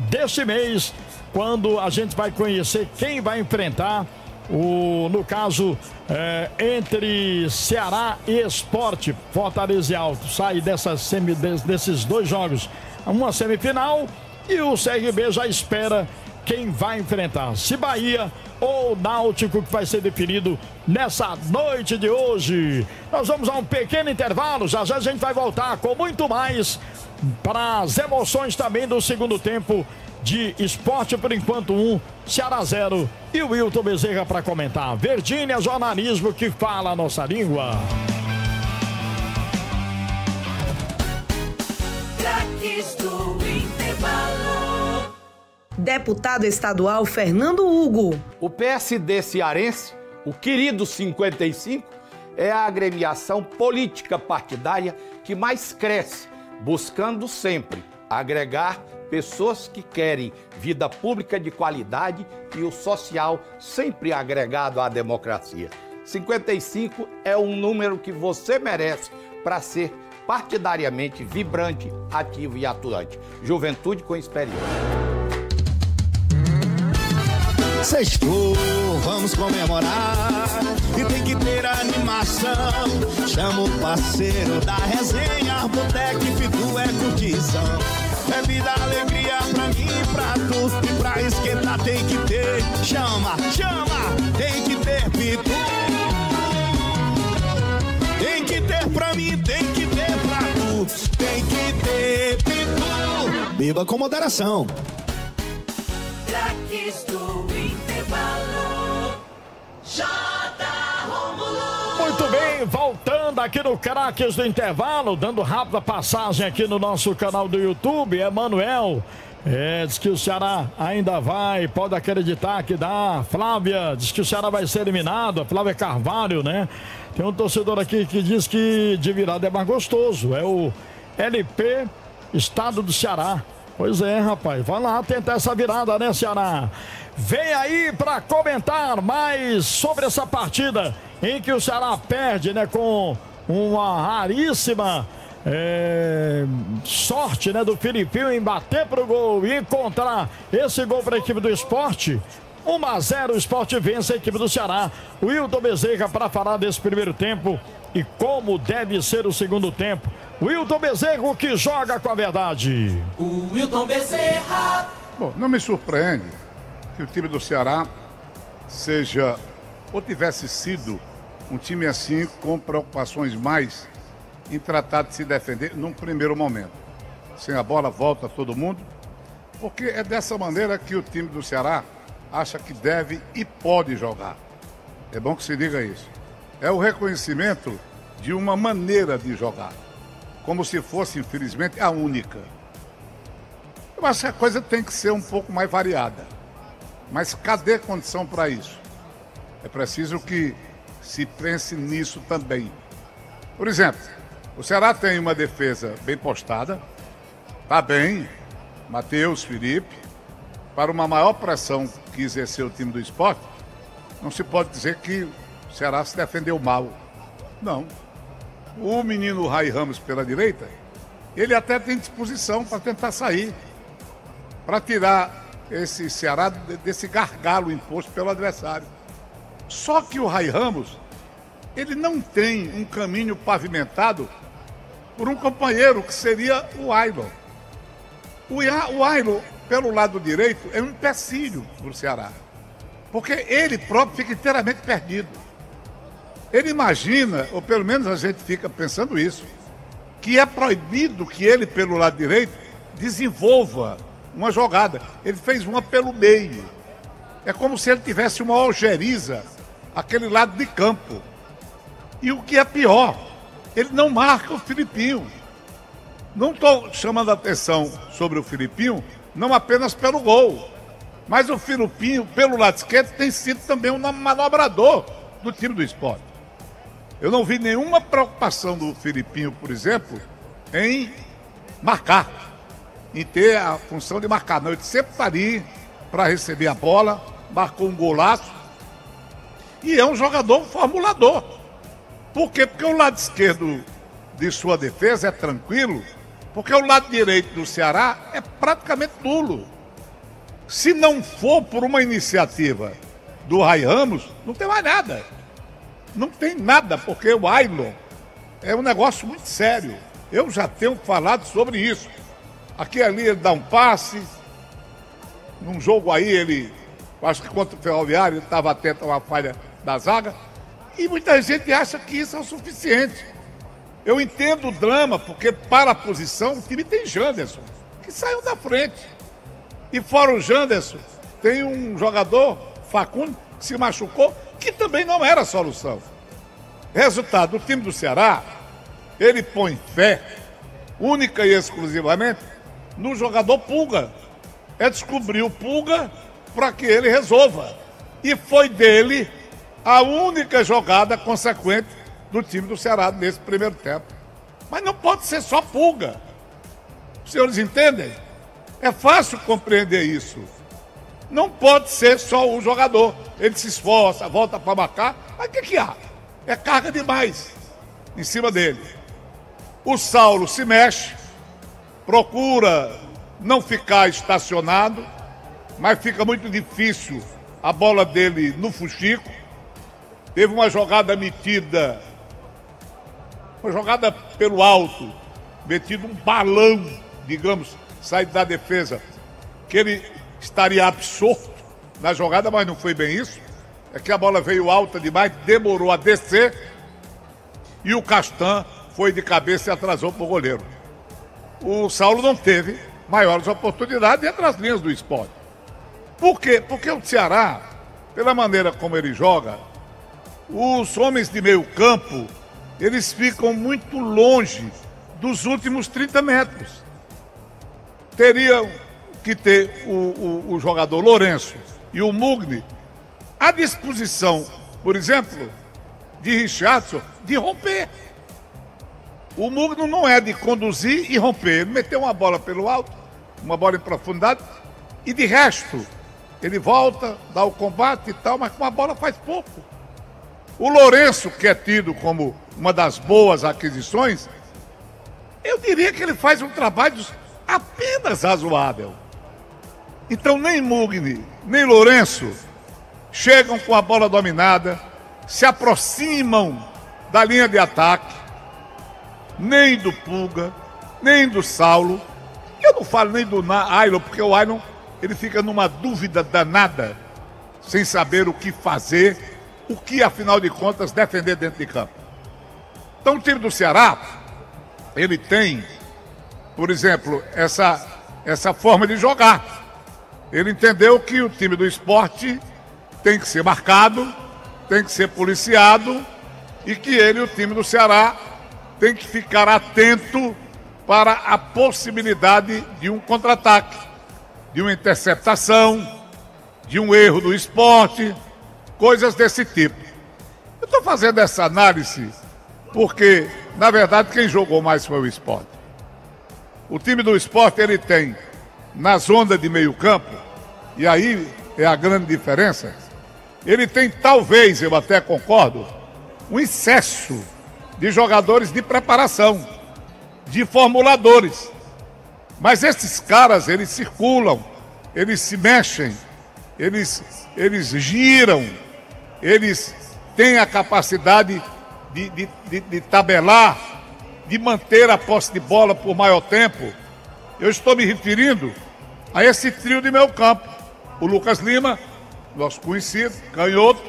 deste mês, quando a gente vai conhecer quem vai enfrentar o, no caso, é, entre Ceará e Esporte, Fortaleza e Alto, sai dessa semi, desses dois jogos. Uma semifinal e o CRB já espera quem vai enfrentar. Se Bahia ou Náutico que vai ser definido nessa noite de hoje. Nós vamos a um pequeno intervalo, já já a gente vai voltar com muito mais para as emoções também do segundo tempo de esporte por enquanto um, Ceará zero e o Wilton Bezerra para comentar. Verdinha jornalismo que fala a nossa língua. Deputado estadual Fernando Hugo. O PSD cearense, o querido 55, é a agremiação política partidária que mais cresce, buscando sempre agregar pessoas que querem vida pública de qualidade e o social sempre agregado à democracia. 55 é um número que você merece para ser partidariamente vibrante, ativo e atuante. Juventude com experiência. Sextou, vamos comemorar e tem que ter animação. Chama o parceiro da resenha, Boteco e Pitu é curtição. É vida, alegria pra mim e pra tu. E pra esquentar tem que ter. Chama, chama, tem que ter Pitu. Tem que ter pra mim, tem que ter pra tu. Tem que ter Pitu. Beba com moderação. Muito bem, voltando aqui no Craques do Intervalo, dando rápida passagem aqui no nosso canal do YouTube, Emanuel. É, diz que o Ceará ainda vai, pode acreditar que dá. Flávia diz que o Ceará vai ser eliminado, a Flávia Carvalho, né? Tem um torcedor aqui que diz que de virada é mais gostoso. É o LP Estado do Ceará. Pois é, rapaz. Vai lá tentar essa virada, né, Ceará? Vem aí para comentar mais sobre essa partida em que o Ceará perde, né, com uma raríssima é, sorte, né, do Filipinho em bater pro gol e encontrar esse gol para a equipe do esporte. 1 a 0 o esporte vence a equipe do Ceará. O Wilton Bezerra para falar desse primeiro tempo e como deve ser o segundo tempo. Wilton Bezerra, que joga com a verdade. O Wilton Bezerra. Bom, não me surpreende que o time do Ceará seja ou tivesse sido um time assim com preocupações mais em tratar de se defender num primeiro momento. Sem a bola volta todo mundo, porque é dessa maneira que o time do Ceará acha que deve e pode jogar. É bom que se diga isso. É o reconhecimento de uma maneira de jogar, como se fosse, infelizmente, a única. Eu acho que a coisa tem que ser um pouco mais variada. Mas cadê condição para isso? É preciso que se pense nisso também. Por exemplo, o Ceará tem uma defesa bem postada, tá bem, Matheus, Felipe, para uma maior pressão que exerceu o time do esporte, não se pode dizer que o Ceará se defendeu mal. Não. O menino Rai Ramos pela direita, ele até tem disposição para tentar sair, para tirar esse Ceará desse gargalo imposto pelo adversário. Só que o Rai Ramos, ele não tem um caminho pavimentado por um companheiro que seria o Ailon. O, Ia- o Ailon, pelo lado direito, é um empecilho para o Ceará. Porque ele próprio fica inteiramente perdido. Ele imagina, ou pelo menos a gente fica pensando isso, que é proibido que ele, pelo lado direito, desenvolva uma jogada. Ele fez uma pelo meio. É como se ele tivesse uma algeriza, aquele lado de campo. E o que é pior, ele não marca o Filipinho. Não estou chamando atenção sobre o Filipinho, não apenas pelo gol. Mas o Filipinho, pelo lado esquerdo, tem sido também um manobrador do time do esporte. Eu não vi nenhuma preocupação do Filipinho, por exemplo, em marcar, em ter a função de marcar. Não, ele sempre está ali para receber a bola, marcou um golaço. E é um jogador formulador. Por quê? Porque o lado esquerdo de sua defesa é tranquilo Porque o lado direito do Ceará é praticamente nulo. Se não for por uma iniciativa do Rai Ramos, não tem mais nada. Não tem nada, porque o Ailon é um negócio muito sério. Eu já tenho falado sobre isso. Aqui ali ele dá um passe. Num jogo aí ele, acho que contra o Ferroviário, ele estava atento a uma falha da zaga. E muita gente acha que isso é o suficiente. Eu entendo o drama, porque para a posição o time tem Janderson, que saiu da frente. E fora o Janderson, tem um jogador, Facundo, que se machucou, que também não era solução. Resultado, o time do Ceará, ele põe fé, única e exclusivamente, no jogador Pulga. É descobrir o Pulga para que ele resolva. E foi dele a única jogada consequente do time do Ceará nesse primeiro tempo. Mas não pode ser só Pulga. Os senhores entendem? É fácil compreender isso. Não pode ser só o jogador. Ele se esforça, volta para marcar. Mas o que, que há? É carga demais em cima dele. O Saulo se mexe, procura não ficar estacionado, mas fica muito difícil a bola dele no fuxico. Teve uma jogada metida, uma jogada pelo alto, metido um balão, digamos, saído da defesa, que ele estaria absorto na jogada, mas não foi bem isso. É que a bola veio alta demais, demorou a descer e o Castan foi de cabeça e atrasou para o goleiro. O Saulo não teve maiores oportunidades entre as linhas do esporte. Por quê? Porque o Ceará, pela maneira como ele joga, os homens de meio campo, eles ficam muito longe dos últimos 30 metros. Teriam que ter o, o, o jogador Lourenço e o Mugni à disposição, por exemplo, de Richardson, de romper. O Mugno não é de conduzir e romper. Ele meteu uma bola pelo alto, uma bola em profundidade, e de resto, ele volta, dá o combate e tal, mas com a bola faz pouco. O Lourenço, que é tido como uma das boas aquisições, eu diria que ele faz um trabalho apenas razoável. Então, nem Mugni, nem Lourenço chegam com a bola dominada, se aproximam da linha de ataque, nem do Pulga, nem do Saulo. Eu não falo nem do Ailon, porque o Ailon ele fica numa dúvida danada, sem saber o que fazer, o que, afinal de contas, defender dentro de campo. Então, o time do Ceará, ele tem, por exemplo, essa, essa forma de jogar. Ele entendeu que o time do esporte tem que ser marcado, tem que ser policiado e que ele, o time do Ceará, tem que ficar atento para a possibilidade de um contra-ataque, de uma interceptação, de um erro do esporte, coisas desse tipo. Eu estou fazendo essa análise porque, na verdade, quem jogou mais foi o esporte. O time do esporte ele tem na zona de meio campo, e aí é a grande diferença, ele tem, talvez, eu até concordo, um excesso de jogadores de preparação, de formuladores. Mas esses caras, eles circulam, eles se mexem, eles, eles giram, eles têm a capacidade de, de, de, de tabelar, de manter a posse de bola por maior tempo. Eu estou me referindo a esse trio de meu campo. O Lucas Lima, nosso conhecido, canhoto,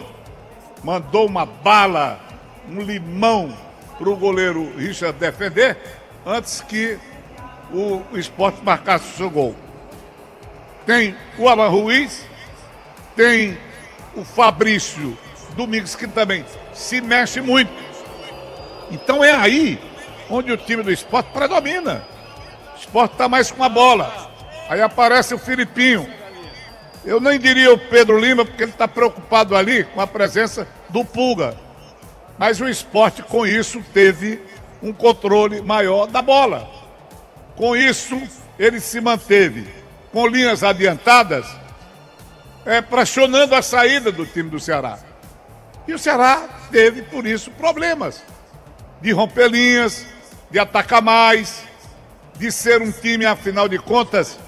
mandou uma bala, um limão para o goleiro Richard defender antes que o, esporte marcasse o seu gol. Tem o Alan Ruiz, tem o Fabrício Domingos, que também se mexe muito. Então é aí onde o time do esporte predomina. O esporte está mais com a bola. Aí aparece o Filipinho, eu nem diria o Pedro Lima, porque ele está preocupado ali com a presença do Pulga. Mas o esporte, com isso, teve um controle maior da bola. Com isso, ele se manteve com linhas adiantadas, é, pressionando a saída do time do Ceará. E o Ceará teve, por isso, problemas de romper linhas, de atacar mais. de ser um time, afinal de contas,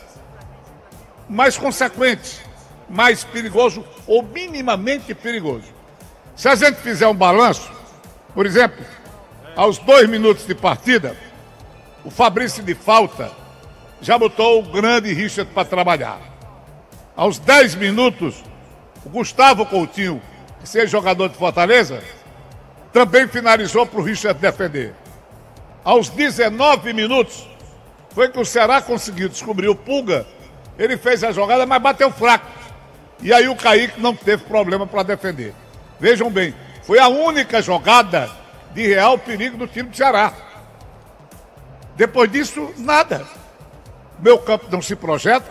mais consequente, mais perigoso ou minimamente perigoso. Se a gente fizer um balanço, por exemplo, aos dois minutos de partida, o Fabrício de falta já botou o grande Richard para trabalhar. Aos 10 minutos, o Gustavo Coutinho, que seja jogador de Fortaleza, também finalizou para o Richard defender. Aos 19 minutos, foi que o Ceará conseguiu descobrir o Pulga. Ele fez a jogada, mas bateu fraco. E aí o Kaique não teve problema para defender. Vejam bem, foi a única jogada de real perigo do time do Ceará. Depois disso, nada. Meu campo não se projeta,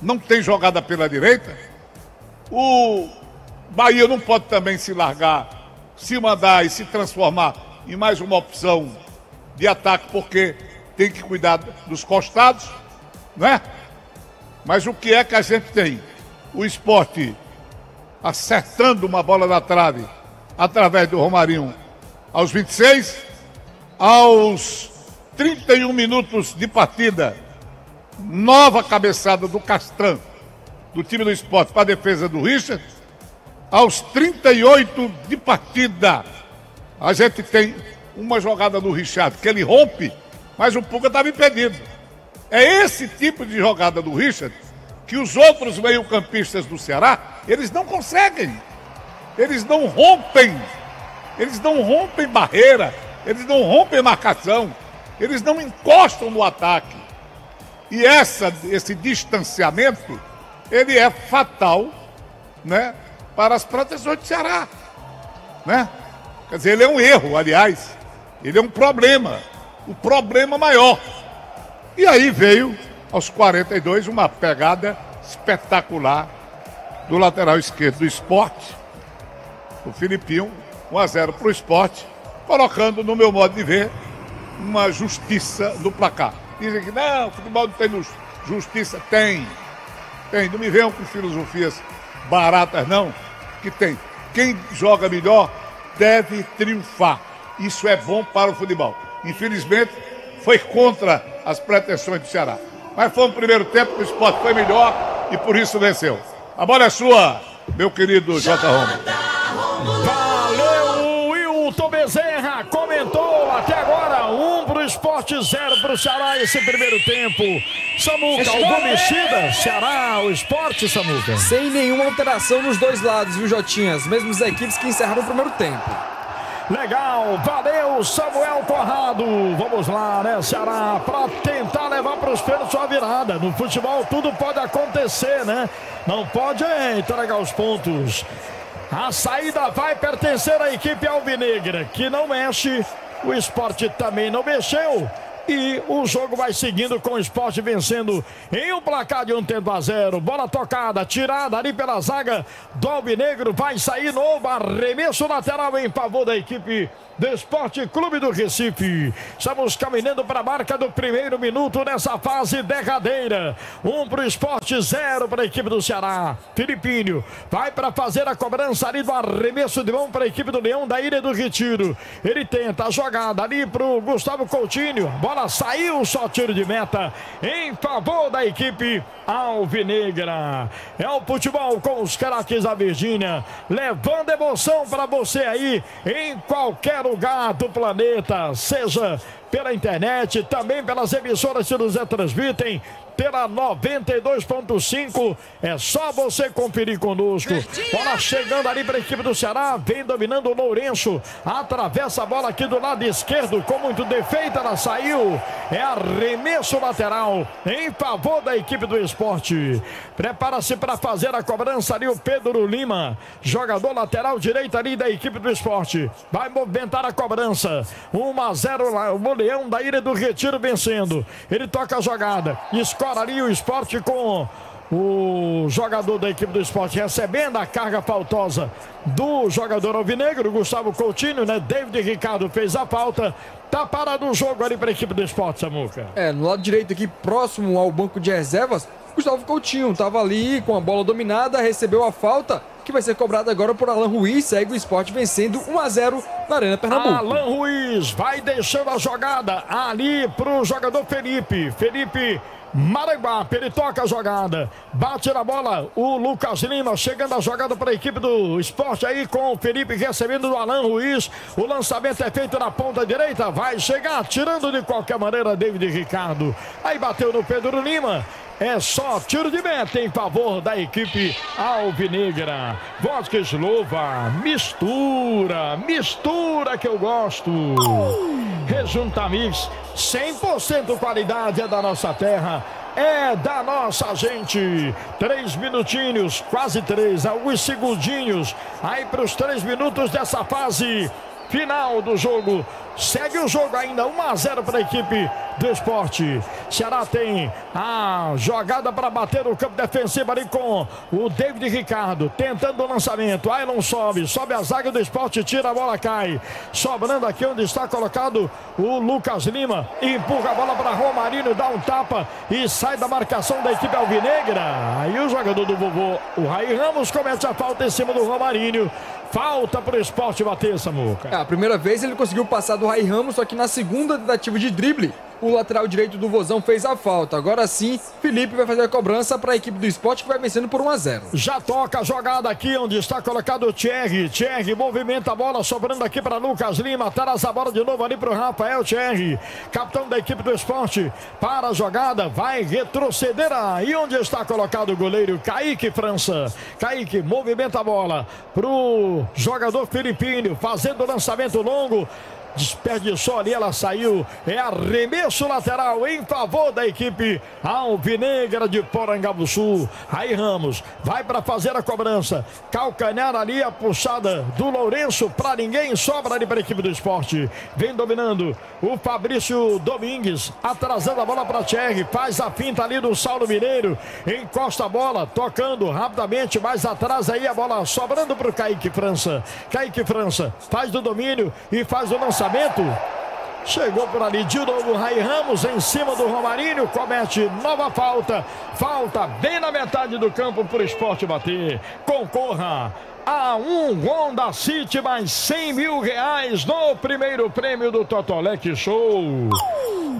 não tem jogada pela direita. O Bahia não pode também se largar, se mandar e se transformar em mais uma opção de ataque, porque tem que cuidar dos costados, não é? Mas o que é que a gente tem? O esporte acertando uma bola na trave através do Romarinho aos 26, aos 31 minutos de partida, nova cabeçada do Castran, do time do esporte, para a defesa do Richard. Aos 38 de partida, a gente tem uma jogada do Richard que ele rompe, mas o Puga estava impedido. É esse tipo de jogada do Richard que os outros meio-campistas do Ceará, eles não conseguem. Eles não rompem. Eles não rompem barreira. Eles não rompem marcação. Eles não encostam no ataque. E essa, esse distanciamento, ele é fatal, né, para as proteções do Ceará, né? Quer dizer, ele é um erro, aliás. Ele é um problema, o problema maior. E aí veio, aos 42, uma pegada espetacular do lateral esquerdo do esporte, o Filipinho, 1 a 0 para o esporte, colocando, no meu modo de ver, uma justiça no placar. Dizem que não, o futebol não tem justiça. Tem. Tem. Não me venham com filosofias baratas, não, que tem. Quem joga melhor deve triunfar. Isso é bom para o futebol. Infelizmente, foi contra as pretensões do Ceará. Mas foi um primeiro tempo que o esporte foi melhor e por isso venceu. A bola é sua, meu querido J. Romo. Valeu, Wilton Bezerra comentou até agora, um pro esporte, zero pro Ceará esse primeiro tempo. Samuca, alguma mexida? Ceará, o esporte, Samuca? Sem nenhuma alteração nos dois lados, viu, Jotinha? As mesmas equipes que encerraram o primeiro tempo. Legal, valeu Samuel Corrado. Vamos lá, né, Ceará, para tentar levar para os pênaltis sua virada. No futebol tudo pode acontecer, né? Não pode é, entregar os pontos. A saída vai pertencer à equipe alvinegra, que não mexe. O esporte também não mexeu. E o jogo vai seguindo com o esporte vencendo em um placar de um tempo a zero. Bola tocada, tirada ali pela zaga do Alvinegro. Vai sair novo arremesso lateral em favor da equipe do Esporte Clube do Recife. Estamos caminhando para a marca do primeiro minuto nessa fase derradeira. Um para o esporte, zero para a equipe do Ceará. Filipinho vai para fazer a cobrança ali do arremesso de mão para a equipe do Leão da Ilha do Retiro. Ele tenta a jogada ali para o Gustavo Coutinho. Bola saiu, só tiro de meta em favor da equipe Alvinegra. É o futebol com os craques da Virgínia, levando emoção para você aí em qualquer lugar do planeta, seja pela internet, também pelas emissoras que nos transmitem, pela 92.5. É só você conferir conosco. Bola chegando ali para a equipe do Ceará. Vem dominando o Lourenço. Atravessa a bola aqui do lado esquerdo. Com muito defeito, ela saiu. É arremesso lateral em favor da equipe do esporte. Prepara-se para fazer a cobrança ali o Pedro Lima. Jogador lateral direito ali da equipe do esporte. Vai movimentar a cobrança. 1 a 0 lá. O Leão da Ilha do Retiro vencendo. Ele toca a jogada. Escolhe ali o esporte com o jogador da equipe do esporte recebendo a carga faltosa do jogador alvinegro, Gustavo Coutinho, né? David Ricardo fez a falta. Tá parado o jogo ali para a equipe do esporte, Samuca. É, no lado direito aqui, próximo ao banco de reservas, Gustavo Coutinho tava ali com a bola dominada, recebeu a falta, que vai ser cobrada agora por Alan Ruiz. Segue o esporte vencendo 1 a 0 na Arena Pernambuco. Alan Ruiz vai deixando a jogada ali pro jogador Felipe. Felipe Maranguape, ele toca a jogada, bate na bola o Lucas Lima, chegando a jogada para a equipe do esporte aí com o Felipe recebendo do Alan Ruiz. O lançamento é feito na ponta direita, vai chegar tirando de qualquer maneira David Ricardo. Aí bateu no Pedro Lima. É só tiro de meta em favor da equipe alvinegra. Vodka Slova, mistura, mistura que eu gosto. Rejunta Mix, 100% qualidade é da nossa terra. É da nossa gente. Três minutinhos, quase três, alguns segundinhos. Aí para os três minutos dessa fase final do jogo. Segue o jogo ainda, 1 a 0 para a equipe do esporte. Ceará tem a jogada para bater no campo defensivo ali com o David Ricardo, tentando o lançamento. Ailon sobe, sobe a zaga do esporte, tira a bola, cai. Sobrando aqui onde está colocado o Lucas Lima. Empurra a bola para Romarinho, dá um tapa e sai da marcação da equipe alvinegra. Aí o jogador do vovô, o Raí Ramos, comete a falta em cima do Romarinho. Falta para o esporte bater, Samuca. É, a primeira vez ele conseguiu passar do Rai Ramos, só que na segunda tentativa de drible, o lateral direito do Vozão fez a falta. Agora sim, Felipe vai fazer a cobrança para a equipe do esporte que vai vencendo por 1 a 0. Já toca a jogada aqui onde está colocado o Thierry. Thierry movimenta a bola, sobrando aqui para Lucas Lima. Traz a bola de novo ali para o Rafael Thierry, capitão da equipe do esporte. Para a jogada, vai retroceder aí onde está colocado o goleiro Kaique França. Kaique movimenta a bola para o jogador Filipinho, fazendo o lançamento longo. Desperdiçou ali, ela saiu. É arremesso lateral em favor da equipe Alvinegra de Porangabuçu. Aí Ramos vai para fazer a cobrança. Calcanhar ali a puxada do Lourenço para ninguém. Sobra ali para a equipe do esporte. Vem dominando o Fabrício Domingues. Atrasando a bola para Thierry. Faz a finta ali do Saulo Mineiro. Encosta a bola, tocando rapidamente mais atrás aí a bola sobrando para o Kaique França. Kaique França faz do domínio e faz o lançamento lançamento. Chegou por ali de novo Rai Ramos em cima do Romarinho. Comete nova falta. Falta bem na metade do campo para o esporte bater. Concorra a um Honda City mais 100 mil reais no primeiro prêmio do Totolec Show.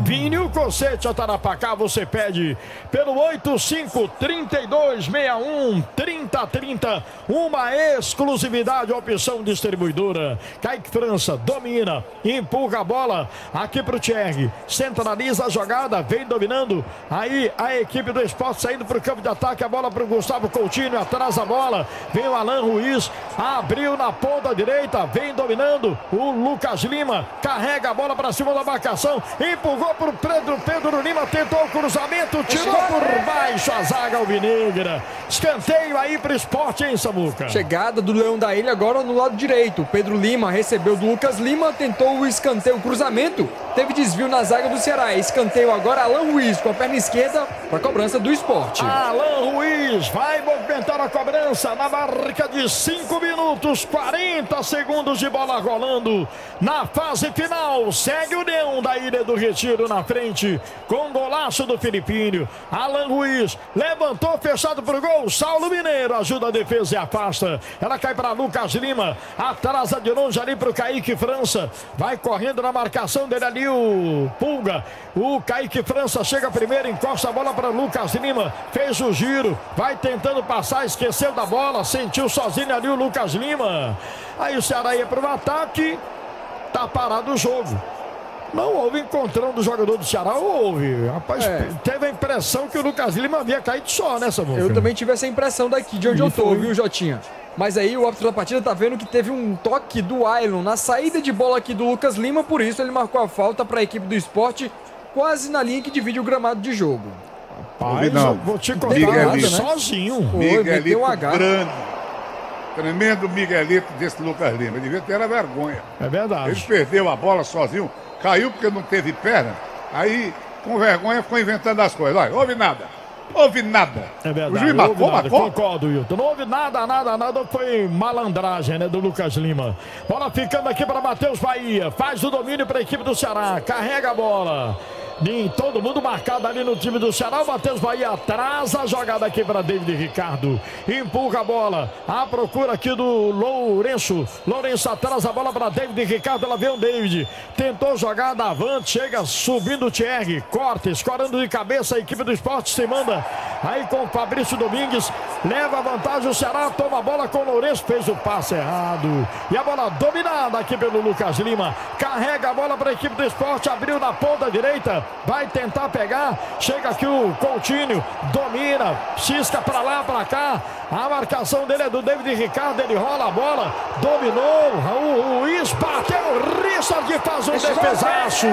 Vinho Cossete a Tarapacá, você pede pelo 853261 3030, uma exclusividade, opção distribuidora. Kaique França domina, empurra a bola aqui para o Thierry, centraliza a jogada, vem dominando. Aí a equipe do esporte saindo para o campo de ataque, a bola para o Gustavo Coutinho, atrás a bola, vem o Alan Ruiz, abriu na ponta direita, vem dominando o Lucas Lima, carrega a bola para cima da marcação, empurrou para o Pedro, Pedro Lima, tentou o cruzamento, tirou por baixo a zaga alvinegra. Escanteio aí para o esporte, hein, Samuca? Chegada do Leão da Ilha agora no lado direito. Pedro Lima recebeu do Lucas Lima, tentou o escanteio, o cruzamento. Teve desvio na zaga do Ceará. Escanteio agora Alan Ruiz com a perna esquerda para cobrança do esporte. Alan Ruiz vai movimentar a cobrança na marca de 5 minutos, 40 segundos de bola rolando na fase final. Segue o Leão da Ilha do Retiro na frente com golaço do Filipinho. Alan Ruiz levantou, fechado para o gol. Saulo Mineiro ajuda a defesa e afasta. Ela cai para Lucas Lima, atrasa de longe ali para o Kaique França. Vai correndo na marcação dele ali o Pulga. O Kaique França chega primeiro, encosta a bola para Lucas Lima. Fez o giro, vai tentando passar, esqueceu da bola, sentiu sozinho ali o Lucas Lima. Aí o Ceará ia para o ataque, tá parado o jogo. Não houve encontrão do jogador do Ceará, houve. Rapaz, É. teve a impressão que o Lucas Lima havia caído só nessa boca. Eu também tive essa impressão daqui, de onde E eu tô, foi. viu, Jotinha? Mas aí o árbitro da partida tá vendo que teve um toque do Ailon na saída de bola aqui do Lucas Lima, por isso ele marcou a falta para a equipe do esporte, quase na linha que divide o gramado de jogo. Rapaz, Não. vou te contar Miguelito. sozinho. Foi, meteu um H. grande. Tremendo Miguelito desse Lucas Lima. Ele devia ter a vergonha. É verdade. Ele perdeu a bola sozinho, caiu porque não teve perna. Aí, com vergonha, ficou inventando as coisas. Olha, houve nada. Houve nada. É verdade. O juiz marcou, marcou. Concordo, Wilton. Não houve nada, nada, nada. Foi malandragem, né, do Lucas Lima. Bola ficando aqui para Matheus Bahia. Faz o domínio para a equipe do Ceará. Carrega a bola. Nem todo mundo marcado ali no time do Ceará. O Matheus Bahia atrás a jogada aqui para David Ricardo. Empurra a bola. A procura aqui do Lourenço. Lourenço atrás a bola para David Ricardo. Ela vê o David. Tentou jogar da avante. Chega subindo o Thierry. Corte, escorando de cabeça. A equipe do esporte se manda. Aí com o Fabrício Domingues. Leva a vantagem o Ceará. Toma a bola com o Lourenço. Fez o passe errado. E a bola dominada aqui pelo Lucas Lima. Carrega a bola para a equipe do esporte. Abriu na ponta direita. Vai tentar pegar. Chega aqui o Coutinho. Domina. Cisca para lá, para cá. A marcação dele é do David Ricardo. Ele rola a bola. Dominou. O Ruiz bateu. Richard faz um defesaço.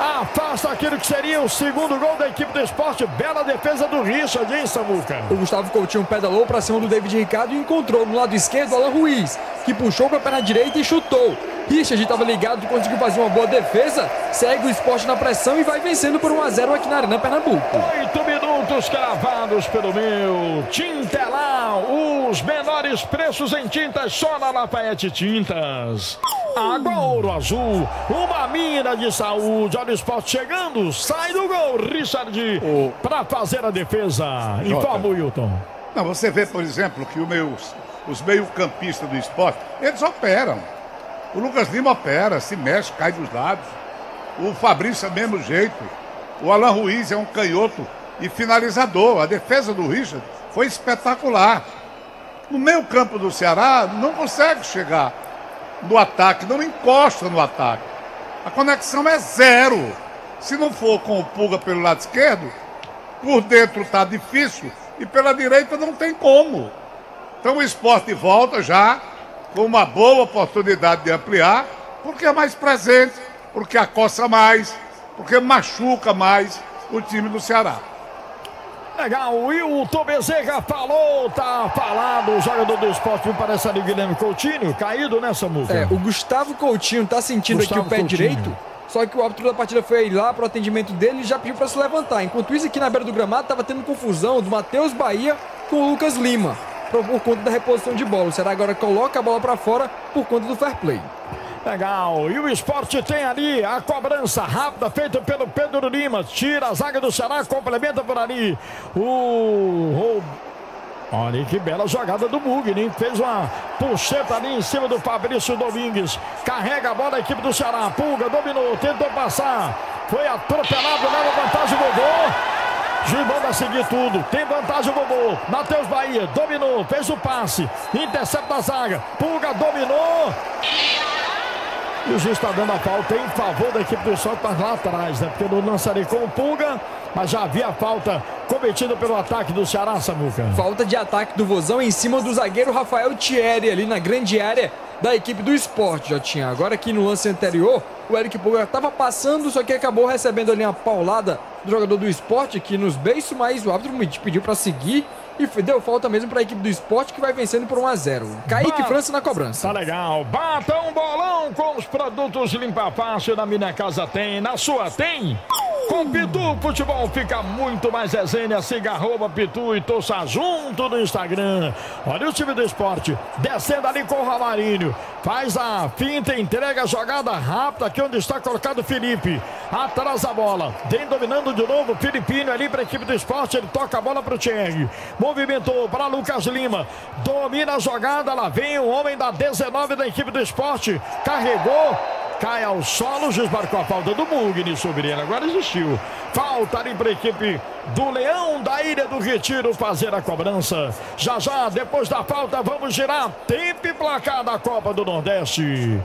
Afasta aquilo que seria o segundo gol da equipe do esporte. Bela defesa do Richard, hein, Samuca? O Gustavo Coutinho pedalou para cima do David Ricardo e encontrou no lado esquerdo Alan Ruiz, que puxou para a perna direita e chutou. Richard estava ligado conseguiu fazer uma boa defesa. Segue o esporte na pressão e vai vencendo por 1 a 0 aqui na Arena Pernambuco. Oito minutos cravados pelo meu. Tintelar, os menores preços em tintas só na Lafayette Tintas. Água Ouro Azul, uma mina de saúde. Olha o esporte chegando, sai do gol, Richard, para fazer a defesa. Informa o Wilton. Não, você vê, por exemplo, que o meus, os meio-campistas do esporte, eles operam. O Lucas Lima opera, se mexe, cai dos lados. O Fabrício é mesmo jeito. O Alan Ruiz é um canhoto e finalizador. A defesa do Richard foi espetacular. No meio campo do Ceará, não consegue chegar no ataque, não encosta no ataque. A conexão é zero. Se não for com o Pulga pelo lado esquerdo, por dentro tá difícil e pela direita não tem como. Então o esporte volta já com uma boa oportunidade de ampliar, porque é mais presente, porque acossa mais, porque machuca mais o time do Ceará. Legal, o Wilton Bezerra falou, tá falado, o jogador do esporte me parece ali Guilherme Coutinho, caído nessa música. É, o Gustavo Coutinho tá sentindo Gustavo aqui o pé Coutinho. direito, só que o árbitro da partida foi lá pro atendimento dele e já pediu para se levantar. Enquanto isso, aqui na beira do gramado tava tendo confusão do Matheus Bahia com o Lucas Lima, por, por conta da reposição de bola. O Ceará agora coloca a bola para fora por conta do fair play. Legal, e o esporte tem ali a cobrança rápida feita pelo Pedro Lima. Tira a zaga do Ceará, complementa por ali. O. Olha que bela jogada do Mugni? Fez uma puxeta ali em cima do Fabrício Domingues. Carrega a bola a equipe do Ceará. Pulga, dominou, tentou passar. Foi atropelado, leva vantagem o Vovô. Juiz manda seguir tudo. Tem vantagem o Vovô. Matheus Bahia dominou, fez o passe. Intercepta a zaga. Pulga dominou. E o juiz está dando a falta em favor da equipe do Sol, está lá atrás, né? Porque não lançaria com o Pulga, mas já havia falta cometida pelo ataque do Ceará, Samuca. Falta de ataque do Vozão em cima do zagueiro Rafael Thierry, ali na grande área da equipe do esporte, já tinha. Agora aqui no lance anterior, o Eric Pulga estava passando, só que acabou recebendo ali uma paulada do jogador do esporte aqui nos beiços, mas o árbitro pediu para seguir e deu falta mesmo para a equipe do esporte que vai vencendo por 1 a 0 Kaique Ba- França na cobrança. Tá legal. Bata um bolão com os produtos Limpa Fácil na Minha Casa tem. Na sua tem? Com Pitu Futebol fica muito mais resenha. Siga arroba Pitu e torça junto no Instagram. Olha o time do esporte descendo ali com o Ramarinho. Faz a finta, entrega a jogada rápida aqui onde está colocado o Felipe. Atrás a bola. Vem dominando de novo o Filipinho ali para a equipe do esporte. Ele toca a bola para o Thierry. Movimentou para Lucas Lima. Domina a jogada. Lá vem o homem da 19 da equipe do esporte. Carregou. Cai ao solo, o juiz marcou a falta do Mugni sobre ele. Agora existiu. Falta ali para a equipe do Leão da Ilha do Retiro fazer a cobrança. Já já, depois da falta, vamos girar tempo e placar da Copa do Nordeste.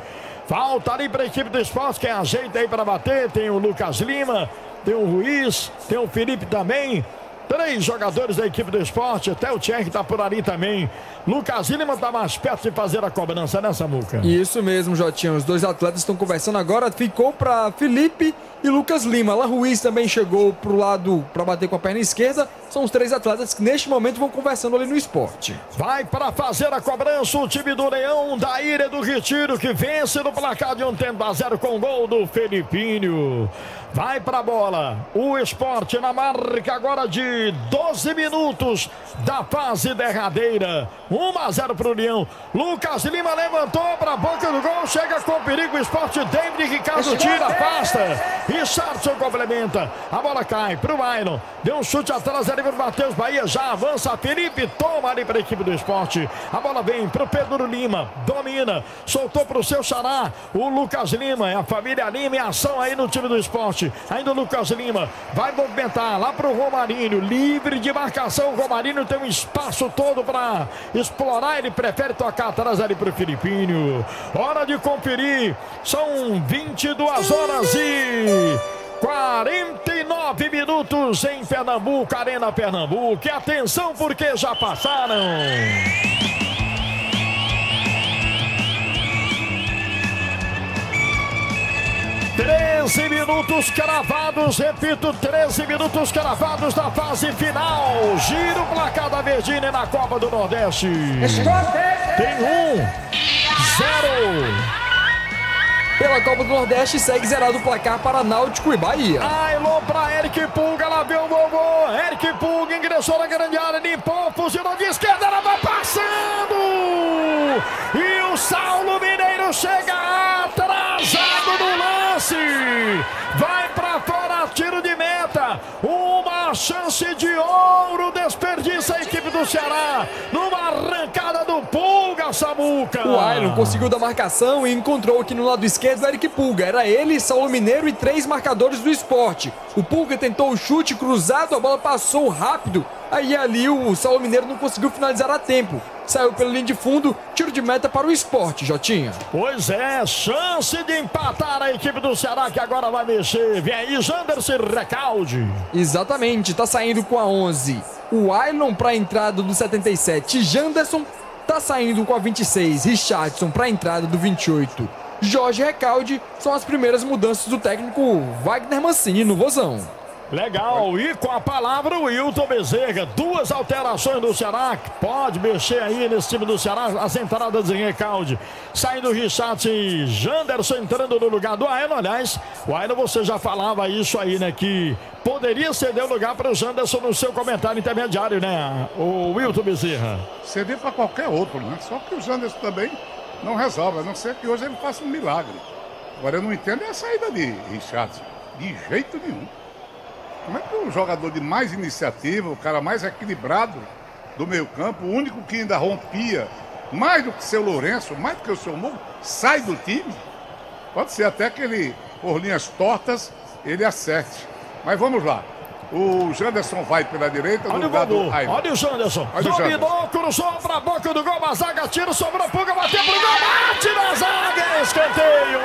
Falta ali para a equipe do esporte, quem ajeita aí para bater. Tem o Lucas Lima, tem o Ruiz, tem o Felipe também. Três jogadores da equipe do esporte, até o Thierry está por ali também. Lucas Lima está mais perto de fazer a cobrança nessa muca. Isso mesmo, Jotinha. Os dois atletas estão conversando agora. Ficou para Felipe e Lucas Lima. Alan Ruiz também chegou pro lado para bater com a perna esquerda. São os três atletas que neste momento vão conversando ali no esporte. Vai para fazer a cobrança o time do Leão da Ilha do Retiro que vence no placar de um tempo a zero com gol do Felipinho. Vai pra bola. O esporte na marca agora de 12 minutos da fase derradeira. 1 a 0 pro Leão. Lucas Lima levantou pra boca do gol. Chega com perigo. O esporte David Ricardo tira, afasta. Richardson complementa. A bola cai pro Myron. Deu um chute atrás ali pro Matheus Bahia. Já avança. Felipe toma ali pra equipe do esporte. A bola vem pro Pedro Lima. Domina. Soltou pro seu xará. O Lucas Lima. É a família Lima em ação aí no time do esporte. Ainda o Lucas Lima vai movimentar lá pro Romarinho. Livre de marcação. O Romarinho tem um espaço todo para explorar. Ele prefere tocar atrás ali pro Filipinho. Hora de conferir. São 22 horas e 49 minutos em Pernambuco, Arena Pernambuco. E atenção porque já passaram. 13 minutos cravados, repito, 13 minutos cravados da fase final. Giro o placar da Virgínia na Copa do Nordeste. Tem um, zero. Pela Copa do Nordeste segue zerado o placar para Náutico e Bahia. Ailon para Eric Pulga, lá vem o vovô. Eric Pulga ingressou na grande área, limpou, fuzilou de esquerda, ela vai passando. E o Saulo Mineiro chega atrasado no lance. Vai para fora, tiro de meta. Uma chance de ouro desperdiça a equipe do Ceará. Numa arrancada do Pulga, Samuca. O Ailon conseguiu da marcação e encontrou aqui no lado esquerdo Eric Pulga. Era ele, Saulo Mineiro e três marcadores do esporte. O Pulga tentou o chute cruzado, a bola passou rápido. Aí ali o Saulo Mineiro não conseguiu finalizar a tempo. Saiu pela linha de fundo, tiro de meta para o esporte, Jotinha. Pois é, chance de empatar a equipe do Ceará que agora vai mexer. Vem aí, Janderson Recalde. Exatamente, tá saindo com a 11. O Ailon para a entrada do 77, Janderson tá saindo com a 26, Richardson para a entrada do 28. Jorge Recalde são as primeiras mudanças do técnico Wagner Mancini no Vozão. Legal, e com a palavra o Wilton Bezerra. Duas alterações do Ceará, pode mexer aí nesse time do Ceará. As entradas de Recalde. Saindo o Richardson e Janderson entrando no lugar do Aeno. Aliás, o Aeno você já falava isso aí, né? Que poderia ceder o lugar para o Janderson no seu comentário intermediário, né? O Wilton Bezerra. Ceder para qualquer outro, né? Só que o Janderson também não resolve, a não ser que hoje ele faça um milagre. Agora eu não entendo é a saída de Richardson. De jeito nenhum. Como é que um jogador de mais iniciativa, o cara mais equilibrado do meio campo, o único que ainda rompia, mais do que seu Lourenço, mais do que o seu Muro, sai do time? Pode ser até que ele, por linhas tortas, ele acerte. Mas vamos lá. O Janderson vai pela direita, Olha o Ailton. olha o Janderson. Olha o Janderson. Dominou, cruzou pra boca do gol, a zaga tira, sobrou pulga, bateu pro gol, bate na zaga, escanteio!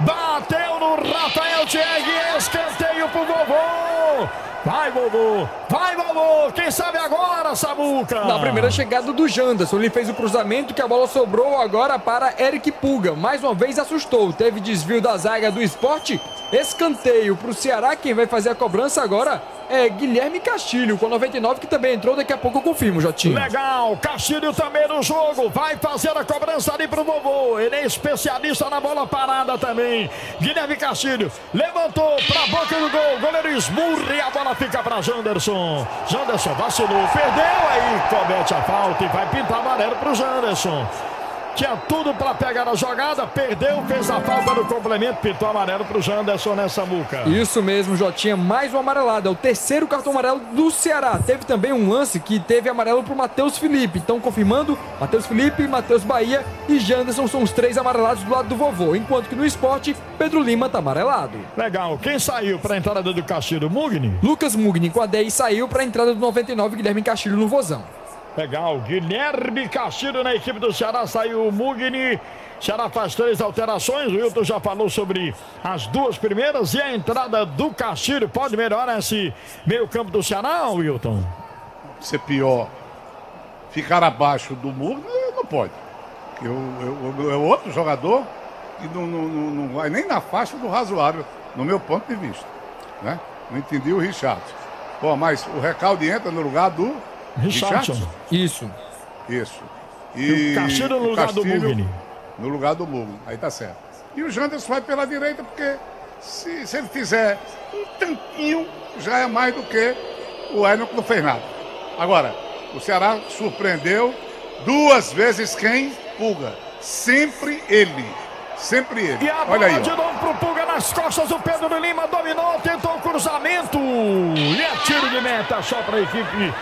Bateu no Rafael Thierry, escanteio pro vovô! Vai, vovô! Vai, vovô! Quem sabe agora, Samuca? Na primeira chegada do Janderson, ele fez o cruzamento que a bola sobrou agora para Eric Pulga. Mais uma vez assustou. Teve desvio da zaga do esporte. Escanteio para o Ceará. Quem vai fazer a cobrança agora é Guilherme Castilho, com 99, que também entrou. Daqui a pouco eu confirmo, Jotinho. Legal, Castilho também no jogo, vai fazer a cobrança ali pro vovô. Ele é especialista na bola parada também. Guilherme Castilho levantou pra boca do gol, goleiro esmurra e a bola fica pra Janderson. Janderson vacilou, perdeu aí, comete a falta e vai pintar amarelo pro Janderson. Tinha tudo para pegar a jogada, perdeu, fez a falta no complemento, pintou amarelo pro Janderson nessa muca. Isso mesmo, Jotinha, mais um amarelado. É o terceiro cartão amarelo do Ceará. Teve também um lance que teve amarelo pro Matheus Felipe. Então, confirmando, Matheus Felipe, Matheus Bahia e Janderson são os três amarelados do lado do vovô. Enquanto que no esporte, Pedro Lima tá amarelado. Legal, quem saiu para a entrada do Castilho? Mugni? Lucas Mugni com a 10 saiu para a entrada do 99, Guilherme Castilho no Vozão. Legal, Guilherme Castilho na equipe do Ceará, saiu o Mugni. Ceará faz três alterações, o Wilton já falou sobre as duas primeiras e a entrada do Castilho. Pode melhorar esse meio campo do Ceará, Wilton? Ser pior, ficar abaixo do eh, não pode. Eu, eu, eu- é outro jogador e não, não, não, não vai nem na faixa do razoável, no meu ponto de vista. Né? Não entendi o Richard. Bom, mas o Recalde entra no lugar do Richardson. Isso. Isso. E o Castilho no lugar do Castilho Mugni. No lugar do Mugni. Aí tá certo. E o Janderson vai pela direita porque Se, se ele fizer um tantinho, já é mais do que o Hélio que não fez nada. Agora, o Ceará surpreendeu duas vezes quem? Pulga. Sempre ele. Sempre ele. E a Olha aí. bola de ó. novo pro Pulga nas costas. O Pedro Lima dominou, tentou o cruzamento. E é tiro de meta só para a equipe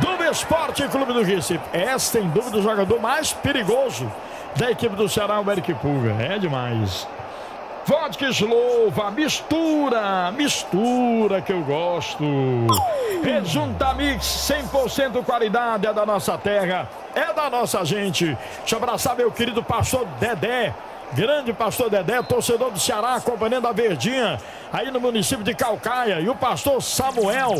do Esporte Clube do Recife. É, sem dúvida, o jogador mais perigoso da equipe do Ceará, o Eric Pulga. É demais. Vodka Slova, mistura, mistura que eu gosto. Rejunta Mix, 100% qualidade, é da nossa terra, é da nossa gente. Deixa eu abraçar meu querido pastor Dedé. Grande pastor Dedé, torcedor do Ceará, acompanhando a Verdinha, aí no município de Calcaia. E o pastor Samuel,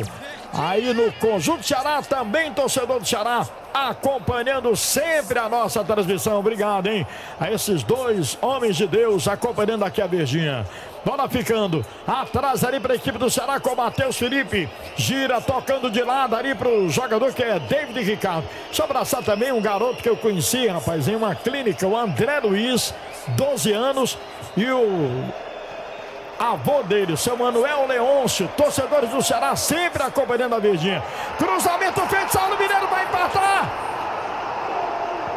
aí no Conjunto Ceará, também torcedor do Ceará, acompanhando sempre a nossa transmissão. Obrigado, hein? A esses dois homens de Deus acompanhando aqui a Verdinha. Bola ficando atrás ali para a equipe do Ceará com o Matheus Felipe. Gira tocando de lado ali para o jogador que é David Ricardo. Deixa eu abraçar também um garoto que eu conheci, rapaz, em uma clínica, o André Luiz, 12 anos. E o avô dele, seu Manuel Leôncio, torcedores do Ceará, sempre acompanhando a Verdinha. Cruzamento feito, Saulo Mineiro vai empatar.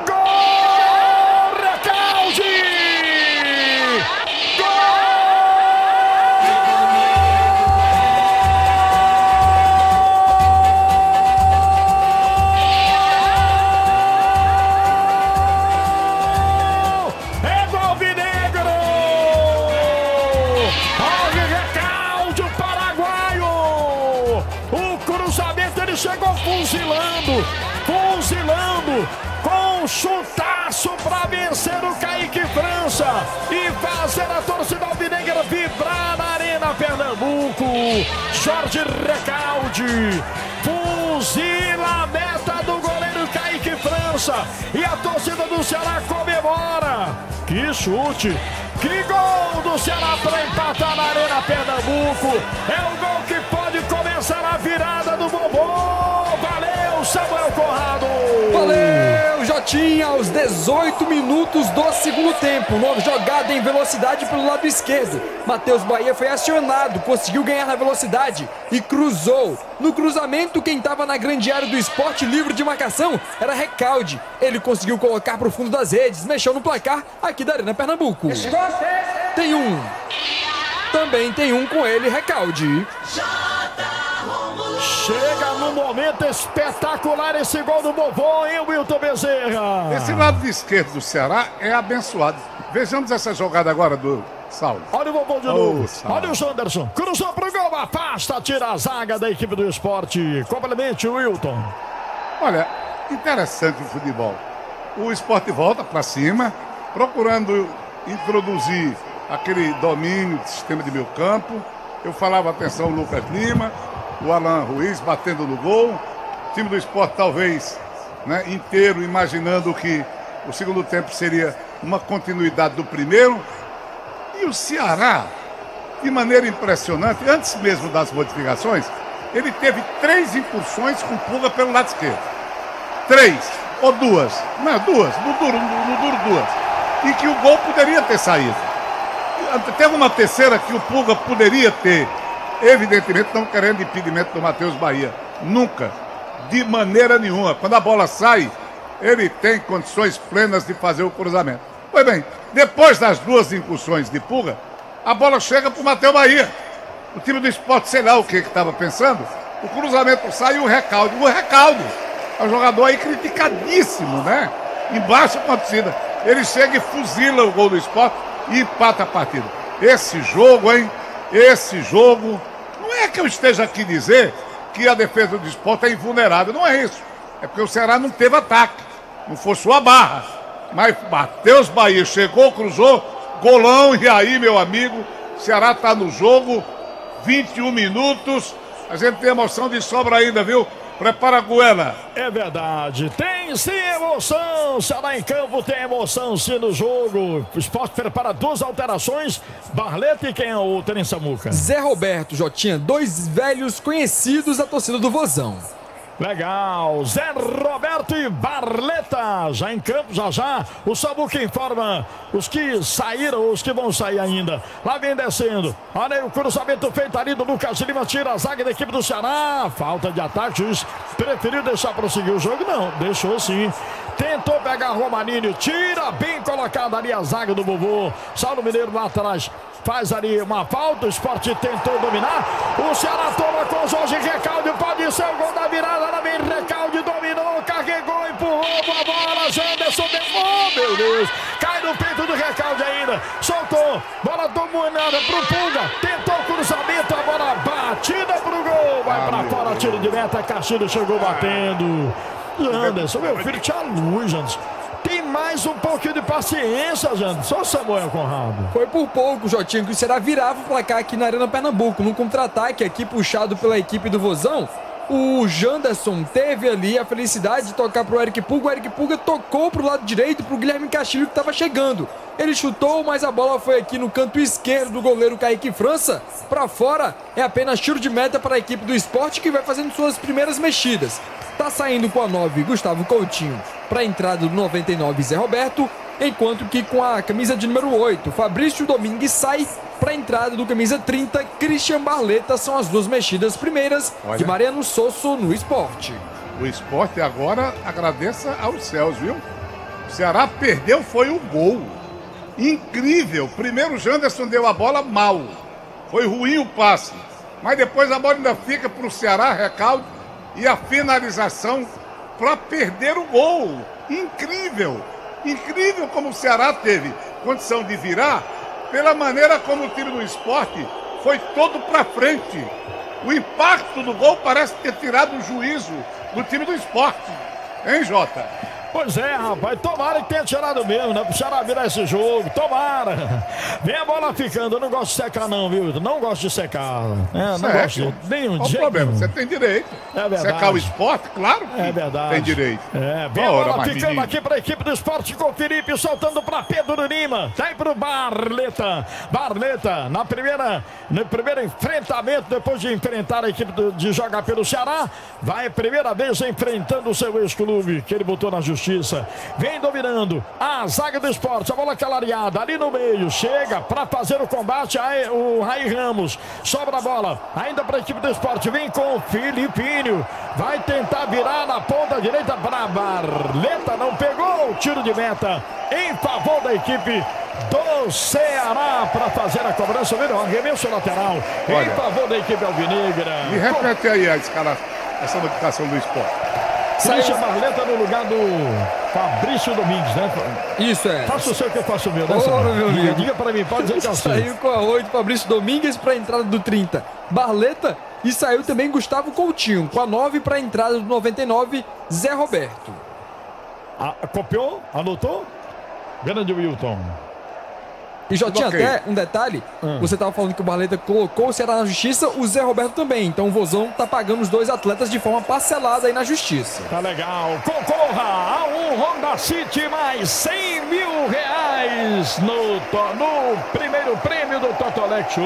Gol! Recalde! Vencer o Kaique França e fazer a torcida alvinegra vibrar na Arena Pernambuco. Jorge Recalde fuzila a meta do goleiro Kaique França e a torcida do Ceará comemora. Que chute! Que gol do Ceará para empatar na Arena Pernambuco! É o gol que pode começar a virada do Bobô! Valeu, Samuel Conrado! Valeu, Jotinha, aos 18 minutos do segundo tempo. Nova jogada em velocidade pelo lado esquerdo. Matheus Bahia foi acionado, conseguiu ganhar na velocidade e cruzou. No cruzamento, quem estava na grande área do esporte livre de marcação era Recalde. Ele conseguiu colocar para o fundo das redes, mexeu no placar aqui da Arena Pernambuco. Tem um. Também tem um com ele, Recalde. Chega no momento espetacular esse gol do Bobô, hein, Wilton Bezerra? Esse lado esquerdo do Ceará é abençoado. Vejamos essa jogada agora do Saulo. Olha o Bobô de Oh, novo. Saulo. Olha o Janderson. Cruzou pro gol, afasta, tira a zaga da equipe do esporte. Complemente, Wilton. Olha, interessante o futebol. O esporte volta para cima, procurando introduzir aquele domínio do sistema de meio campo. Eu falava, atenção, o Lucas Lima, o Alan Ruiz batendo no gol. O time do esporte talvez né, inteiro imaginando que o segundo tempo seria uma continuidade do primeiro. E o Ceará, de maneira impressionante, antes mesmo das modificações, ele teve três incursões com pulga pelo lado esquerdo. Três ou duas. Não, duas, no duro, no, no duro duas. E que o gol poderia ter saído. Teve uma terceira que o Pulga poderia ter, evidentemente não querendo impedimento do Matheus Bahia. Nunca. De maneira nenhuma. Quando a bola sai, ele tem condições plenas de fazer o cruzamento. Pois bem, depois das duas incursões de Pulga, a bola chega para o Matheus Bahia. O time do esporte, sei lá o que estava pensando. O cruzamento sai e o recalde. O recalde é um jogador aí criticadíssimo, né? Embaixo a torcida. Ele chega e fuzila o gol do esporte e empata a partida. Esse jogo, hein? Esse jogo. Não é que eu esteja aqui dizer que a defesa do esporte é invulnerável. Não é isso. É porque o Ceará não teve ataque. Não forçou a barra. Mas Matheus Bahia chegou, cruzou, golão, e aí, meu amigo, Ceará tá no jogo, 21 minutos. A gente tem emoção de sobra ainda, viu? Prepara a goela. É verdade, tem sim emoção. Ceará em campo tem emoção sim no jogo. O esporte prepara duas alterações. Barleta e quem é o outro em Samuca? Zé Roberto, Jotinha, dois velhos conhecidos da torcida do Vozão. Legal, Zé Roberto e Barleta já em campo, já já. O Samuca informa os que saíram, os que vão sair ainda. Lá vem descendo. Olha aí o cruzamento feito ali do Lucas Lima, tira a zaga da equipe do Ceará. Falta de ataque, juiz preferiu deixar prosseguir o jogo? Não, deixou sim. Tentou pegar Romaninho, tira bem colocada ali a zaga do Vovô. Saulo Mineiro lá atrás. Faz ali uma falta, o esporte tentou dominar. O Ceará toma com o Jorge Recalde. Pode ser o gol da virada. Lá vem Recalde, dominou, carregou, empurrou a bola. Janderson demorou, meu Deus. Cai no peito do Recalde ainda. Soltou, bola dominada pro Pulga. Tentou o cruzamento, a bola batida pro gol. Vai pra fora, tiro de meta. Castilho chegou batendo. Janderson, meu filho, tinha luz, Janderson. Tem mais um pouquinho de paciência, Janderson. Só Samuel Conrado. Foi por pouco, Jotinho, que o Ceará virava o placar aqui na Arena Pernambuco. Num contra-ataque aqui puxado pela equipe do Vozão. O Janderson teve ali a felicidade de tocar pro Eric Pulga. O Eric Pulga tocou pro lado direito pro Guilherme Castilho que estava chegando. Ele chutou, mas a bola foi aqui no canto esquerdo do goleiro Kaique França. Para fora, é apenas tiro de meta para a equipe do esporte que vai fazendo suas primeiras mexidas. Tá saindo com a 9 Gustavo Coutinho para a entrada do 99 Zé Roberto, enquanto que com a camisa de número 8 Fabrício Domingues sai para a entrada do camisa 30 Christian Barleta. São as duas mexidas primeiras Olha. de Mariano Sosso no esporte. O esporte agora agradeça aos céus, viu? O Ceará perdeu, foi o gol. Incrível. Primeiro o Janderson deu a bola mal. Foi ruim o passe. Mas depois a bola ainda fica para o Ceará, recalde. E a finalização para perder o gol. Incrível. Incrível como o Ceará teve condição de virar pela maneira como o time do esporte foi todo para frente. O impacto do gol parece ter tirado o juízo do time do esporte. Hein, Jota? Pois é, rapaz. Tomara que tenha tirado mesmo, né? Pro Ceará virar esse jogo. Tomara. Vem a bola ficando. Eu não gosto de secar, não, viu? Não gosto de secar. É, não Seca. gosto de nenhum Qual jeito problema? Você tem direito. É verdade. Secar o esporte, claro É verdade. tem direito. É, vem a Ora, bola ficando menino. aqui para a equipe do esporte com o Felipe, soltando para Pedro Lima. Sai para o Barleta. Barleta, na primeira, no primeiro enfrentamento, depois de enfrentar a equipe do- de jogar pelo Ceará, vai a primeira vez enfrentando o seu ex-clube, que ele botou na justiça. Vem dominando a zaga do esporte, a bola calariada ali no meio. Chega para fazer o combate aí, o Rai Ramos. Sobra a bola ainda para a equipe do esporte. Vem com o Filipinho. Vai tentar virar na ponta direita para Barleta. Não pegou o tiro de meta em favor da equipe do Ceará para fazer a cobrança. Viram? Arremesso lateral em Olha. favor da equipe alvinegra. Me repete aí a escala, essa modificação do esporte. Christian Barleta no lugar do Fabrício Domingues, né? Isso é. Faça o seu que eu faço o meu, né? Meu diga, amigo. diga pra mim, pode dizer que eu sei. Saiu com a 8 Fabrício Domingues para a entrada do 30 Barleta e saiu também Gustavo Coutinho com a 9 para a entrada do 99 Zé Roberto. Ah, copiou? Anotou? Grande Wilton. E já tinha Ok. até um detalhe, Hum. você tava falando que o Barleta colocou o Ceará na justiça, o Zé Roberto também. Então o Vozão tá pagando os dois atletas de forma parcelada aí na justiça. Tá legal. Concorra a um Honda City mais 100 mil reais no, no primeiro prêmio do Totolec Show.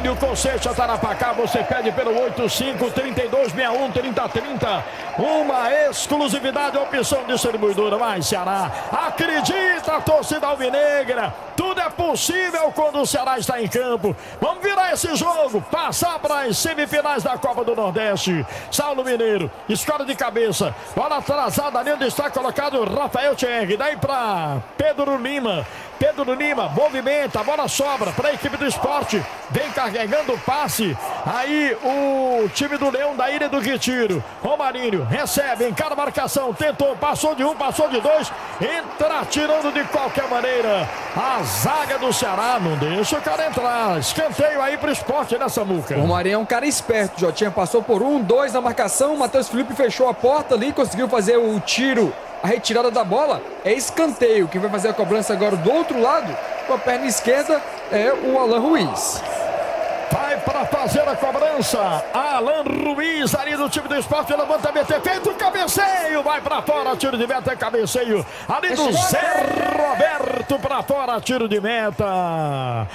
Vinho Conceito Tarapacá, você pede pelo 85-3261-3030. Uma exclusividade, opção distribuidora. Mais Ceará. Acredita, torcida alvinegra. Tudo é possível quando o Ceará está em campo. Vamos virar esse jogo, passar para as semifinais da Copa do Nordeste. Saulo Mineiro, escola de cabeça. Bola atrasada ali onde está colocado Rafael Tcheng. Daí para Pedro Lima. Pedro Lima movimenta, a bola sobra para a equipe do esporte. Vem carregando o passe. Aí o time do Leão da Ilha do Retiro. Romarinho recebe, encara a marcação. Tentou, passou de um, passou de dois. Entra tirando de qualquer maneira. A zaga do Ceará não deixa o cara entrar. Escanteio aí pro esporte nessa muca. O Marinho é um cara esperto, Jotinha passou por um, dois na marcação, o Matheus Felipe fechou a porta ali, conseguiu fazer o tiro, a retirada da bola, é escanteio. Quem vai fazer a cobrança agora do outro lado, com a perna esquerda, é o Alan Ruiz. Vai para fazer a cobrança. Alan Ruiz ali do time do esporte. Levantamento é feito. Cabeceio. Vai para fora. Tiro de meta. Cabeceio. Ali do Zé Roberto para fora. Tiro de meta.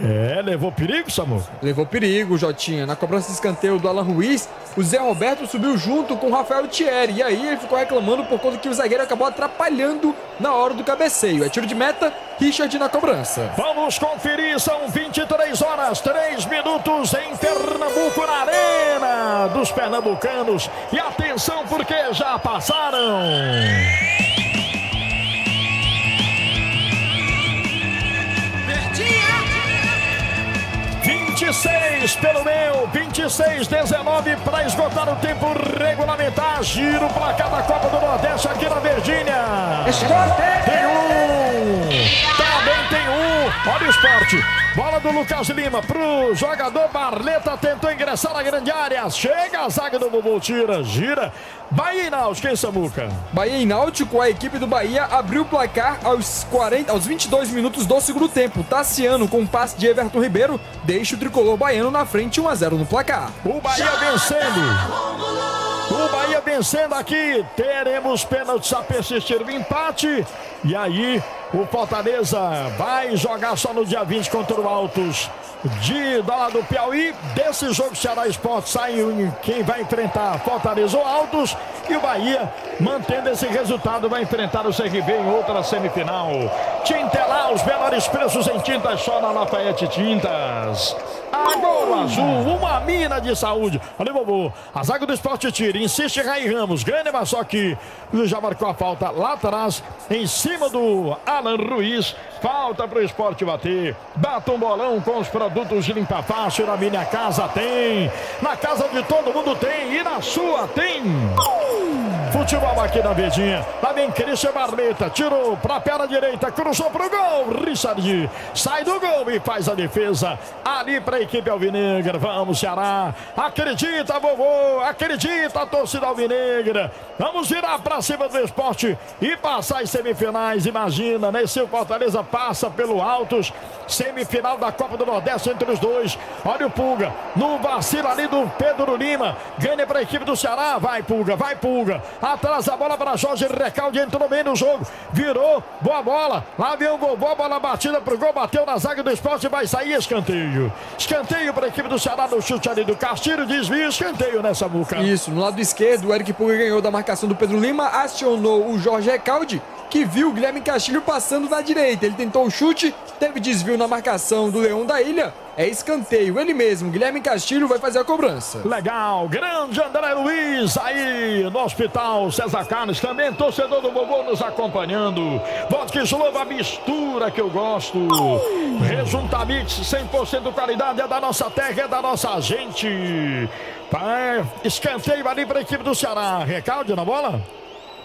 É, levou perigo, Samu? Levou perigo, Jotinha. Na cobrança de escanteio do Alan Ruiz, o Zé Roberto subiu junto com o Rafael Thierry. E aí ele ficou reclamando por conta que o zagueiro acabou atrapalhando na hora do cabeceio. É tiro de meta, Richard na cobrança. Vamos conferir, são 23 horas, 3 minutos em Pernambuco, na Arena dos Pernambucanos. E atenção, porque já passaram. 26 pelo meu, 26, 19 para esgotar o tempo regulamentar. Giro placar da Copa do Nordeste aqui na Virgínia. Também tem um. Olha o esporte. Bola do Lucas Lima pro jogador Barleta, tentou ingressar na grande área. Chega a zaga do Bubu, tira, gira. Bahia e Náutico, hein, Samuca? Bahia e Náutico, a equipe do Bahia abriu o placar aos, 40, aos 22 minutos do segundo tempo. Tassiano, com um passe de Everton Ribeiro, deixa o tricolor baiano na frente 1 a 0 no placar. O Bahia vencendo. O Bahia vencendo aqui. Teremos pênaltis a persistir no empate. E aí, o Fortaleza vai jogar só no dia 20 contra o Altos de da lá do Piauí. Desse jogo, Ceará Esporte sai quem vai enfrentar Fortaleza ou Altos. E o Bahia, mantendo esse resultado, vai enfrentar o CRB em outra semifinal. Tintelar, os menores preços em tintas só na Lafayette Tintas. Agora Azul, uma mina de saúde. Olha Bobô. A zaga do esporte tira. Insiste Rai Ramos. Ganha, mas só que já marcou a falta lá atrás, em cima do Alan Ruiz. Falta para o esporte bater. Bata um bolão com os produtos de limpa fácil. Na minha casa tem. Na casa de todo mundo tem. E na sua tem. Futebol aqui na Verdinha. Lá vem Christian Barleta. Tirou para a perna direita. Cruzou para o gol. Richard sai do gol e faz a defesa. Ali para a equipe Alvinegra. Vamos, Ceará. Acredita, vovô. Acredita, torcida Alvinegra. Vamos virar para cima do esporte e passar as semifinais. Imagina, né? Se o Fortaleza passa pelo Altos. Semifinal da Copa do Nordeste entre os dois. Olha o Pulga. No vacilo ali do Pedro Lima. Ganha para a equipe do Ceará. Vai, Pulga. Vai, Pulga. Atrás a bola para Jorge Recalde. Entrou no jogo. Virou. Boa bola. Lá vem o gol. Boa bola batida pro gol. Bateu na zaga do esporte. Vai sair escanteio. Escanteio para a equipe do Ceará no chute ali do Castilho. Desvio. Escanteio nessa muca. Isso, no lado esquerdo, o Eric Pulga ganhou da marcação do Pedro Lima, acionou o Jorge Recalde, que viu o Guilherme Castilho passando na direita. Ele tentou o chute, teve desvio na marcação do Leão da Ilha. É escanteio, ele mesmo, Guilherme Castilho, vai fazer a cobrança. Legal, grande André Luiz aí no Hospital César Carlos, também torcedor do Bobô nos acompanhando. Vodka Slova, a mistura que eu gosto. Rejunta Mix, 100% qualidade, é da nossa terra, é da nossa gente. Tá, escanteio ali para a equipe do Ceará. Recalde na bola?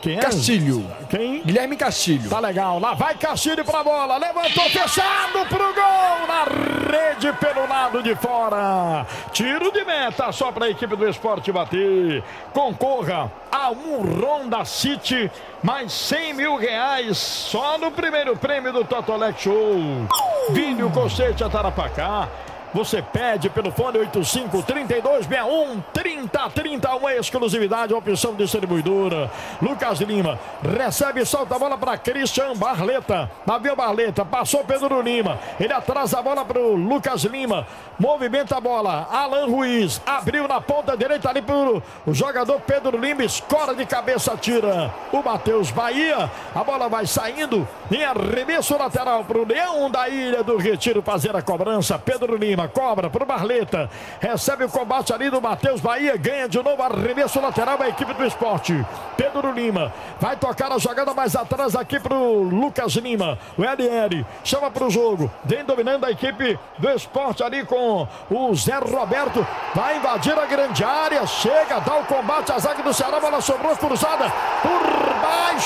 Quem é? Castilho. Quem? Guilherme Castilho. Tá legal. Lá vai Castilho pra bola. Levantou fechado pro gol. Na rede pelo lado de fora. Tiro de meta só pra equipe do esporte bater. Concorra a um Ronda City. Mais 100 mil reais só no primeiro prêmio do Totolec Show. Vinho Cocete Tarapacá. Você pede pelo fone 85 32 61 30 30, uma exclusividade, opção distribuidora. Lucas Lima recebe solta a bola para Christian Barleta. Navio Barleta, passou Pedro Lima. Ele atrasa a bola para o Lucas Lima. Movimenta a bola. Alan Ruiz abriu na ponta direita ali para o jogador Pedro Lima. Escora de cabeça, tira o Matheus Bahia. A bola vai saindo em arremesso lateral para o Leão da Ilha do Retiro fazer a cobrança. Pedro Lima cobra para o Barleta. Recebe o combate ali do Matheus Bahia. Ganha de novo arremesso lateral a equipe do esporte. Pedro Lima vai tocar a jogada mais atrás aqui para o Lucas Lima. O LL chama para o jogo. Vem dominando a equipe do esporte ali com o Zé Roberto. Vai invadir a grande área. Chega, dá o combate. A zaga do Ceará. Bola sobrou cruzada por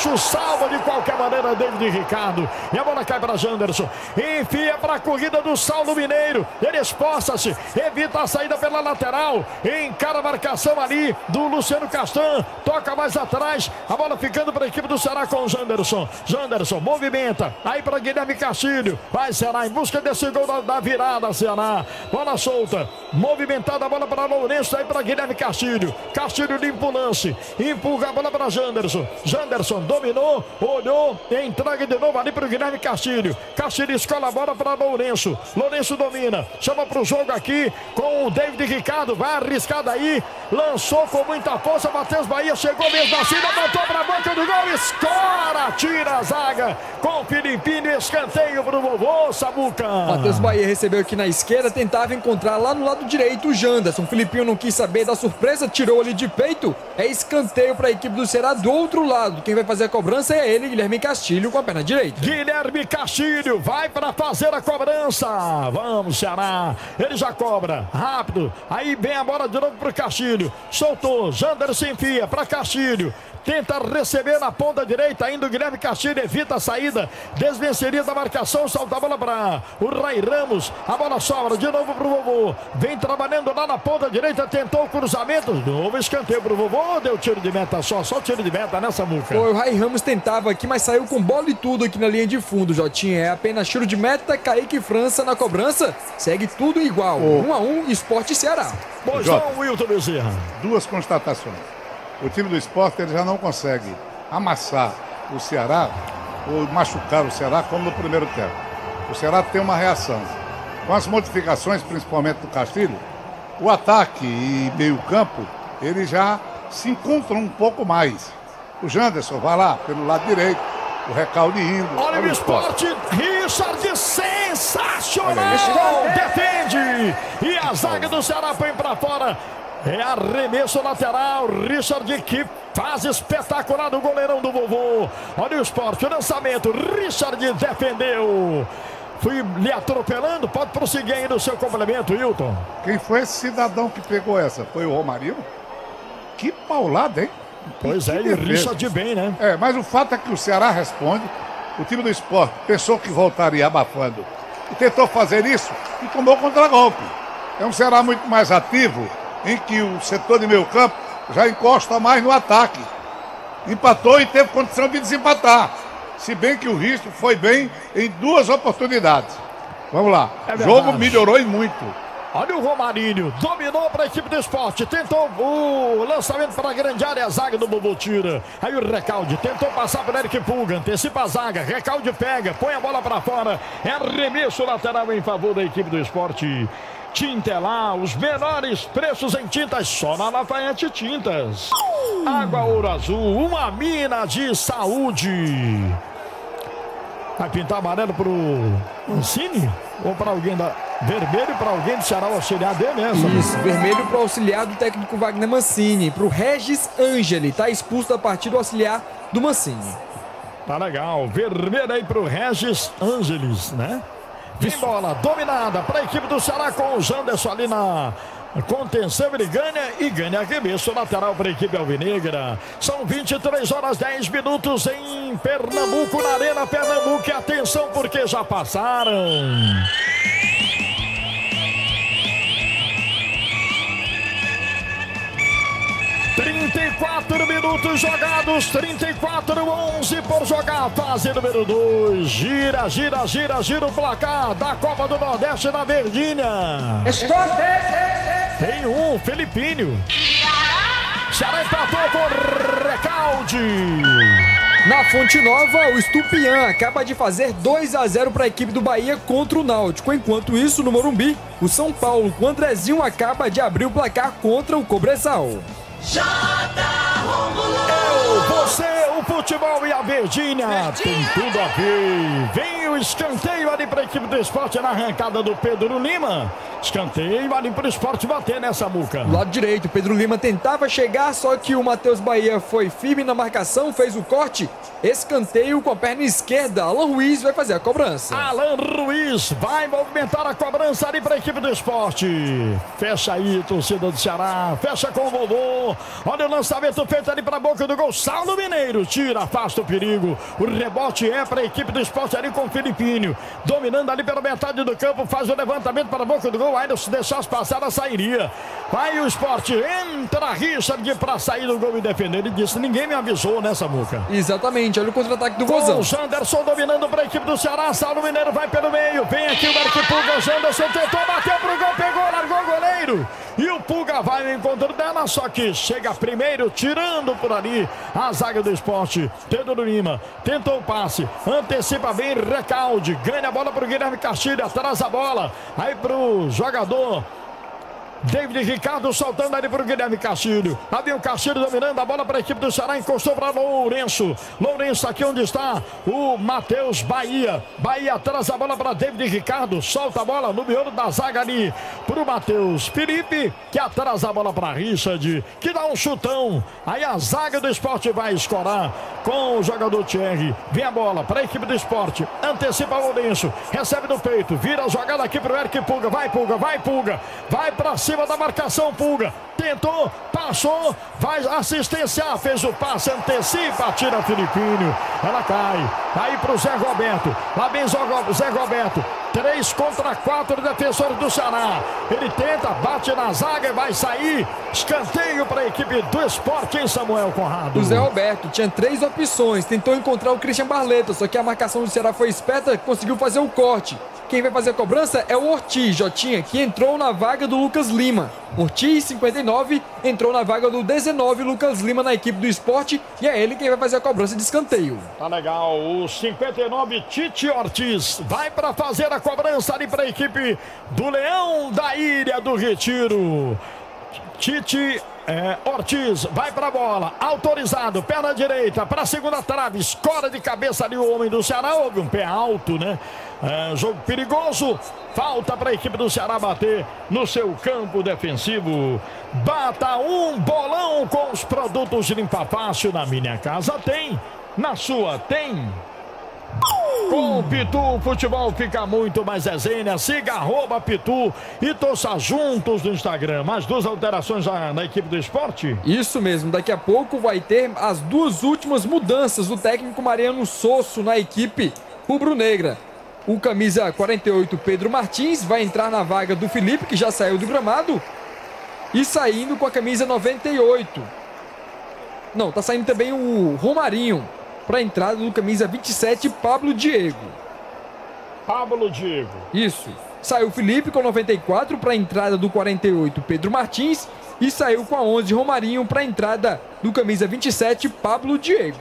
baixo. Salva de qualquer maneira David Ricardo. E a bola cai para Janderson. Enfia para a corrida do Saulo Mineiro. Ele esforça-se. Evita a saída pela lateral. Encara a marcação ali do Luciano Castan. Toca mais atrás. A bola ficando para a equipe do Ceará com Janderson. Janderson movimenta. Aí para Guilherme Castilho. Vai Ceará em busca desse gol da, da virada, Ceará. Bola solta. Movimentada a bola para Lourenço. Aí para Guilherme Castilho. Castilho limpa o lance. Empurra a bola para Janderson. Janderson Janderson dominou, olhou, entrega de novo ali pro Guilherme Castilho. Castilho escola a bola para Lourenço. Lourenço domina, chama pro jogo aqui com o David Ricardo. Vai arriscado aí, lançou com muita força. Matheus Bahia chegou mesmo assim, botou pra boca do gol, escora, tira a zaga com o Filipino. Escanteio pro vovô Samuca. Matheus Bahia recebeu aqui na esquerda, tentava encontrar lá no lado direito o Janderson. O Filipinho não quis saber da surpresa, tirou ali de peito. É escanteio para a equipe do Ceará do outro lado. Quem vai fazer a cobrança é ele, Guilherme Castilho, com a perna direita. Guilherme Castilho vai para fazer a cobrança. Vamos, Ceará. Ele já cobra. Rápido. Aí vem a bola de novo pro Castilho. Soltou. Janderson enfia para Castilho. Tenta receber na ponta direita, ainda o Guilherme Castilho evita a saída, desvenceria da marcação, solta a bola para o Rai Ramos, a bola sobra de novo pro vovô, vem trabalhando lá na ponta direita, tentou o cruzamento, novo escanteio pro vovô, deu tiro de meta só, só tiro de meta nessa muca. Foi, o Ramos tentava aqui, mas saiu com bola e tudo aqui na linha de fundo, Jotinha. É apenas tiro de meta, Kaique França na cobrança, segue tudo igual, um a um, Esporte e Ceará. Pois não, Wilton Bezerra. Duas constatações. O time do esporte ele já não consegue amassar o Ceará ou machucar o Ceará como no primeiro tempo. O Ceará tem uma reação. Com as modificações, principalmente do Castilho, o ataque e meio-campo, ele já se encontram um pouco mais. O Janderson vai lá pelo lado direito, o recalde indo. Olha o esporte, Richard sensacional! Defende! E a zaga do Ceará põe pra fora. É arremesso lateral, Richard que faz espetacular do goleirão do vovô. Olha o esporte, o lançamento, Richard defendeu. Fui lhe atropelando, pode prosseguir aí no seu complemento, Wilton. Quem foi esse cidadão que pegou essa? Foi o Romarinho? Que paulada, hein? Pois é, e o Richard bem, né? É, mas o fato é que o Ceará responde. O time do esporte pensou que voltaria abafando e tentou fazer isso e tomou contra-golpe. É um Ceará muito mais ativo, em que o setor de meio campo já encosta mais no ataque. Empatou e teve condição de desempatar. Se bem que o risco foi bem em duas oportunidades. Vamos lá. É o jogo melhorou e muito. Olha o Romarinho, dominou para a equipe do esporte, tentou o lançamento para a grande área, a zaga do Bubu tira. Aí o Recalde tentou passar para Eric Pulga, antecipa a zaga, Recalde pega, põe a bola para fora, é arremesso lateral em favor da equipe do esporte. Tintelar, os menores preços em tintas só na Lafayette Tintas. Água Ouro Azul, uma mina de saúde. Vai pintar amarelo pro Mancini? Ou para alguém da. Vermelho para alguém do Ceará, o auxiliar dele, né? Isso, vermelho para o auxiliar do técnico Wagner Mancini. Para o Regis Angeli, tá expulso da partida o auxiliar do Mancini. Tá legal. Vermelho aí pro Regis Angeles, né? Vem bola dominada para a equipe do Ceará com o Janderson ali na contenção. Ele ganha e ganha arremesso lateral para a equipe alvinegra. São 23 horas 10 minutos em Pernambuco, na Arena Pernambuco. E atenção porque já passaram. Trinta e quatro minutos jogados, 34, 11 por jogar, fase número 2. Gira, gira, gira, gira o placar da Copa do Nordeste na Verdinha. Tem um, Felipinho. Ceará empatou com Recalde. Na Fonte Nova, o Estupian acaba de fazer 2 a 0 para a equipe do Bahia contra o Náutico. Enquanto isso, no Morumbi, o São Paulo com o Andrezinho acaba de abrir o placar contra o Cobressal. Eu, você, o futebol e a Verdinha tem tudo a ver. Vem o escanteio ali para a equipe do esporte na arrancada do Pedro Lima. Escanteio ali para o esporte bater nessa muca. Do lado direito, Pedro Lima tentava chegar, só que o Matheus Bahia foi firme na marcação, fez o corte. Escanteio com a perna esquerda. Alan Ruiz vai fazer a cobrança. Alan Ruiz vai movimentar a cobrança ali para a equipe do esporte. Fecha aí, torcida do Ceará. Fecha com o vovô. Olha o lançamento feito ali para a boca do gol. Saulo Mineiro tira, afasta o perigo. O rebote é para a equipe do esporte ali com o Filipinho. Dominando ali pela metade do campo. Faz o levantamento para a boca do gol. Ainda se deixasse passar, ela sairia. Vai o esporte. Entra Richard para sair do gol e defender. Ele disse: ninguém me avisou nessa muca. Exatamente, olha o contra-ataque do Com Vozão. o Janderson dominando para a equipe do Ceará. Saulo Mineiro vai pelo meio. Vem aqui o Marque Pulga. Janderson tentou, bateu pro gol, pegou, largou o goleiro. E o Pulga vai no encontro dela, só que chega primeiro, tirando por ali a zaga do esporte. Pedro Lima tentou o passe, antecipa bem Recalde, ganha a bola para o Guilherme Castilho, atrás a bola. Aí para o jogador David Ricardo soltando ali para o Guilherme Castilho. Havia o Castilho dominando a bola para a equipe do Ceará, encostou para Lourenço. Lourenço aqui onde está o Matheus Bahia. Bahia atrás a bola para David Ricardo. Solta a bola no miolo da zaga ali para o Matheus Felipe, que atrasa a bola para Richard, que dá um chutão. Aí a zaga do esporte vai escorar com o jogador Thierry. Vem a bola para a equipe do esporte. Antecipa Lourenço. Recebe no peito. Vira a jogada aqui para o Eric Pulga. Vai, Pulga, vai, Pulga. Vai para cima da marcação, Pulga. Tentou, passou, vai assistência, fez o passe, antecipa, tira Filipinho. Ela cai. Aí pro Zé Roberto. Lá vem Zé Roberto. Três contra quatro defensores do Ceará. Ele tenta, bate na zaga e vai sair. Escanteio para a equipe do esporte em Samuel Conrado. O Zé Roberto tinha três opções. Tentou encontrar o Christian Barleta, só que a marcação do Ceará foi esperta, conseguiu fazer o corte. Quem vai fazer a cobrança é o Ortiz, Jotinha, que entrou na vaga do Lucas Lima. Ortiz, 59, entrou na vaga do 19, Lucas Lima, na equipe do esporte. E é ele quem vai fazer a cobrança de escanteio. Tá legal. O 59, Tite Ortiz, vai para fazer a cobrança ali para a equipe do Leão da Ilha do Retiro. Tite é, Ortiz vai para a bola, autorizado, perna direita para a segunda trave, escora de cabeça ali o homem do Ceará. Houve um pé alto, né? É, jogo perigoso, falta para a equipe do Ceará bater no seu campo defensivo. Bata um bolão com os produtos de limpa fácil na minha casa. Tem, na sua tem. Com o Pitu, o futebol fica muito mais resenha. Siga arroba Pitu e torça juntos no Instagram. Mais duas alterações na, na, equipe do esporte? Isso mesmo, daqui a pouco vai ter as duas últimas mudanças do técnico Mariano Sosso na equipe rubro-negra. O camisa 48, Pedro Martins, vai entrar na vaga do Felipe, que já saiu do gramado. E saindo com a camisa 98. Não, tá saindo também o Romarinho para a entrada do camisa 27, Pablo Diego. Pablo Diego. Isso. Saiu Felipe com 94 para a entrada do 48, Pedro Martins. E saiu com a 11, Romarinho, para a entrada do camisa 27, Pablo Diego.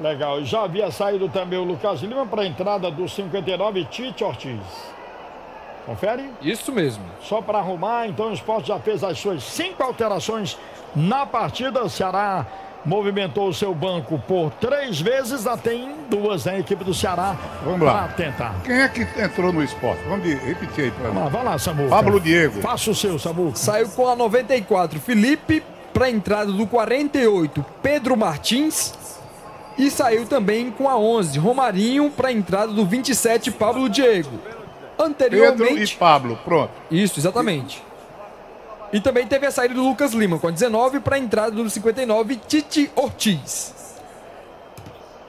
Legal. Já havia saído também o Lucas Lima para a entrada do 59, Tite Ortiz. Confere? Isso mesmo. Só para arrumar, então o esporte já fez as suas cinco alterações na partida. O Ceará movimentou o seu banco por três vezes, já tem duas na equipe do Ceará. Vamos lá. tentar. Quem é que entrou no esporte? Vamos repetir aí para mim. vai lá, Samuca. Pablo Diego. Faça o seu, Samuca. Saiu com a 94, Felipe, para a entrada do 48, Pedro Martins. E saiu também com a 11, Romarinho, para a entrada do 27, Pablo Diego. Anteriormente. Pedro e Pablo, pronto. Isso, exatamente. E também teve a saída do Lucas Lima com a 19 para a entrada do 59, Tite Ortiz.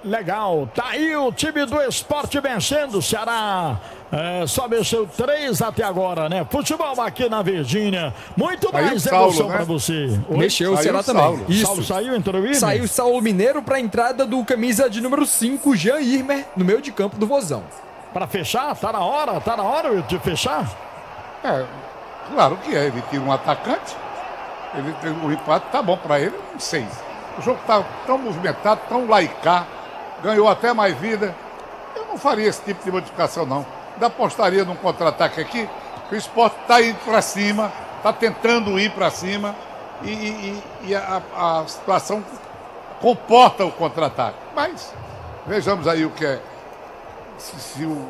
Legal, tá aí o time do esporte vencendo o Ceará. É, só venceu três até agora, né? Futebol aqui na Virgínia. Muito Saiu mais Saulo, emoção né? para você. Oi? Mexeu o Ceará também. Saulo. Isso. Saulo saiu, entrou o Irmer? Saiu Saulo Mineiro para a entrada do camisa de número 5, Jean Irmer, no meio de campo do Vozão. Para fechar? Tá na hora? Tá na hora de fechar? É, claro que é. Ele tira um atacante. Ele o empate, tá bom para ele, não sei. O jogo tá tão movimentado, tão laicar, ganhou até mais vida. Eu não faria esse tipo de modificação, não. Ainda apostaria num contra-ataque aqui. O esporte tá indo para cima, tá tentando ir para cima. E, e- e a, a situação comporta o contra-ataque. Mas vejamos aí o que é. Se, se o,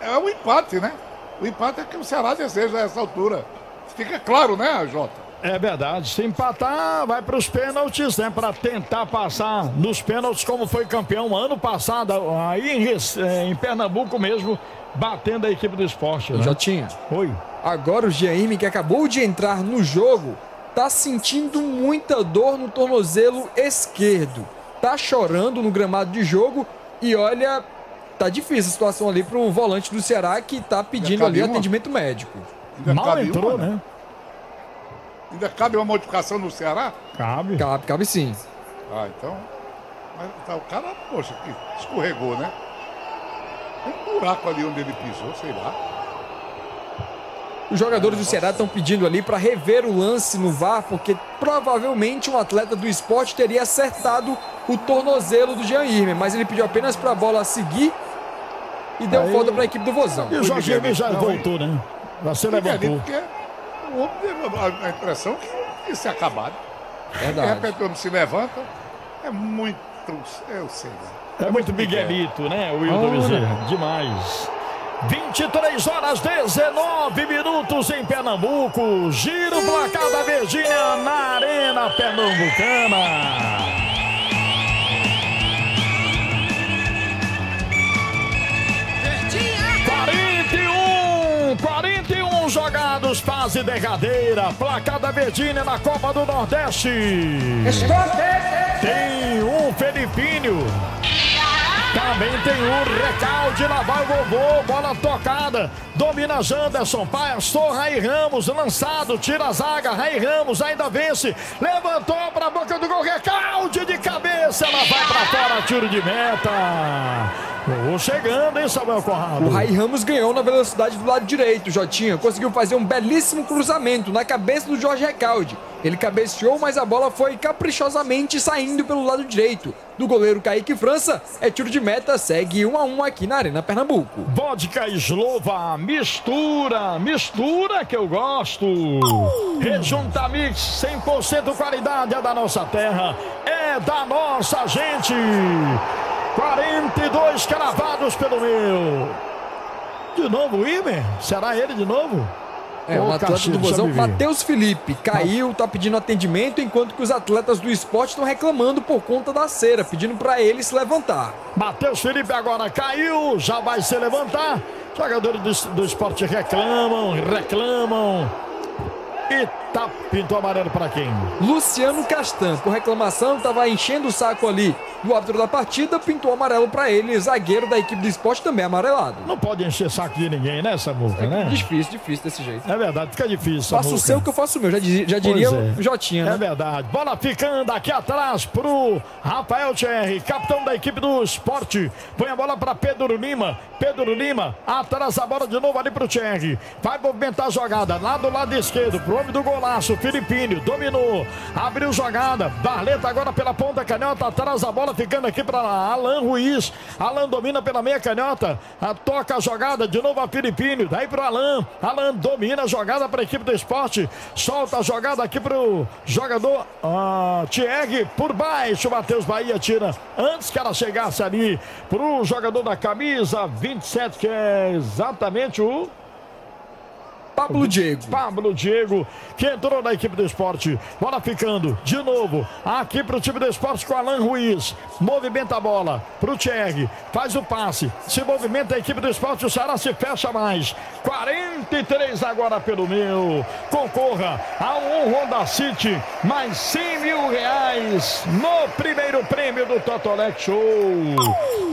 é o empate, né? O empate é que o Ceará deseja a essa altura. Fica claro, né, Jota? É verdade. Se empatar, vai para os pênaltis, né? Para tentar passar nos pênaltis, como foi campeão ano passado, aí em, eh, em Pernambuco mesmo, batendo a equipe do esporte. Né? Já tinha. Oi. Agora o Jaime, que acabou de entrar no jogo, tá sentindo muita dor no tornozelo esquerdo. Tá chorando no gramado de jogo e olha, tá difícil a situação ali pro volante do Ceará que tá pedindo ali uma? atendimento médico. Ainda Mal cabe entrou, uma, né? Ainda cabe uma modificação no Ceará? Cabe. Cabe, cabe sim. Ah, então. Mas tá, o cara, poxa, que escorregou, né? Tem um buraco ali onde ele pisou, sei lá. Os jogadores do Ceará estão pedindo ali para rever o lance no VAR, porque provavelmente um atleta do esporte teria acertado o tornozelo do Jean Irmer, mas ele pediu apenas para a bola seguir e deu Aí- falta para a equipe do Vozão. E o Jorginho Miguel já Não, voltou, né? Você levantou. Porque o homem teve a- impressão que isso é acabado. Verdade. De repente o homem se levanta. É muito. Eu sei. É muito Miguelito, né, o Wilton Ora. Bezerra? Demais. 23 horas 19 minutos em Pernambuco. Giro placar da Virgínia na Arena Pernambucana. Quarenta e um, 41 jogados, fase derradeira. Placar da Virgínia na Copa do Nordeste. Tem um Felipinho. Também tem o recalde, lá vai o vovô, bola tocada. Domina Janderson, Pastor, Rai Ramos, lançado, tira a zaga, Rai Ramos ainda vence. Levantou pra boca do gol, recalde de cabeça, ela vai pra fora, tiro de meta. Gol chegando, hein, Samuel Conrado? O Rai Ramos ganhou na velocidade do lado direito, Jotinha. Conseguiu fazer um belíssimo cruzamento na cabeça do Jorge Recalde. Ele cabeceou, mas a bola foi caprichosamente saindo pelo lado direito. Do goleiro Kaique França, é tiro de meta, segue 1 a 1 aqui na Arena Pernambuco. Vodka Slova, mistura, mistura que eu gosto. Rejunta Mix, 100% qualidade é da nossa terra, é da nossa gente. 42 cravados pelo meu. De novo o Iber? Será ele de novo? É, Ô, um atleta do ver. Matheus Felipe, caiu, tá pedindo atendimento, enquanto que os atletas do esporte estão reclamando por conta da cera, pedindo pra ele se levantar. Matheus Felipe agora caiu, já vai se levantar. Jogadores do, do esporte reclamam, reclamam. E tá pintou amarelo para quem? Luciano Castan, por reclamação, tava enchendo o saco ali do árbitro da partida, pintou amarelo pra ele, zagueiro da equipe do esporte também amarelado. Não pode encher saco de ninguém, né, Samuca, né? Difícil, difícil desse jeito. É verdade, fica difícil. Faço o seu que eu faço o meu, já, diz- já diria Pois é. o Jotinha, É né? verdade. Bola ficando aqui atrás pro Rafael Thierry, capitão da equipe do esporte. Põe a bola para Pedro Lima. Pedro Lima atrás a bola de novo ali pro Thierry. Vai movimentar a jogada lá do lado esquerdo pro homem do golaço, Filipinho. Dominou, abriu jogada. Barleta agora pela ponta canhota. Atrás a bola ficando aqui para Alan Ruiz. Alan domina pela meia canhota. A, toca a jogada de novo a Filipinho. Daí pro Alan. Alan domina a jogada para a equipe do esporte. Solta a jogada aqui pro jogador ah, Thierry por baixo. Matheus Bahia tira antes que ela chegasse ali pro jogador da camisa 27, que é exatamente o. Pablo Diego. Pablo Diego, que entrou na equipe do esporte. Bola ficando de novo aqui pro time do esporte com Alan Ruiz. Movimenta a bola pro Thierry. Faz o passe. Se movimenta a equipe do esporte. O Ceará se fecha mais. 43 agora pelo meu. Concorra a um Honda City. Mais 100 mil reais no primeiro prêmio do Totolec Show.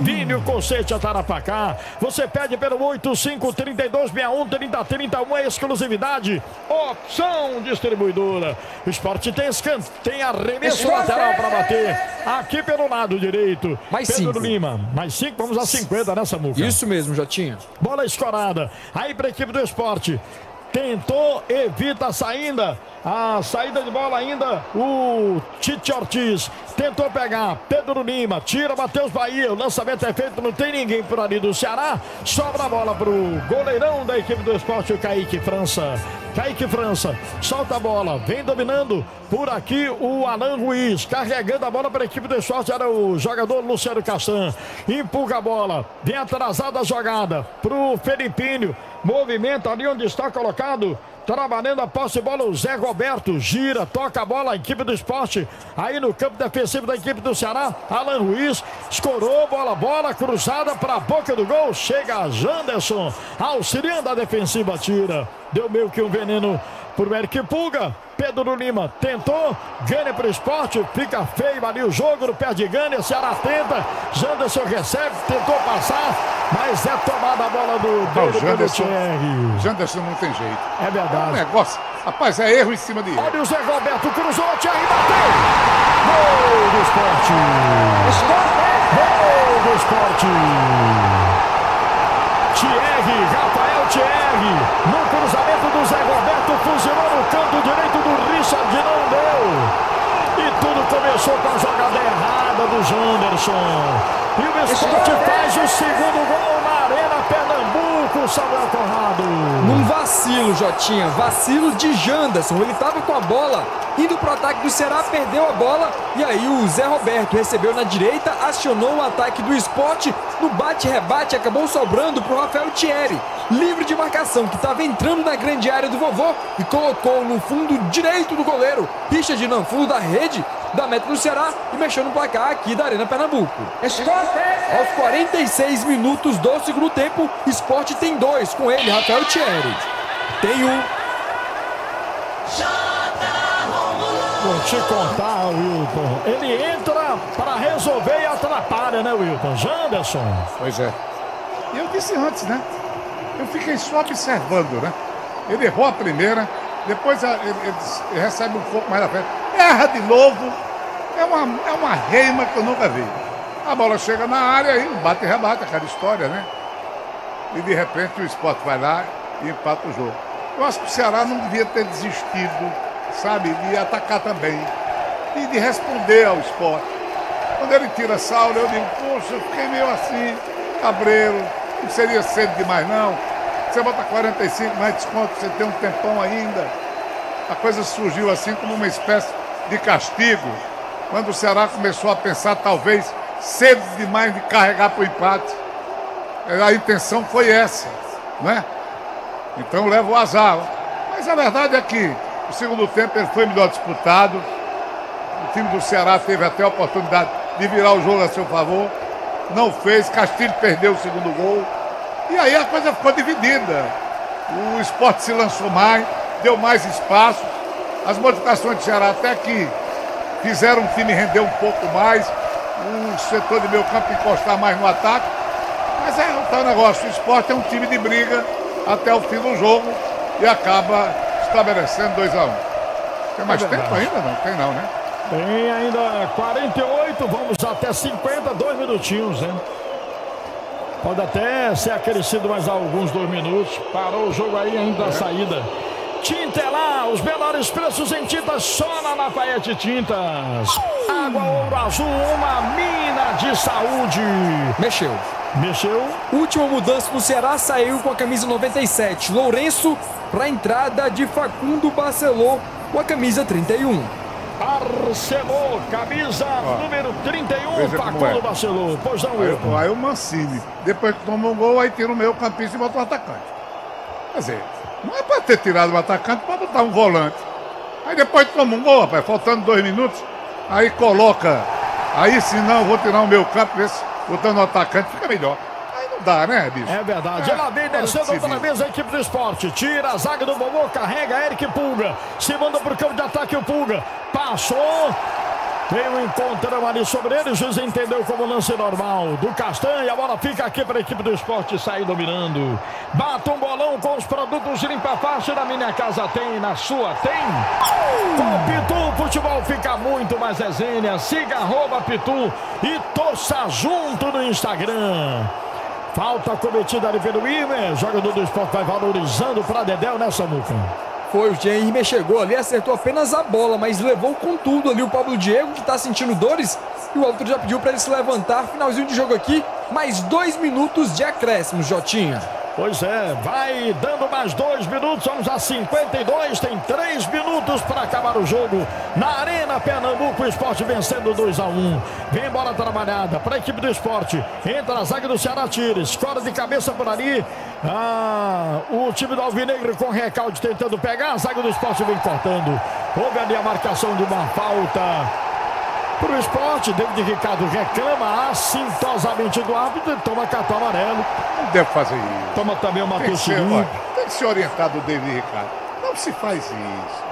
Vínio Concete Tarapacá. Você pede pelo 853261 3031 é exclusividade. Opção distribuidora. O esporte tem scan, tem arremesso Esporte! lateral para bater. Aqui pelo lado direito. Mais Pedro cinco. Lima. Mais 5, vamos a 50 nessa muca. Isso mesmo, Jotinha. Bola escorada. Aí para a equipe do esporte. Tentou, evita a saída. A saída de bola ainda. O Tite Ortiz tentou pegar. Pedro Lima tira Matheus Bahia. O lançamento é feito. Não tem ninguém por ali do Ceará. Sobra a bola para o goleirão da equipe do esporte, o Kaique França. Kaique França solta a bola. Vem dominando por aqui o Alan Ruiz. Carregando a bola para a equipe do esporte. Era o jogador Luciano Castan. Empurra a bola. Vem atrasada a jogada para o Felipinho. Movimenta ali onde está colocado. Trabalhando a posse de bola, o Zé Roberto gira, toca a bola, a equipe do esporte. Aí no campo defensivo da equipe do Ceará, Alan Ruiz escorou, bola, bola cruzada para a boca do gol. Chega Janderson, auxiliando a defensiva, tira. Deu meio que um veneno pro Eric Pulga. Pedro Lima tentou, ganha para o esporte, fica feio ali o jogo no pé de Gânia, Ceará tenta, Janderson recebe, tentou passar, mas é tomada a bola do Não, Janderson, Thierry. Janderson não tem jeito. É É um verdade. negócio. Rapaz, é erro em cima de erro. Olha o Zé Roberto, cruzou, Thierry bateu. Gol do esporte. Gol do esporte. Thierry, Rafael Thierry, no cruzamento do Zé Roberto, fuzilou no canto direito do Richard, não deu. E tudo começou com a jogada errada do Janderson. E o esporte faz o segundo gol Pernambuco, Samuel Conrado. Num vacilo, Jotinha. Vacilo de Janderson. Ele tava com a bola, indo pro ataque do Ceará, perdeu a bola. E aí o Zé Roberto recebeu na direita, acionou o ataque do esporte. No bate-rebate, acabou sobrando pro Rafael Thierry. Livre de marcação, que estava entrando na grande área do vovô e colocou no fundo direito do goleiro. Richard, não, fundo da rede da meta do Ceará e mexeu no placar aqui da Arena Pernambuco. Aos 46 minutos do segundo tempo, Esporte tem dois com ele, Rafael Thierry. Tem um. Vou te contar, Wilton. Ele entra para resolver e atrapalha, né, Wilton? Janderson. Pois é. E eu disse antes, né? Eu fiquei só observando, né? Ele errou a primeira, depois a- ele, ele recebe um pouco mais na frente. Erra de novo. É uma, é uma reima que eu nunca vi. A bola chega na área e bate e rebate, aquela história, né? E de repente o esporte vai lá e empata o jogo. Eu acho que o Ceará não devia ter desistido, sabe, de atacar também. E de responder ao esporte. Quando ele tira Saulo, eu digo, poxa, eu fiquei meio assim, cabreiro, não seria cedo demais não. Você bota 45 mais desconto, você tem um tempão ainda. A coisa surgiu assim como uma espécie de castigo, quando o Ceará começou a pensar talvez cedo demais de carregar para o empate. A intenção foi essa, né? Então leva o azar. Mas a verdade é que o segundo tempo ele foi melhor disputado. O time do Ceará teve até a oportunidade de virar o jogo a seu favor. Não fez, Castilho perdeu o segundo gol. E aí a coisa ficou dividida. O esporte se lançou mais, deu mais espaço. As modificações do Ceará até que fizeram o time render um pouco mais. O setor de meio campo encostar mais no ataque. Mas é o tal negócio. O esporte é um time de briga até o fim do jogo e acaba estabelecendo 2 a 1 um. Tem mais É tempo ainda? Não tem não, né? Tem ainda 48, vamos até 50, dois minutinhos, né? Pode até ser acrescido mais alguns dois minutos. Parou o jogo aí ainda a saída. Tintelar, os menores preços em tintas só na Lafayette Tintas. Água Ouro Azul, uma mina de saúde. Mexeu. Mexeu. Última mudança no Ceará saiu com a camisa 97. Lourenço para a entrada de Facundo Barcelô com a camisa 31. Barcelô, camisa número 31, veja como Facundo é. Barcelô. Pois não, Aí, Wilton. aí o Mancini, depois que toma um gol, aí tira o meio campista e bota o atacante. Quer dizer, não é pra ter tirado o atacante pra botar um volante. Aí depois toma um gol, rapaz, faltando dois minutos, aí coloca. Aí se não, vou tirar o meu campo, botando o atacante fica melhor. Dá, né, bicho? É verdade. É, Ela vem para descendo vir. vez a equipe do esporte. Tira a zaga do Bobô, carrega Eric Pulga. Se manda pro campo de ataque o Pulga. Passou. Tem um encontrão ali sobre ele. O juiz entendeu como lance normal do Castanha. A bola fica aqui para a equipe do esporte sair dominando. Bata um bolão com os produtos de limpa fácil da minha casa. Tem, na sua tem. Com o Pitu, o futebol fica muito mais resenha. Siga arroba Pitu e torça junto no Instagram. Falta cometida ali pelo Imer. Jogador do esporte vai valorizando para Dedéu nessa muca. Foi, o Jair chegou ali, acertou apenas a bola, mas levou com tudo ali o Pablo Diego, que tá sentindo dores. E o árbitro já pediu para ele se levantar. Finalzinho de jogo aqui, mais dois minutos de acréscimo, Jotinha. Pois é, vai dando mais dois minutos, vamos a 52, tem três minutos para acabar o jogo. Na Arena Pernambuco, o esporte vencendo 2 a 1 Vem bola trabalhada para a equipe do esporte. Entra na zaga do Ceará Tires, escola de cabeça por ali. Ah, o time do Alvinegro com recalde tentando pegar, a zaga do esporte vem cortando. Houve ali a marcação de uma falta. Para o esporte, David Ricardo reclama assintosamente do árbitro e toma cartão amarelo. Não deve fazer isso. Toma também o Tem Matheus olha, tem que ser orientado o David Ricardo. Não se faz isso.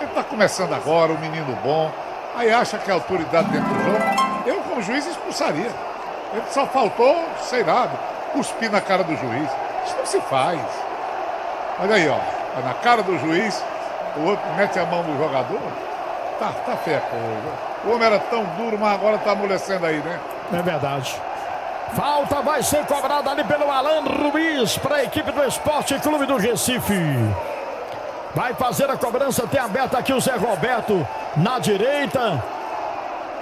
Ele está começando agora, um menino bom. Aí acha que é autoridade dentro do jogo. Eu, como juiz, expulsaria. Ele só faltou, sei lá, cuspir na cara do juiz. Isso não se faz. Olha aí, ó. Tá Na cara do juiz, o outro mete a mão no jogador. Tá, tá feia a coisa. O homem era tão duro, mas agora tá amolecendo aí, né? É verdade. Falta vai ser cobrada ali pelo Alan Ruiz para a equipe do Esporte Clube do Recife. Vai fazer a cobrança, tem aberto aqui o Zé Roberto na direita.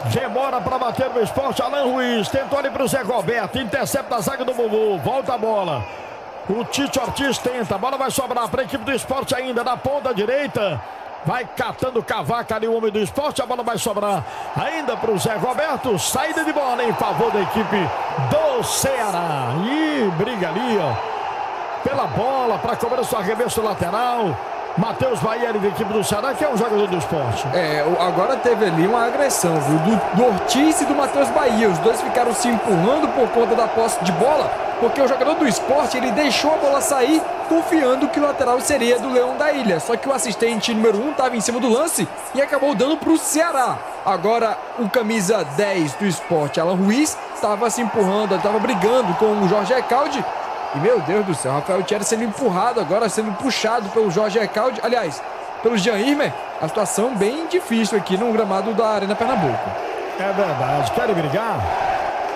Demora para bater no esporte. Alan Ruiz tentou ali para o Zé Roberto. Intercepta a zaga do Bubu. Volta a bola. O Tite Ortiz tenta. A bola vai sobrar para a equipe do esporte ainda na ponta direita. Vai catando cavaca ali o homem do esporte. A bola vai sobrar ainda para o Zé Roberto. Saída de bola em favor da equipe do Ceará. E briga ali, ó. Pela bola para cobrança do arremesso lateral. Matheus Bahia, da equipe do Ceará, que é um jogador do esporte. É, agora teve ali uma agressão, viu? Do, do Ortiz e do Matheus Bahia. Os dois ficaram se empurrando por conta da posse de bola, porque o jogador do esporte ele deixou a bola sair, confiando que o lateral seria do Leão da Ilha. Só que o assistente número 1 um estava em cima do lance e acabou dando para o Ceará. Agora, o camisa 10 do esporte, Alan Ruiz, estava se empurrando, estava brigando com o Jorge Ecaldi. E meu Deus do céu, Rafael Thierry sendo empurrado agora, sendo puxado pelo Jorge Ecaldi. Aliás, pelo Jean Irmer, a situação bem difícil aqui no gramado da Arena Pernambuco. É verdade. Querem brigar?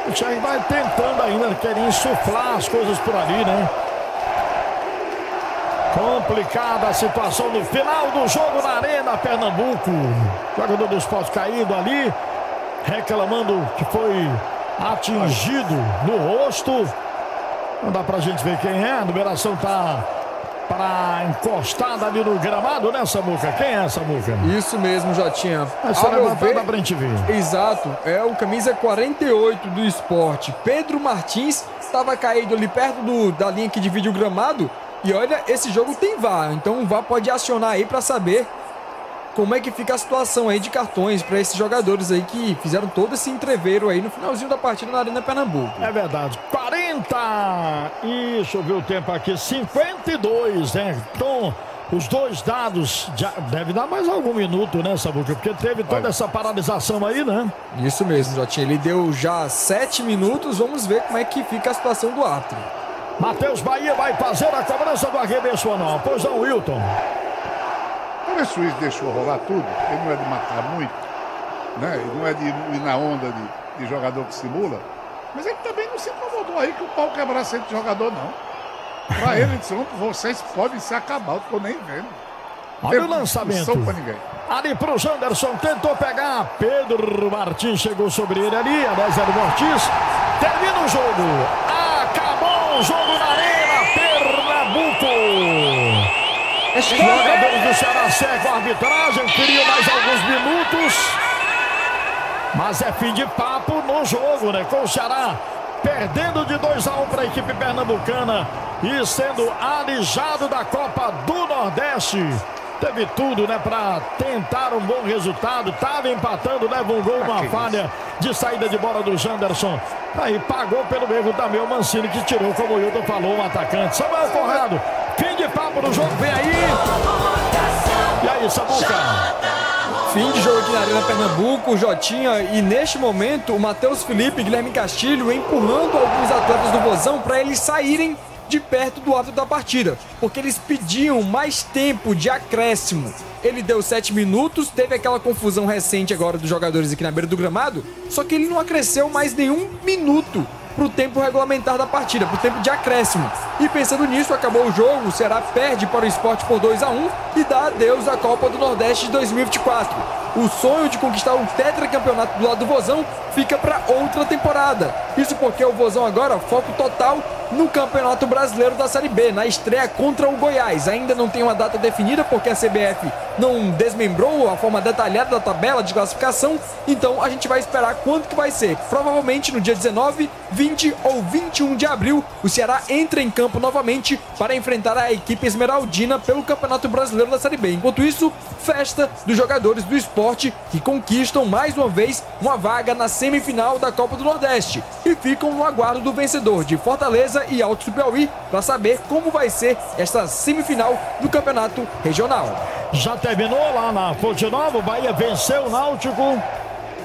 O Thiago vai tentando ainda, querer insuflar as coisas por ali, né? Complicada a situação no final do jogo na Arena Pernambuco. Jogador do esporte caído ali, reclamando que foi atingido no rosto. Não dá pra gente ver quem é, a numeração tá para encostada ali no gramado, né, Samuca? Quem é essa Samuca? Isso mesmo, Jotinha. Essa Ao meu levantada pra gente ver. Exato, é o camisa 48 do esporte. Pedro Martins estava caído ali perto do- da linha que divide o gramado. E olha, esse jogo tem VAR, então o VAR pode acionar aí para saber como é que fica a situação aí de cartões para esses jogadores aí que fizeram todo esse entreveiro aí no finalzinho da partida na Arena Pernambuco. É verdade. 40! Isso, viu o tempo aqui. 52, né? Então, os dois dados. Já deve dar mais algum minuto, né, Sabuca? Porque teve toda essa paralisação aí, né? Isso mesmo, Jotinha. Ele deu já sete minutos. Vamos ver como é que fica a situação do árbitro. Matheus Bahia vai fazer a cobrança do arremesso ou não? Pois não, Wilton. Talvez o Suíço deixou rolar tudo, ele não é de matar muito, né? Ele não é de ir na onda de, de jogador que simula, mas ele também não se incomodou aí que o pau quebrasse entre jogador, não. Pra ele, ele disse, "Não, vocês podem se acabar, eu tô nem vendo. Olha o lançamento. Pra ninguém. Ali pro Janderson, tentou pegar. Pedro Martins chegou sobre ele ali. A 10 do Ortiz. Termina o jogo. Acabou o jogo na jogadores do Ceará secam a arbitragem. Queriam mais alguns minutos. Mas é fim de papo no jogo, né? Com o Ceará perdendo de 2 a 1 para a equipe pernambucana e sendo alijado da Copa do Nordeste. Teve tudo, né, para tentar um bom resultado. Tava empatando, leva um gol, uma falha de saída de bola do Janderson. Aí pagou pelo erro também o Mancini, que tirou, como o Hilton falou, um atacante. Samuel Conrado, fim de papo no jogo, vem aí. E aí, Samuca? Fim de jogo aqui na Arena Pernambuco, Jotinha, e neste momento o Matheus Felipe e Guilherme Castilho empurrando alguns atletas do Vozão para eles saírem de perto do árbitro da partida, porque eles pediam mais tempo de acréscimo. Ele deu 7 minutos, teve aquela confusão recente agora dos jogadores aqui na beira do gramado, só que ele não acresceu mais nenhum minuto pro tempo regulamentar da partida, pro tempo de acréscimo. E pensando nisso, acabou o jogo, o Ceará perde para o esporte por 2 a 1 e dá adeus à Copa do Nordeste de 2024. O sonho de conquistar o tetracampeonato do lado do Vozão fica para outra temporada. Isso porque o Vozão agora foco total no Campeonato Brasileiro da Série B, na estreia contra o Goiás. Ainda não tem uma data definida porque a CBF não desmembrou a forma detalhada da tabela de classificação, então a gente vai esperar quanto que vai ser. Provavelmente no dia 19, 20 ou 21 de abril, o Ceará entra em campo novamente para enfrentar a equipe esmeraldina pelo Campeonato Brasileiro da Série B. Enquanto isso, festa dos jogadores do esporte que conquistam mais uma vez uma vaga na semifinal da Copa do Nordeste e ficam no aguardo do vencedor de Fortaleza e Alto Piauí para saber como vai ser esta semifinal do Campeonato Regional. Já terminou lá na Fonte Nova, o Bahia venceu o Náutico.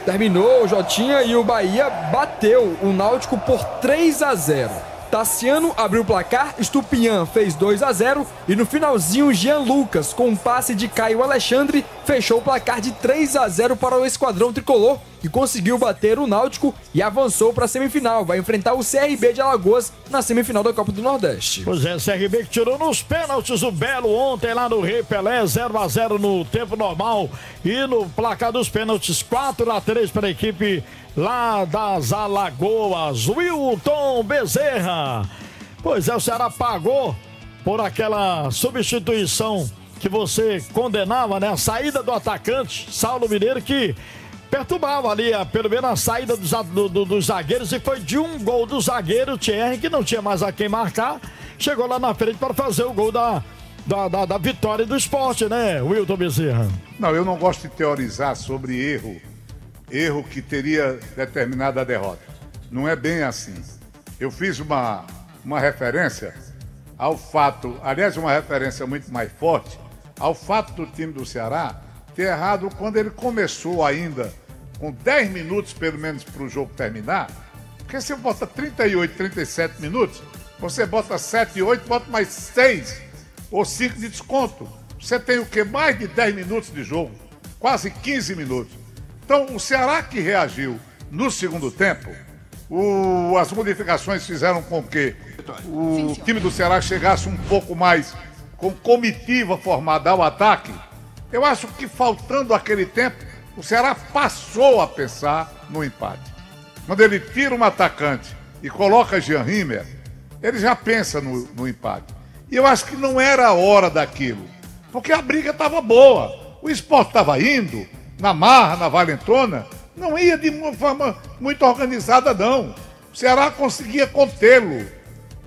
Terminou o Jotinha e o Bahia bateu o Náutico por 3 a 0. Tassiano abriu o placar, Estupian fez 2 a 0 e no finalzinho Jean Lucas com um passe de Caio Alexandre fechou o placar de 3 a 0 para o Esquadrão Tricolor e conseguiu bater o Náutico e avançou para a semifinal. Vai enfrentar o CRB de Alagoas na semifinal da Copa do Nordeste. Pois é, CRB que tirou nos pênaltis o Belo ontem lá no Rei Pelé, 0 a 0 no tempo normal e no placar dos pênaltis 4 a 3 para a equipe lá das Alagoas. Wilton Bezerra. Pois é, o Ceará pagou por aquela substituição que você condenava, né? A saída do atacante, Saulo Mineiro, que perturbava ali, a- pelo menos a saída dos, do- do- dos zagueiros, e foi de um gol do zagueiro, Thierry, que não tinha mais a quem marcar, chegou lá na frente para fazer o gol da, da, da- da vitória do esporte, né, Wilton Bezerra? Não, eu não gosto de teorizar sobre erro, erro que teria determinado a derrota. Não é bem assim. Eu fiz uma, uma referência ao fato, aliás, uma referência muito mais forte, ao fato do time do Ceará ter errado quando ele começou ainda com 10 minutos pelo menos para o jogo terminar. Porque se você bota 38, 37 minutos, você bota 7 e 8, bota mais 6 ou 5 de desconto. Você tem o que? Mais de 10 minutos de jogo, quase 15 minutos. Então, o Ceará que reagiu no segundo tempo, o- as modificações fizeram com que o time do Ceará chegasse um pouco mais com comitiva formada ao ataque. Eu acho que faltando aquele tempo, o Ceará passou a pensar no empate. Quando ele tira um atacante e coloca Jean Rimmer, ele já pensa no, no empate. E eu acho que não era a hora daquilo, porque a briga estava boa. O esporte estava indo, na marra, na valentona, não ia de uma forma muito organizada, não. O Ceará conseguia contê-lo.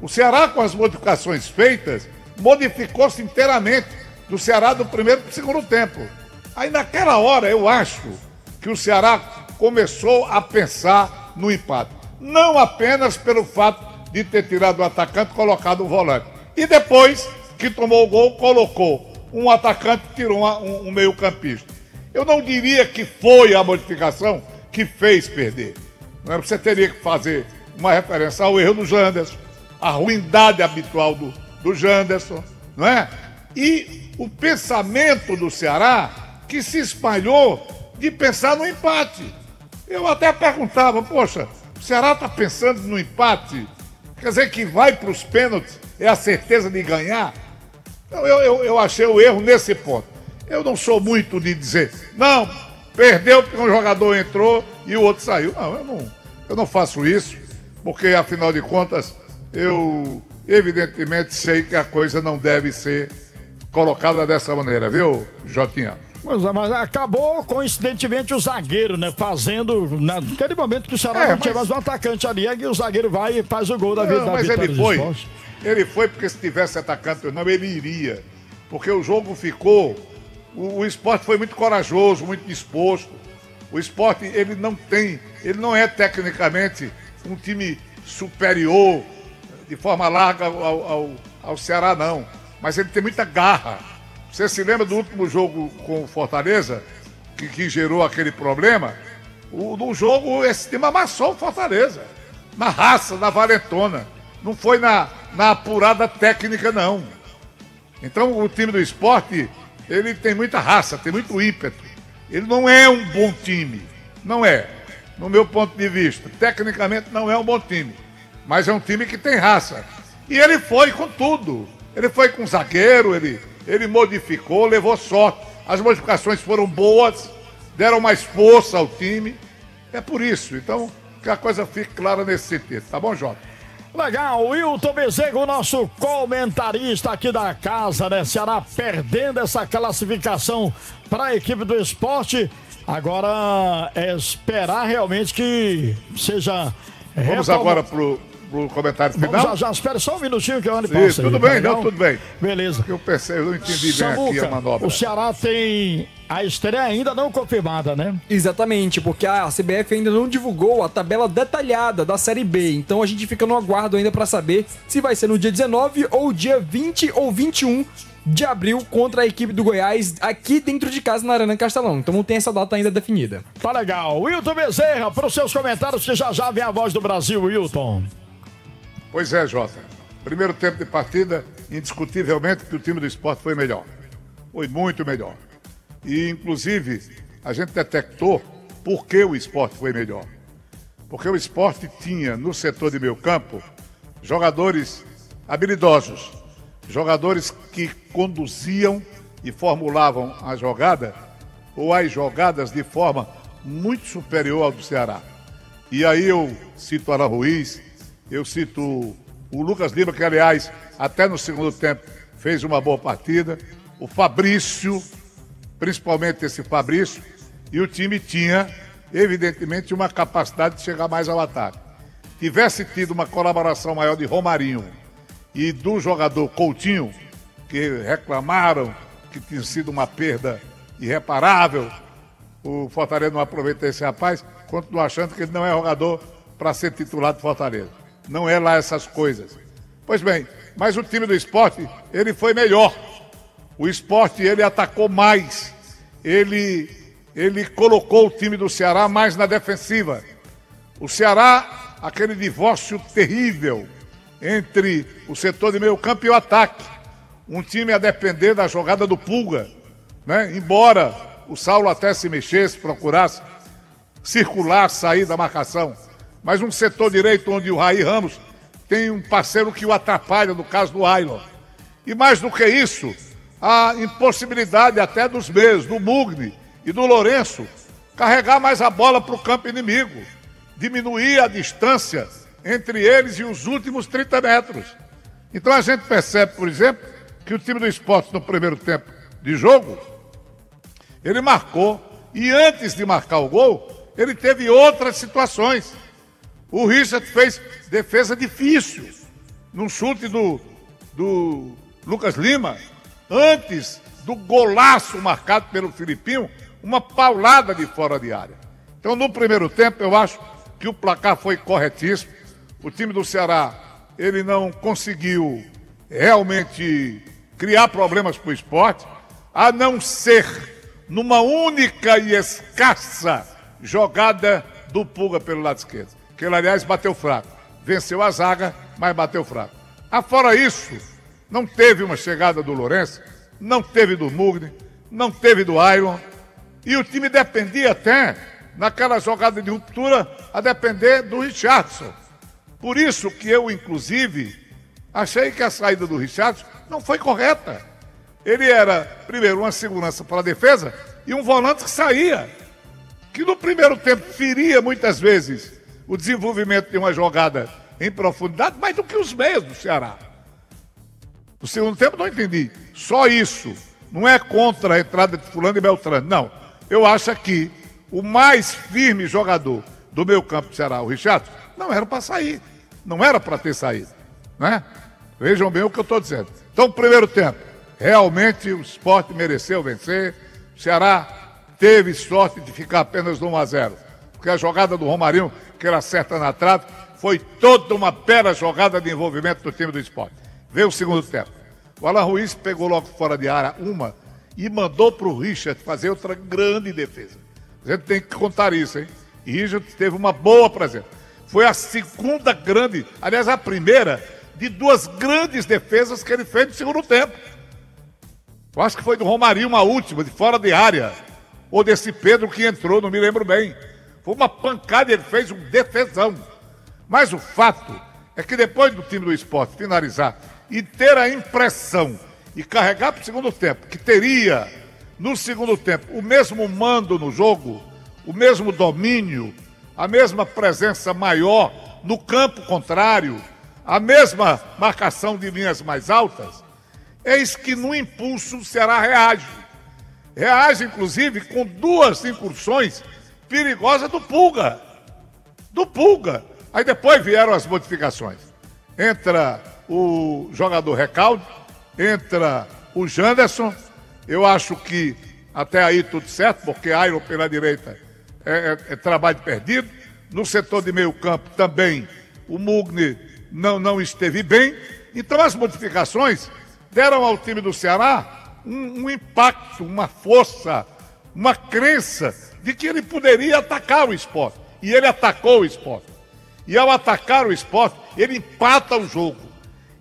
O Ceará, com as modificações feitas, modificou-se inteiramente do Ceará do primeiro para o segundo tempo. Aí naquela hora eu acho que o Ceará começou a pensar no empate. Não apenas pelo fato de ter tirado o atacante e colocado o volante. E depois que tomou o gol, colocou um atacante e tirou uma- um, um meio-campista. Eu não diria que foi a modificação que fez perder. É? Você teria que fazer uma referência ao erro do Janderson, a ruindade habitual do, do Janderson, não é? E o pensamento do Ceará que se espalhou de pensar no empate. Eu até perguntava, poxa, o Ceará está pensando no empate? Quer dizer que vai para os pênaltis, é a certeza de ganhar? Então, eu, eu, eu achei o erro nesse ponto. Eu não sou muito de dizer, não, perdeu porque um jogador entrou e o outro saiu. Não, eu não, eu não faço isso, porque afinal de contas, eu evidentemente sei que a coisa não deve ser colocada dessa maneira, viu, Jotinha? Mas, mas acabou, coincidentemente, o zagueiro, né? Fazendo. Naquele momento que o Ceará É, não tinha mas- mais um atacante ali, aí o zagueiro vai e faz o gol da, vida Não, mas ele foi. Ele foi porque se tivesse atacante ou não, ele iria. Porque o jogo ficou. O, o esporte foi muito corajoso, muito disposto. O esporte, ele não tem. Ele não é tecnicamente um time superior de forma larga ao, ao- ao Ceará, não. Mas ele tem muita garra. Você se lembra do último jogo com o Fortaleza, que, que gerou aquele problema? O, no jogo, esse time amassou o Fortaleza. Na raça, na valentona. Não foi na, na apurada técnica, não. Então, o time do esporte, ele tem muita raça, tem muito ímpeto. Ele não é um bom time. Não é. No meu ponto de vista. Tecnicamente, não é um bom time. Mas é um time que tem raça. E ele foi com tudo. Ele foi com zagueiro, ele, ele modificou, levou sorte. As modificações foram boas, deram mais força ao time. É por isso. Então, que a coisa fique clara nesse sentido. Tá bom, Jota? Legal, Wilton Bezerra, o nosso comentarista aqui da casa, né? Ceará perdendo essa classificação para a equipe do esporte. Agora é esperar realmente que seja. Vamos agora pro, pro comentário Vamos final. já, já, espera só um minutinho que eu ando Isso, tudo bem, não, tudo bem. Beleza. Eu pensei, eu não entendi bem aqui Samuca, a manobra. o Ceará tem a estreia ainda não confirmada, né? Exatamente, porque a CBF ainda não divulgou a tabela detalhada da Série B, então a gente fica no aguardo ainda pra saber se vai ser no dia 19 ou dia 20 ou 21 de abril contra a equipe do Goiás aqui dentro de casa na Arena Castelão. Então não tem essa data ainda definida. Tá legal. Wilton Bezerra, para os seus comentários, que já já vem a voz do Brasil, Wilton. Pois é, Jota. Primeiro tempo de partida, indiscutivelmente que o time do esporte foi melhor. Foi muito melhor. E, inclusive, a gente detectou por que o esporte foi melhor. Porque o esporte tinha, no setor de meio campo, jogadores habilidosos, jogadores que conduziam e formulavam a jogada ou as jogadas de forma muito superior ao do Ceará. E aí eu cito Alan Ruiz, eu cito o Lucas Lima, que aliás, até no segundo tempo, fez uma boa partida, o Fabrício, principalmente esse Fabrício, e o time tinha, evidentemente, uma capacidade de chegar mais ao ataque. Tivesse tido uma colaboração maior de Romarinho e do jogador Coutinho, que reclamaram que tinha sido uma perda irreparável, o Fortaleza não aproveita esse rapaz, continuo achando que ele não é jogador para ser titular do Fortaleza. Não é lá essas coisas. Pois bem, mas o time do esporte, ele foi melhor. O esporte, ele atacou mais. Ele, ele colocou o time do Ceará mais na defensiva. O Ceará, aquele divórcio terrível entre o setor de meio campo e o ataque. Um time a depender da jogada do Pulga. Né? Embora o Saulo até se mexesse, procurasse circular, sair da marcação. Mas um setor direito onde o Raí Ramos tem um parceiro que o atrapalha, no caso do Ailon. E mais do que isso, a impossibilidade até dos meios, do Mugni e do Lourenço, carregar mais a bola para o campo inimigo, diminuir a distância entre eles e os últimos 30 metros. Então a gente percebe, por exemplo, que o time do esporte no primeiro tempo de jogo, ele marcou, e antes de marcar o gol, ele teve outras situações. O Richard fez defesa difícil, num chute do, do Lucas Lima, antes do golaço marcado pelo Filipinho, uma paulada de fora de área. Então, no primeiro tempo, eu acho que o placar foi corretíssimo. O time do Ceará, ele não conseguiu realmente criar problemas para o esporte, a não ser numa única e escassa jogada do Pulga pelo lado esquerdo. Que ele, aliás, bateu fraco. Venceu a zaga, mas bateu fraco. Afora isso, não teve uma chegada do Lourenço, não teve do Mugni, não teve do Iron. E o time dependia até, naquela jogada de ruptura, a depender do Richardson. Por isso que eu, inclusive, achei que a saída do Richardson não foi correta. Ele era, primeiro, uma segurança para a defesa e um volante que saía. Que no primeiro tempo feria muitas vezes o desenvolvimento de uma jogada em profundidade, mais do que os meios do Ceará. No segundo tempo não entendi. Só isso. Não é contra a entrada de fulano e Beltrano. Não. Eu acho que o mais firme jogador do meu campo do Ceará, o Richard, não era para sair. Não era para ter saído. Né? Vejam bem o que eu estou dizendo. Então, primeiro tempo, realmente o esporte mereceu vencer. O Ceará teve sorte de ficar apenas no 1 a 0 porque a jogada do Romarinho, que ele acerta na trave, foi toda uma bela jogada de envolvimento do time do esporte. Veio o segundo tempo. O Alan Ruiz pegou logo fora de área uma e mandou para o Richard fazer outra grande defesa. A gente tem que contar isso, hein? E Richard teve uma boa presença. Foi a segunda grande, aliás, a primeira de duas grandes defesas que ele fez no segundo tempo. Eu acho que foi do Romarinho uma última, de fora de área. Ou desse Pedro que entrou, não me lembro bem. Foi uma pancada, ele fez um defesão. Mas o fato é que depois do time do esporte finalizar e ter a impressão e carregar para o segundo tempo, que teria no segundo tempo o mesmo mando no jogo, o mesmo domínio, a mesma presença maior no campo contrário, a mesma marcação de linhas mais altas, eis que no impulso o Ceará reage. Reage, inclusive, com duas incursões perigosas do Pulga. Do Pulga. Aí depois vieram as modificações. Entra o jogador Recalde, entra o Janderson. Eu acho que até aí tudo certo, porque Airo pela direita é, é, é trabalho perdido. No setor de meio campo também o Mugni não, não esteve bem. Então as modificações deram ao time do Ceará um, um impacto, uma força, uma crença de que ele poderia atacar o esporte. E ele atacou o esporte. E ao atacar o esporte, ele empata o jogo.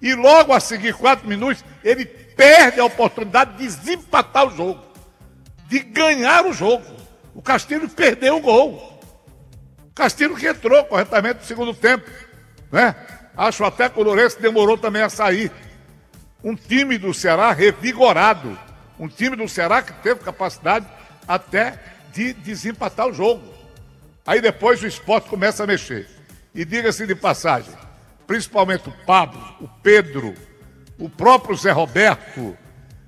E logo a seguir, quatro minutos, ele perde a oportunidade de desempatar o jogo. de ganhar o jogo. O Castilho perdeu o gol. O Castilho que entrou corretamente no segundo tempo. Né? Acho até que o Lourenço demorou também a sair. Um time do Ceará revigorado. Um time do Ceará que teve capacidade até de desempatar o jogo. Aí depois o esporte começa a mexer. E diga-se de passagem, principalmente o Pablo, o Pedro, o próprio Zé Roberto,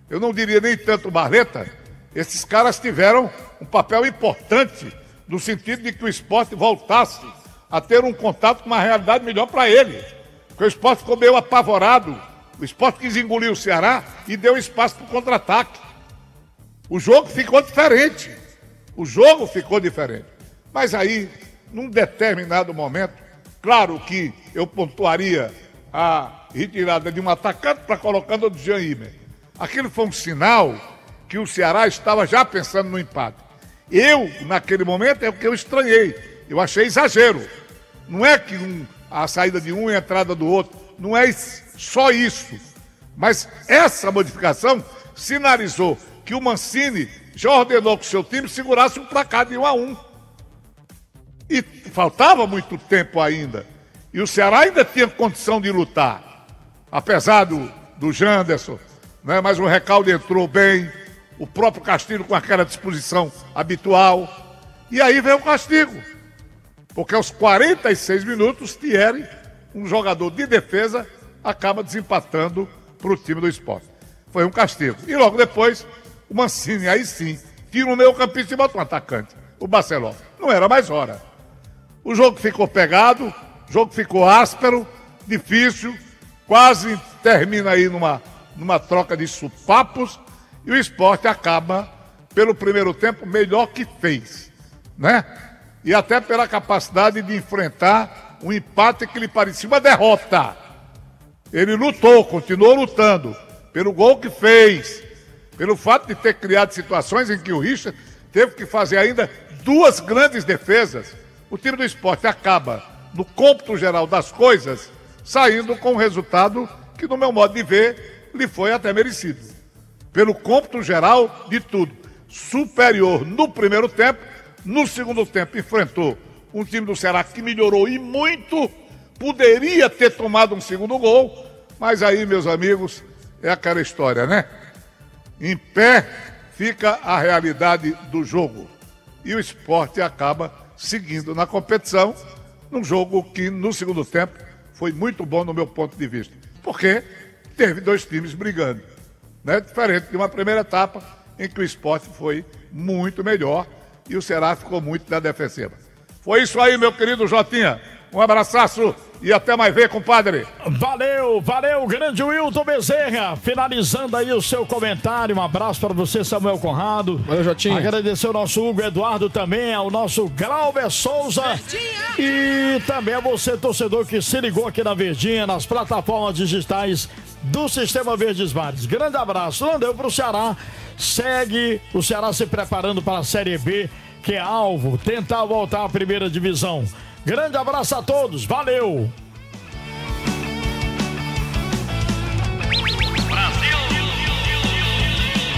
eu não diria nem tanto o Barleta, esses caras tiveram um papel importante no sentido de que o esporte voltasse a ter um contato com uma realidade melhor para ele. Porque o esporte ficou meio apavorado. O esporte quis engolir o Ceará e deu espaço para o contra-ataque. O jogo ficou diferente. O jogo ficou diferente. Mas aí, num determinado momento, claro que eu pontuaria a retirada de um atacante para colocando o de Jean Imer. Aquilo foi um sinal que o Ceará estava já pensando no empate. Eu, naquele momento, é o que eu estranhei. Eu achei exagero. Não é que um, a saída de um e a entrada do outro, não é só isso. Mas essa modificação sinalizou que o Mancini já ordenou que o seu time segurasse um placar de um a um. E faltava muito tempo ainda. E o Ceará ainda tinha condição de lutar. Apesar do, do Janderson, né? mas o recalde entrou bem. O próprio Castilho com aquela disposição habitual. E aí veio o castigo. Porque aos 46 minutos, Thierry, um jogador de defesa, acaba desempatando para o time do esporte. Foi um castigo. E logo depois, o Mancini, aí sim, tira o meio campista e bota um atacante, o Barcelona. Não era mais hora. O jogo ficou pegado, o jogo ficou áspero, difícil, quase termina aí numa, numa troca de supapos e o esporte acaba, pelo primeiro tempo, melhor que fez, né? E até pela capacidade de enfrentar um empate que lhe parecia uma derrota. Ele lutou, continuou lutando, pelo gol que fez, pelo fato de ter criado situações em que o Richard teve que fazer ainda duas grandes defesas. O time do esporte acaba, no cômputo geral das coisas, saindo com um resultado que, no meu modo de ver, lhe foi até merecido. Pelo cômputo geral de tudo. Superior no primeiro tempo, no segundo tempo enfrentou um time do Ceará que melhorou e muito, poderia ter tomado um segundo gol, mas aí, meus amigos, é aquela história, né? Em pé fica a realidade do jogo. E o esporte acaba seguindo na competição, num jogo que no segundo tempo foi muito bom no meu ponto de vista. Porque teve dois times brigando. Né? Diferente de uma primeira etapa em que o esporte foi muito melhor e o Ceará ficou muito na defensiva. Foi isso aí, meu querido Jotinha. Um abraço e até mais ver, compadre. Valeu, valeu, grande Wilton Bezerra. Finalizando aí o seu comentário. Um abraço para você, Samuel Conrado. Valeu, Jotinha. Agradecer ao nosso Hugo Eduardo também, ao nosso Glauber Souza. E também a você, torcedor, que se ligou aqui na Verdinha, nas plataformas digitais do Sistema Verdes Mares. Grande abraço. Não deu para o Ceará. Segue o Ceará se preparando para a Série B, que é alvo, tentar voltar à primeira divisão. Grande abraço a todos, valeu!